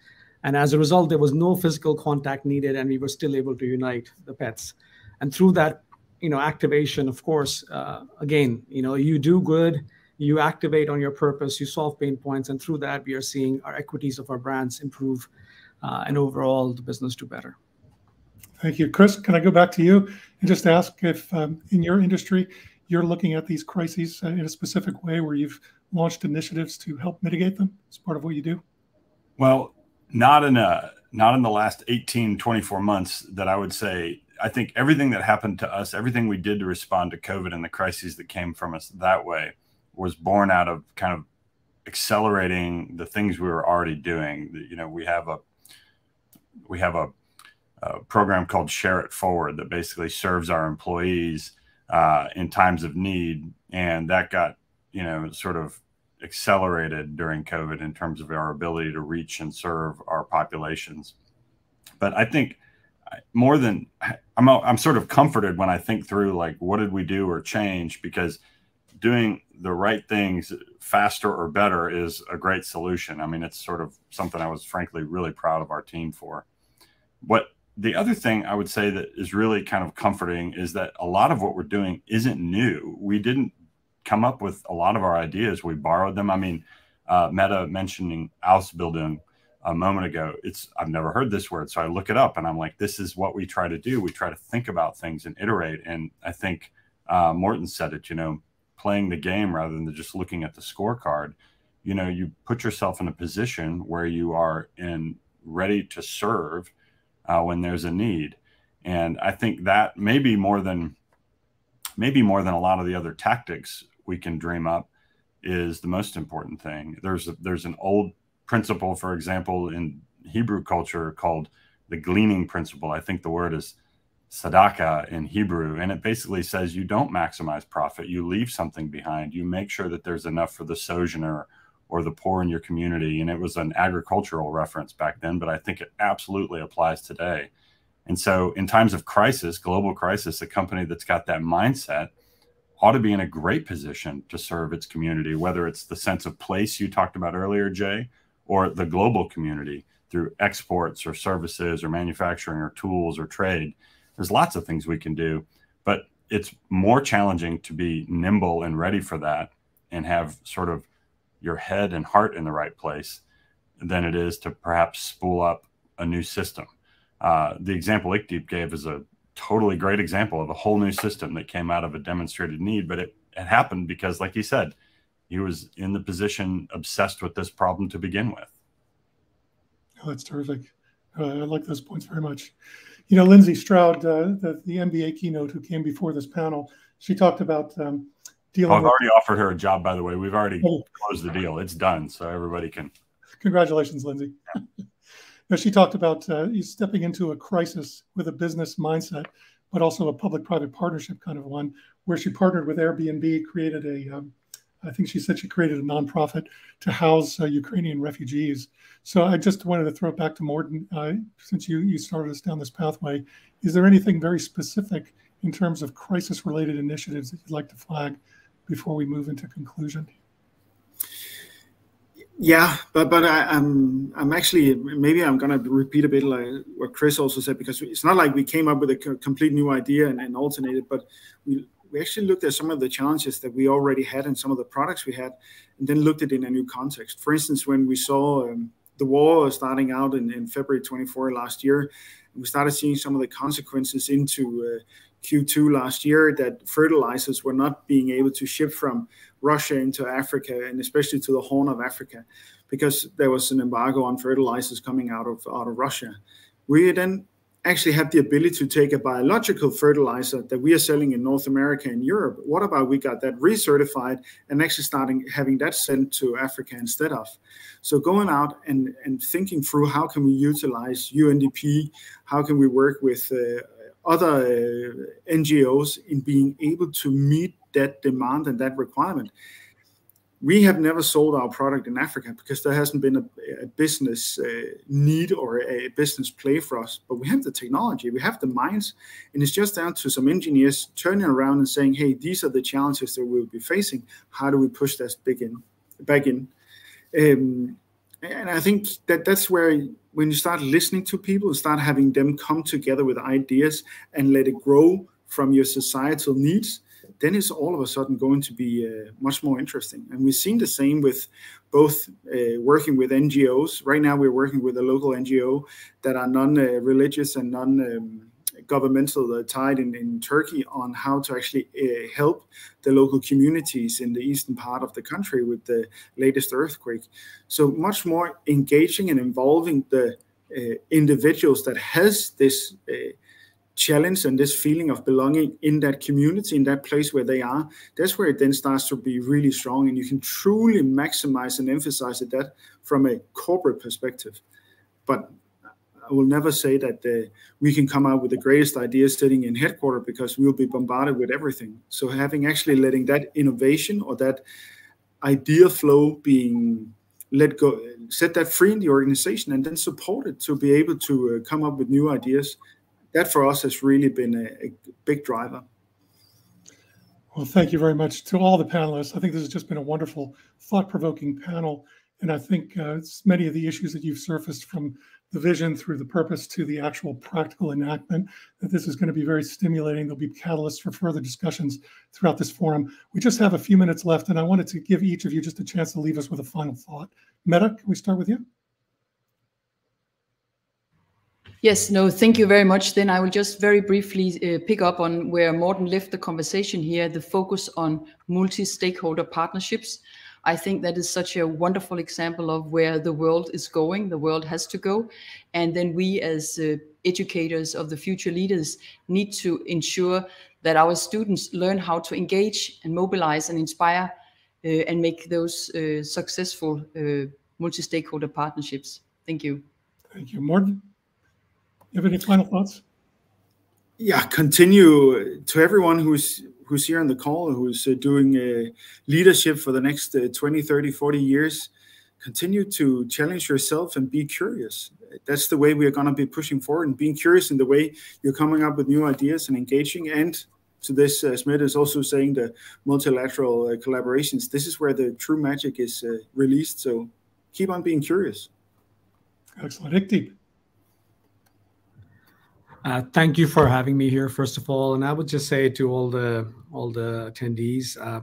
And as a result, there was no physical contact needed, and we were still able to unite the pets. And through that, you know, activation, of course, uh, again, you know, you do good, you activate on your purpose, you solve pain points, and through that, we are seeing our equities of our brands improve uh, and overall the business do better. Thank you. Chris, can I go back to you and just ask if um, in your industry, you're looking at these crises uh, in a specific way where you've launched initiatives to help mitigate them as part of what you do? Well, not in a not in the last 18 24 months that I would say I think everything that happened to us, everything we did to respond to COVID and the crises that came from us that way was born out of kind of accelerating the things we were already doing. You know, we have a we have a, a program called Share It Forward that basically serves our employees uh, in times of need, and that got you know sort of accelerated during COVID in terms of our ability to reach and serve our populations. But I think more than I'm, I'm sort of comforted when I think through like what did we do or change because doing the right things faster or better is a great solution. I mean, it's sort of something I was frankly really proud of our team for. What the other thing I would say that is really kind of comforting is that a lot of what we're doing isn't new. We didn't come up with a lot of our ideas. We borrowed them. I mean, uh, Mette mentioning Ausbildung a moment ago. It's I've never heard this word, so I look it up and I'm like, this is what we try to do. We try to think about things and iterate. And I think uh, Morten said it. You know, playing the game rather than just looking at the scorecard, you know, you put yourself in a position where you are in ready to serve uh, when there's a need. And I think that maybe more than maybe more than a lot of the other tactics we can dream up is the most important thing. There's a, there's an old principle, for example, in Hebrew culture called the gleaning principle. I think the word is tzedakah in Hebrew, and it basically says you don't maximize profit. You leave something behind. You make sure that there's enough for the sojourner or the poor in your community. And it was an agricultural reference back then, but I think it absolutely applies today. And so, in times of crisis, global crisis, a company that's got that mindset ought to be in a great position to serve its community, whether it's the sense of place you talked about earlier, Jay, or the global community through exports or services or manufacturing or tools or trade there's lots of things we can do, but it's more challenging to be nimble and ready for that and have sort of your head and heart in the right place than it is to perhaps spool up a new system. Uh, the example Ikdeep gave is a totally great example of a whole new system that came out of a demonstrated need, but it, it happened because, like he said, he was in the position obsessed with this problem to begin with. Oh, that's terrific. Uh, I like those points very much. You know, Lindsay Strouse, uh, the, the MBA keynote who came before this panel, she talked about um, dealing. Oh, I've with, already offered her a job, by the way. We've already oh. closed the deal. It's done, so everybody can. Congratulations, Lindsay. now, she talked about uh, stepping into a crisis with a business mindset, but also a public-private partnership kind of one, where she partnered with Airbnb, created a um, I think she said she created a nonprofit to house uh, Ukrainian refugees. So I just wanted to throw it back to Morten, uh, since you, you started us down this pathway. Is there anything very specific in terms of crisis related initiatives that you'd like to flag before we move into conclusion? Yeah, but but I, am I'm, I'm actually maybe I'm gonna repeat a bit like what Chris also said because it's not like we came up with a complete new idea and, and alternated, but we we actually looked at some of the challenges that we already had and some of the products we had, and then looked at it in a new context. For instance, when we saw um, the war starting out in, in, February 24 last year, we started seeing some of the consequences into uh, Q2 last year that fertilizers were not being able to ship from Russia into Africa and especially to the Horn of Africa because there was an embargo on fertilizers coming out of out of Russia. We then actually have the ability to take a biological fertilizer that we are selling in North America and Europe. What about we got that recertified and actually starting having that sent to Africa instead of? So going out and, and thinking through how can we utilize UNDP, how can we work with uh, other uh, NGOs in being able to meet that demand and that requirement we have never sold our product in Africa because there hasn't been a, a business uh, need or a business play for us. But we have the technology, we have the minds, and it's just down to some engineers turning around and saying, "Hey, these are the challenges that we'll be facing. How do we push this big in, back in?" Um, and I think that that's where when you start listening to people, and start having them come together with ideas and let it grow from your societal needs then it's all of a sudden going to be uh, much more interesting. And we've seen the same with both uh, working with NGOs. Right now, we're working with a local NGO that are non-religious and non-governmental uh, tied in, in Turkey on how to actually uh, help the local communities in the eastern part of the country with the latest earthquake. So much more engaging and involving the uh, individuals that has this uh, challenge and this feeling of belonging in that community, in that place where they are, that's where it then starts to be really strong. And you can truly maximize and emphasize that from a corporate perspective. But I will never say that uh, we can come out with the greatest ideas sitting in headquarters because we'll be bombarded with everything. So having actually letting that innovation or that idea flow being let go, set that free in the organization and then support it to be able to uh, come up with new ideas that for us has really been a, a big driver. Well, thank you very much to all the panelists. I think this has just been a wonderful, thought-provoking panel, and I think uh, many of the issues that you've surfaced from the vision through the purpose to the actual practical enactment, that this is going to be very stimulating. There'll be catalysts for further discussions throughout this forum. We just have a few minutes left, and I wanted to give each of you just a chance to leave us with a final thought. Mette, can we start with you? Yes, no, thank you very much. Then I will just very briefly uh, pick up on where Morten left the conversation here, the focus on multi-stakeholder partnerships. I think that is such a wonderful example of where the world is going, the world has to go. And then we as uh, educators of the future leaders need to ensure that our students learn how to engage and mobilize and inspire uh, and make those uh, successful uh, multi-stakeholder partnerships. Thank you. Thank you. Morten? You have any final thoughts? Yeah, continue to everyone who's who's here on the call, who's uh, doing uh, leadership for the next uh, 20, 30, 40 years. Continue to challenge yourself and be curious. That's the way we are going to be pushing forward and being curious in the way you're coming up with new ideas and engaging. And to this, uh, Smith is also saying the multilateral uh, collaborations. This is where the true magic is uh, released. So keep on being curious. Excellent. Ikdeep. Uh, thank you for having me here, first of all. And I would just say to all the all the attendees, uh,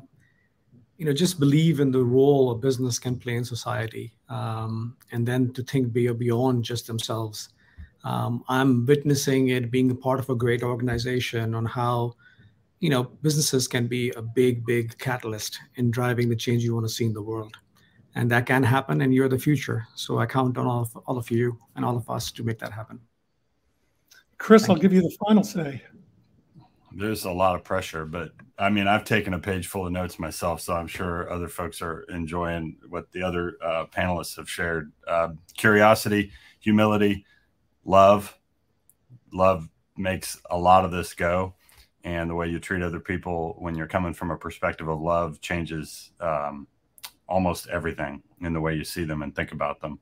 you know, just believe in the role a business can play in society, um, and then to think beyond just themselves. Um, I'm witnessing it being a part of a great organization on how, you know, businesses can be a big, big catalyst in driving the change you want to see in the world, and that can happen. And you're the future, so I count on all of, all of you and all of us to make that happen. Chris, I'll give you the final say. there's a lot of pressure, but I mean, I've taken a page full of notes myself, so I'm sure other folks are enjoying what the other uh, panelists have shared. Uh, curiosity, humility, love. Love makes a lot of this go, and the way you treat other people when you're coming from a perspective of love changes um, almost everything in the way you see them and think about them.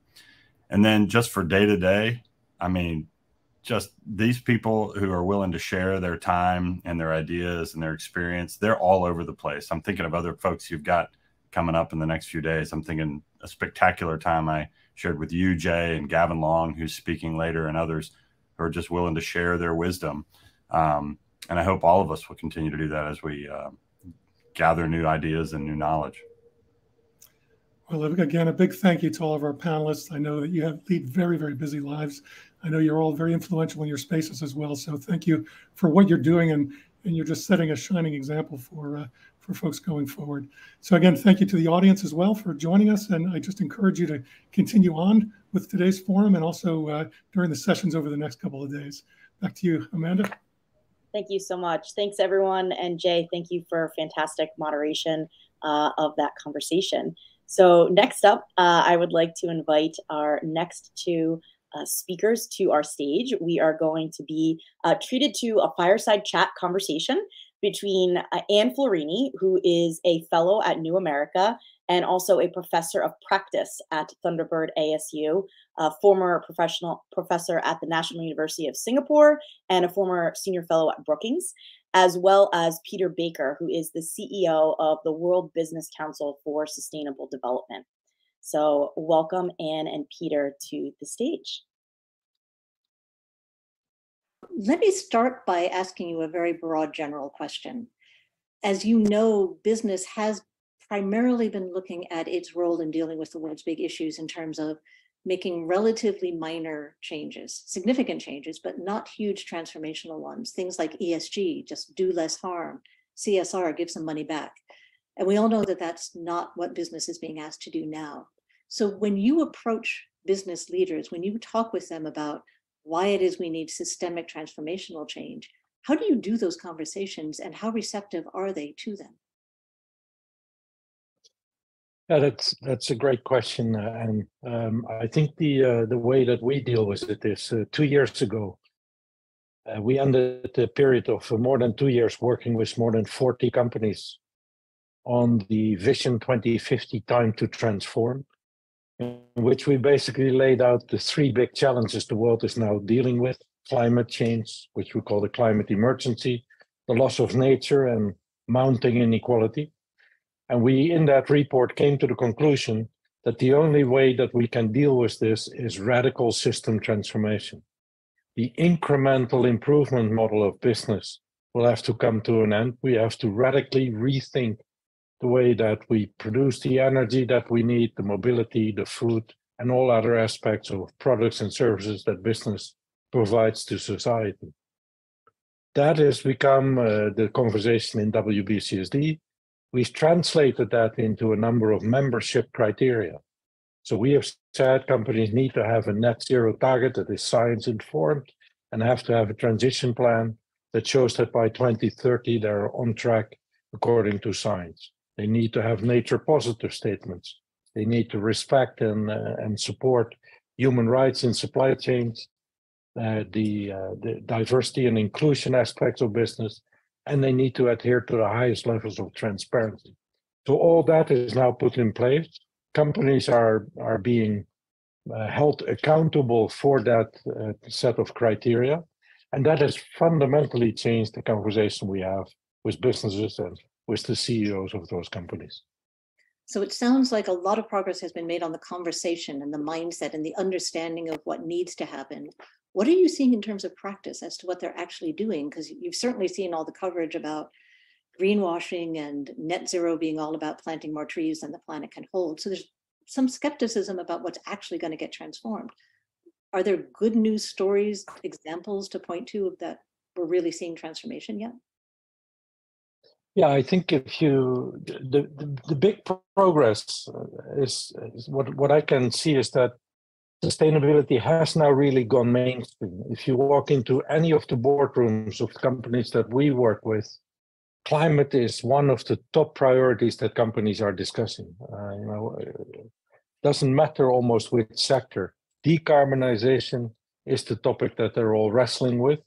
And then just for day to day, I mean, just these people who are willing to share their time and their ideas and their experience, they're all over the place. I'm thinking of other folks you've got coming up in the next few days. I'm thinking a spectacular time I shared with you, Jay, and Gavin Long, who's speaking later, and others who are just willing to share their wisdom. Um, and I hope all of us will continue to do that as we uh, gather new ideas and new knowledge. Well, again, a big thank you to all of our panelists. I know that you have lead very, very busy lives. I know you're all very influential in your spaces as well. So thank you for what you're doing, and and you're just setting a shining example for uh, for folks going forward. So again, thank you to the audience as well for joining us, and I just encourage you to continue on with today's forum and also uh, during the sessions over the next couple of days. Back to you, Amanda. Thank you so much. Thanks, everyone. And Jay, thank you for fantastic moderation uh, of that conversation. So next up, uh, I would like to invite our next two uh, speakers to our stage. We are going to be uh, treated to a fireside chat conversation between uh, Ann Florini, who is a fellow at New America and also a professor of practice at Thunderbird ASU, a former professional professor at the National University of Singapore, and a former senior fellow at Brookings, as well as Peter Bakker, who is the CEO of the World Business Council for Sustainable Development. So, welcome Ann and Peter to the stage. Let me start by asking you a very broad general question. As you know, business has primarily been looking at its role in dealing with the world's big issues in terms of making relatively minor changes, significant changes, but not huge transformational ones. Things like ESG, just do less harm, CSR, give some money back. And we all know that that's not what business is being asked to do now. So when you approach business leaders, when you talk with them about why it is we need systemic transformational change, how do you do those conversations and how receptive are they to them? Yeah, that's that's a great question, uh, and um, I think the uh, the way that we deal with it is uh, two years ago. Uh, we ended a period of more than two years working with more than 40 companies on the Vision 2050 Time to Transform, in which we basically laid out the three big challenges the world is now dealing with climate change, which we call the climate emergency, the loss of nature, and mounting inequality. And we, in that report, came to the conclusion that the only way that we can deal with this is radical system transformation. The incremental improvement model of business will have to come to an end. We have to radically rethink the way that we produce the energy that we need, the mobility, the food, and all other aspects of products and services that business provides to society. That has become uh, the conversation in WBCSD we've translated that into a number of membership criteria. So we have said companies need to have a net zero target that is science informed and have to have a transition plan that shows that by 2030 they're on track according to science. They need to have nature positive statements. They need to respect and, uh, and support human rights in supply chains, uh, the, uh, the diversity and inclusion aspects of business, and they need to adhere to the highest levels of transparency. So all that is now put in place. Companies are are being uh, held accountable for that uh, set of criteria, and that has fundamentally changed the conversation we have with businesses and with the CEOs of those companies. So it sounds like a lot of progress has been made on the conversation and the mindset and the understanding of what needs to happen. What are you seeing in terms of practice as to what they're actually doing? Because you've certainly seen all the coverage about greenwashing and net zero being all about planting more trees than the planet can hold. So there's some skepticism about what's actually going to get transformed. Are there good news stories, examples to point to that we're really seeing transformation yet? Yeah, I think if you the the, the big progress uh, is, is, what what I can see is that sustainability has now really gone mainstream. If you walk into any of the boardrooms of companies that we work with, climate is one of the top priorities that companies are discussing. Uh, you know, it doesn't matter almost which sector. Decarbonization is the topic that they're all wrestling with.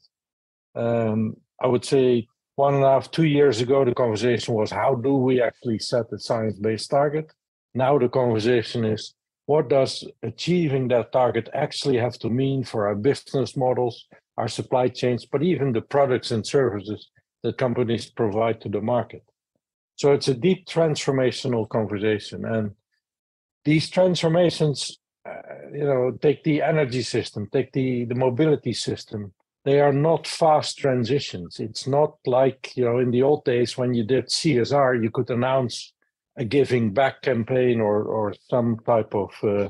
Um, I would say one and a half, two years ago, the conversation was how do we actually set a science-based target? Now the conversation is what does achieving that target actually have to mean for our business models, our supply chains, but even the products and services that companies provide to the market. So it's a deep transformational conversation. And these transformations, uh, you know, take the energy system, take the, the mobility system. They are not fast transitions. It's not like, you know, in the old days when you did CSR, you could announce a giving back campaign or, or some type of uh,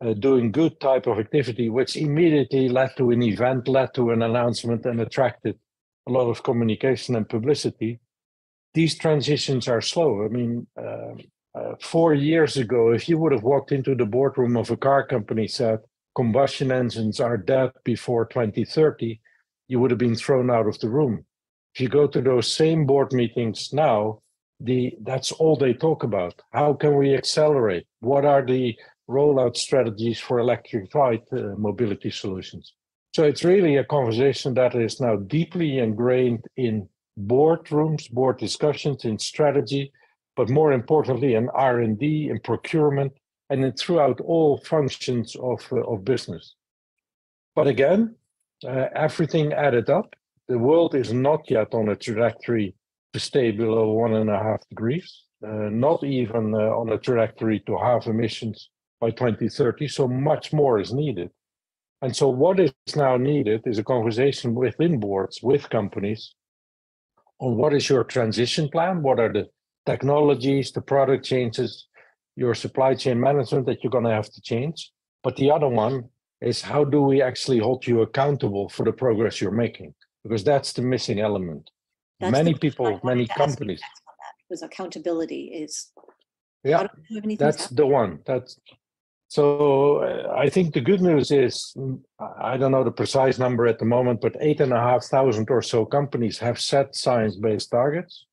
uh, doing good type of activity, which immediately led to an event, led to an announcement, and attracted a lot of communication and publicity. These transitions are slow. I mean, uh, uh, four years ago, if you would have walked into the boardroom of a car company said combustion engines are dead before 2030, you would have been thrown out of the room. If you go to those same board meetings now, the that's all they talk about. How can we accelerate? What are the rollout strategies for electrified uh, mobility solutions? So it's really a conversation that is now deeply ingrained in boardrooms, board discussions, in strategy, but more importantly in R&D, in procurement, and in throughout all functions of, uh, of business. But again, uh, everything added up, the world is not yet on a trajectory to stay below one and a half degrees, uh, not even uh, on a trajectory to halve emissions by 2030. So much more is needed. And so, what is now needed is a conversation within boards, with companies, on what is your transition plan? What are the technologies, the product changes, your supply chain management that you're going to have to change? But the other one is how do we actually hold you accountable for the progress you're making? Because that's the missing element. That's many people, many companies. Because accountability is. Yeah, that's the one. That's so uh, I think the good news is mm, I don't know the precise number at the moment, but eight and a half thousand or so companies have set science-based targets,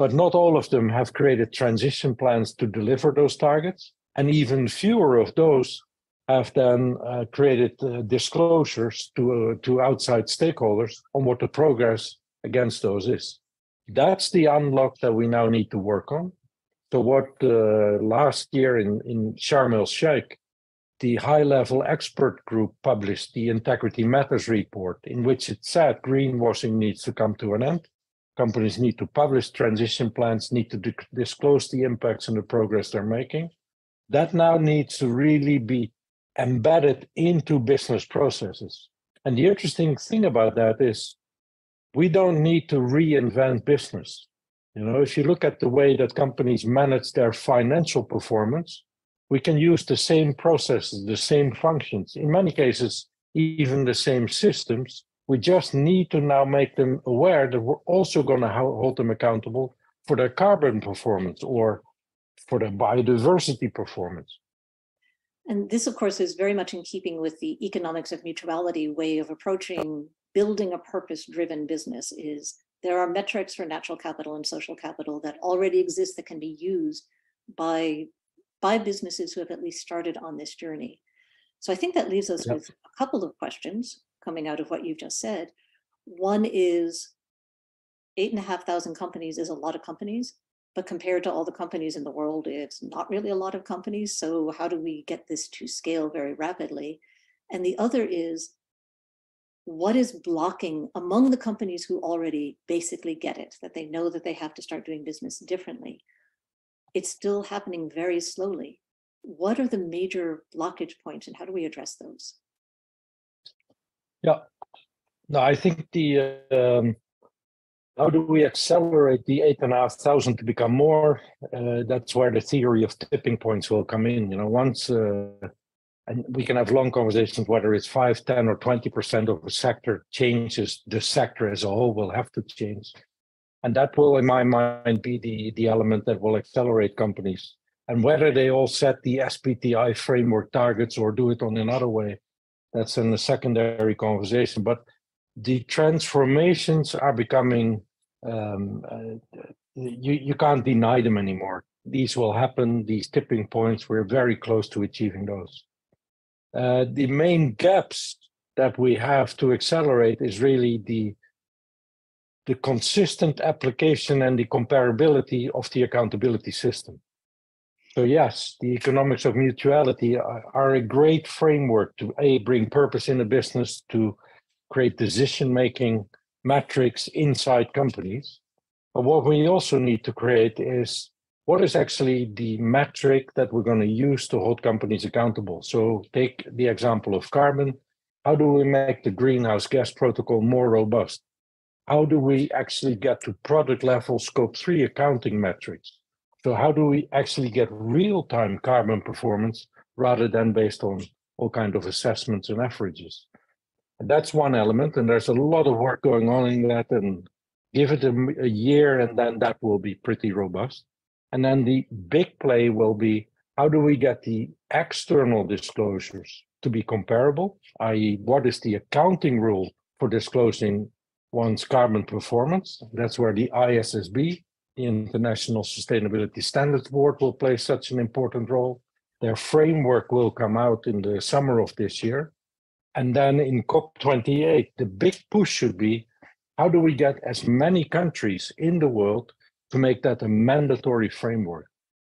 but not all of them have created transition plans to deliver those targets, and even fewer of those have then uh, created uh, disclosures to uh, to outside stakeholders on what the progress against those is. That's the unlock that we now need to work on. So what uh, last year in, in Sharm el Sheikh, the high level expert group published the Integrity Matters report, in which it said greenwashing needs to come to an end. Companies need to publish transition plans, need to disclose the impacts and the progress they're making. That now needs to really be embedded into business processes. And the interesting thing about that is we don't need to reinvent business. You know, if you look at the way that companies manage their financial performance, we can use the same processes, the same functions, in many cases, even the same systems. We just need to now make them aware that we're also going to hold them accountable for their carbon performance or for their biodiversity performance. And this, of course, is very much in keeping with the economics of mutuality way of approaching building a purpose driven business is there are metrics for natural capital and social capital that already exist that can be used by by businesses who have at least started on this journey. So I think that leaves us yep. with a couple of questions coming out of what you've just said. One is eight and a half thousand companies is a lot of companies, but compared to all the companies in the world, it's not really a lot of companies. So how do we get this to scale very rapidly? And the other is what is blocking among the companies who already basically get it, that they know that they have to start doing business differently? It's still happening very slowly. What are the major blockage points and how do we address those? Yeah, no, I think the um, how do we accelerate the eight and a half thousand to become more? Uh, that's where the theory of tipping points will come in. You know, once uh, and we can have long conversations whether it's 5 10 or 20% of a sector changes the sector as a whole will have to change and that will in my mind be the the element that will accelerate companies And whether they all set the SBTi framework targets or do it on another way, that's in a secondary conversation. But the transformations are becoming um, uh, you you can't deny them anymore. These will happen. These tipping points. We're very close to achieving those. Uh, the main gaps that we have to accelerate is really the the consistent application and the comparability of the accountability system. So yes, the economics of mutuality are, a great framework to a bring purpose in a business to create decision making metrics inside companies. But what we also need to create is what is actually the metric that we're going to use to hold companies accountable. So take the example of carbon. How do we make the greenhouse gas protocol more robust? How do we actually get to product level scope three accounting metrics? So how do we actually get real time carbon performance rather than based on all kind of assessments and averages? And that's one element, and there's a lot of work going on in that. And give it a, a year, and then that will be pretty robust. And then the big play will be how do we get the external disclosures to be comparable, i.e., what is the accounting rule for disclosing one's carbon performance? That's where the ISSB, the International Sustainability Standards Board, will play such an important role. Their framework will come out in the summer of this year. And then in COP28, the big push should be how do we get as many countries in the world to make that a mandatory framework?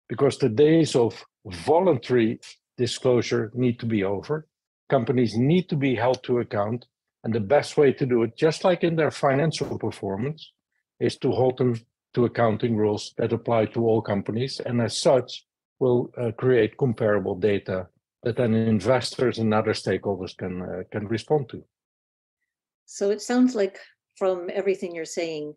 Because the days of voluntary disclosure need to be over. Companies need to be held to account. And the best way to do it, just like in their financial performance, is to hold them to accounting rules that apply to all companies. And as such, will uh, create comparable data that then investors and other stakeholders can uh, can respond to. So it sounds like from everything you're saying,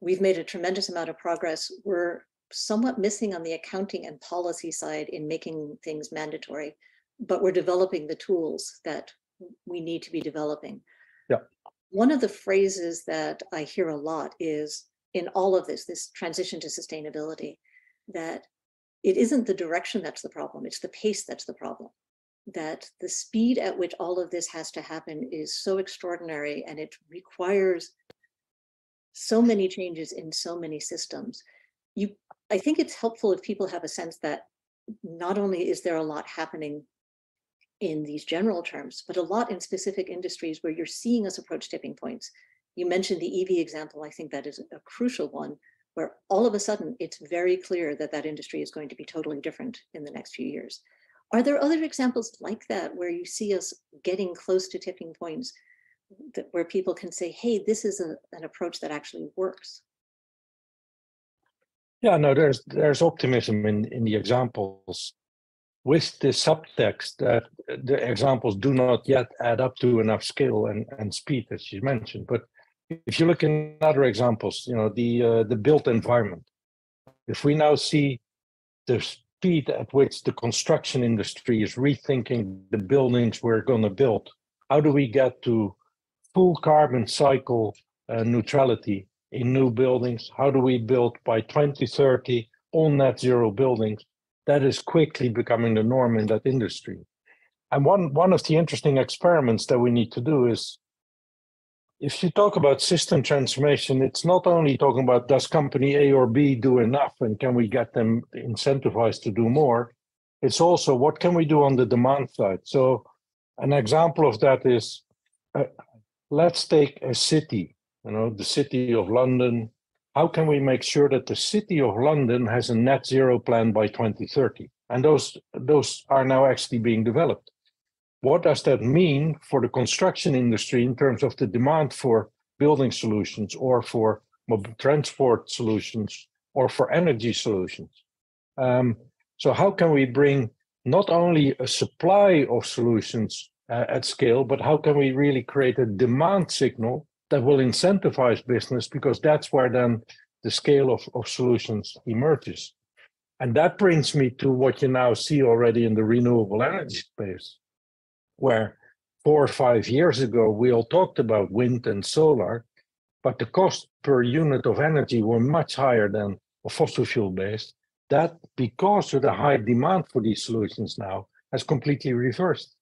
we've made a tremendous amount of progress. We're somewhat missing on the accounting and policy side in making things mandatory, but we're developing the tools that we need to be developing. Yeah. One of the phrases that I hear a lot is in all of this, this transition to sustainability, that it isn't the direction that's the problem, it's the pace that's the problem. That the speed at which all of this has to happen is so extraordinary and it requires so many changes in so many systems. You, I think it's helpful if people have a sense that not only is there a lot happening in these general terms, but a lot in specific industries where you're seeing us approach tipping points. You mentioned the EV example. I think that is a crucial one where all of a sudden it's very clear that that industry is going to be totally different in the next few years. Are there other examples like that where you see us getting close to tipping points that, where people can say, hey, this is a, an approach that actually works? Yeah, no, there's there's optimism in, in the examples with the subtext that the examples do not yet add up to enough scale and, and speed, as you mentioned. But if you look in other examples, you know, the uh, the built environment. If we now see the speed at which the construction industry is rethinking the buildings we're going to build, how do we get to full carbon cycle uh, neutrality in new buildings? How do we build by 2030 all net zero buildings? That is quickly becoming the norm in that industry. And one, one of the interesting experiments that we need to do is if you talk about system transformation, it's not only talking about does company A or B do enough and can we get them incentivized to do more? It's also what can we do on the demand side? So, an example of that is uh, let's take a city, you know, the city of London. How can we make sure that the city of London has a net zero plan by 2030? And those, those are now actually being developed. What does that mean for the construction industry in terms of the demand for building solutions or for transport solutions or for energy solutions? Um, so how can we bring not only a supply of solutions uh, at scale, but how can we really create a demand signal that will incentivize business because that's where then the scale of, of solutions emerges. And that brings me to what you now see already in the renewable energy space where four or five years ago we all talked about wind and solar, but the cost per unit of energy were much higher than fossil fuel based. That, because of the high demand for these solutions now, has completely reversed.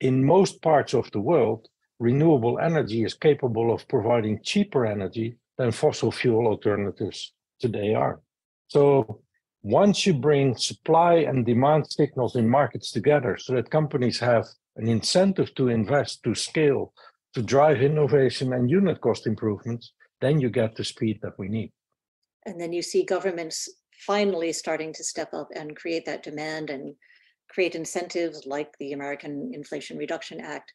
In most parts of the world, renewable energy is capable of providing cheaper energy than fossil fuel alternatives today are. So once you bring supply and demand signals in markets together so that companies have an incentive to invest, to scale, to drive innovation and unit cost improvements, then you get the speed that we need. And then you see governments finally starting to step up and create that demand and create incentives like the American Inflation Reduction Act.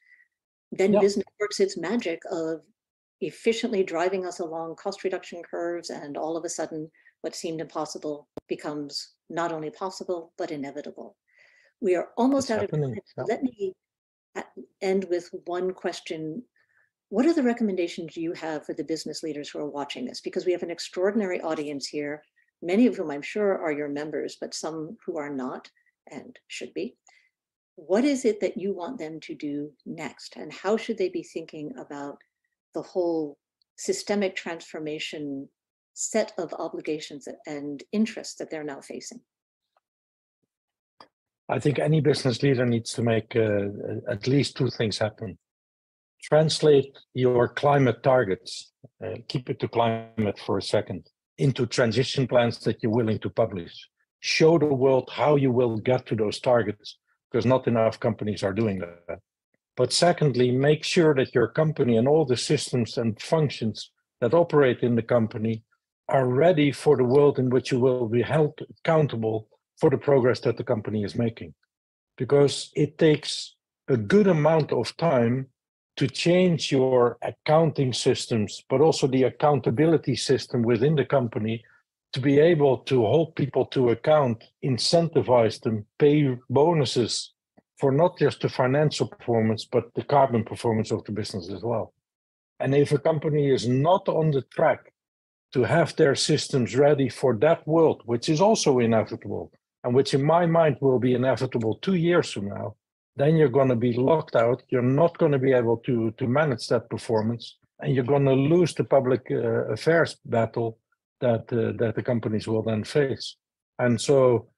Then yep. business works its magic of efficiently driving us along cost reduction curves, and all of a sudden, what seemed impossible becomes not only possible, but inevitable. We are almost it's out happening. of time. Let me end with one question. What are the recommendations you have for the business leaders who are watching this? Because we have an extraordinary audience here, many of whom I'm sure are your members, but some who are not and should be. What is it that you want them to do next? And how should they be thinking about the whole systemic transformation set of obligations and interests that they're now facing? I think any business leader needs to make uh, at least two things happen. Translate your climate targets, uh, keep it to climate for a second, into transition plans that you're willing to publish. Show the world how you will get to those targets, because not enough companies are doing that. But secondly, make sure that your company and all the systems and functions that operate in the company are ready for the world in which you will be held accountable for the progress that the company is making. Because it takes a good amount of time to change your accounting systems, but also the accountability system within the company to be able to hold people to account, incentivize them, pay bonuses for not just the financial performance, but the carbon performance of the business as well. And if a company is not on the track to have their systems ready for that world, which is also inevitable, and which in my mind will be inevitable two years from now, then you're going to be locked out. You're not going to be able to, to manage that performance, and you're going to lose the public uh, affairs battle that uh, that the companies will then face. And so,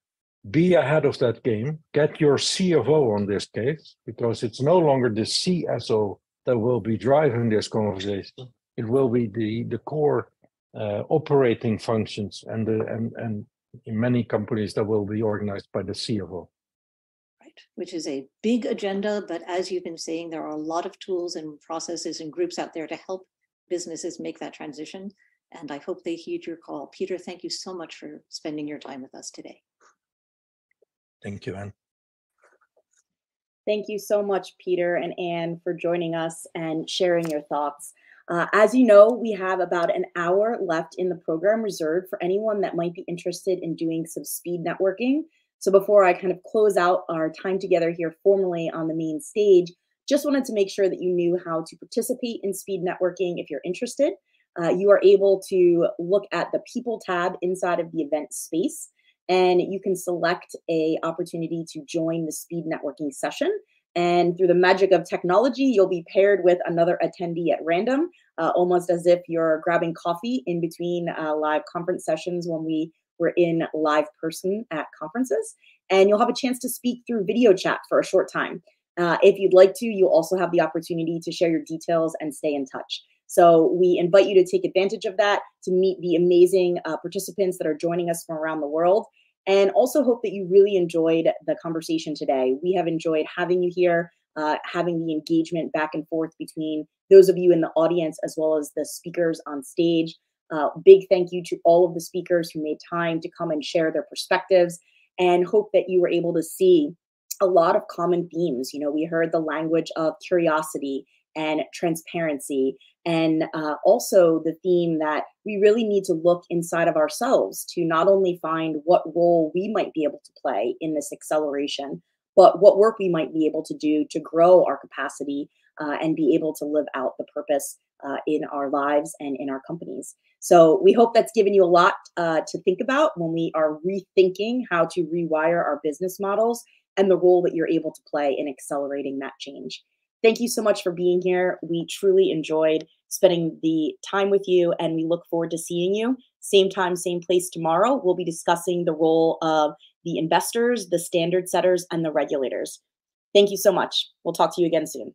be ahead of that game. Get your CFO on this case because it's no longer the CSO that will be driving this conversation. It will be the the core uh, operating functions and the and and in many companies that will be organized by the CFO. Right, which is a big agenda, but as you've been saying, there are a lot of tools and processes and groups out there to help businesses make that transition. And I hope they heed your call. Peter, thank you so much for spending your time with us today. Thank you, Ann. Thank you so much, Peter and Ann, for joining us and sharing your thoughts. Uh, as you know, we have about an hour left in the program reserved for anyone that might be interested in doing some speed networking. So before I kind of close out our time together here formally on the main stage, just wanted to make sure that you knew how to participate in speed networking if you're interested. Uh, you are able to look at the people tab inside of the event space and you can select a opportunity to join the speed networking session and through the magic of technology, you'll be paired with another attendee at random, uh, almost as if you're grabbing coffee in between uh, live conference sessions when we were in live person at conferences. And you'll have a chance to speak through video chat for a short time. Uh, if you'd like to, you'll also have the opportunity to share your details and stay in touch. So we invite you to take advantage of that to meet the amazing uh, participants that are joining us from around the world and also hope that you really enjoyed the conversation today. We have enjoyed having you here, uh, having the engagement back and forth between those of you in the audience as well as the speakers on stage. Uh, big thank you to all of the speakers who made time to come and share their perspectives and hope that you were able to see a lot of common themes. You know, we heard the language of curiosity and transparency and uh, also the theme that we really need to look inside of ourselves to not only find what role we might be able to play in this acceleration, but what work we might be able to do to grow our capacity uh, and be able to live out the purpose uh, in our lives and in our companies. So we hope that's given you a lot uh, to think about when we are rethinking how to rewire our business models and the role that you're able to play in accelerating that change. Thank you so much for being here. We truly enjoyed spending the time with you, and we look forward to seeing you. Same time, same place tomorrow. We'll be discussing the role of the investors, the standard setters, and the regulators. Thank you so much. We'll talk to you again soon.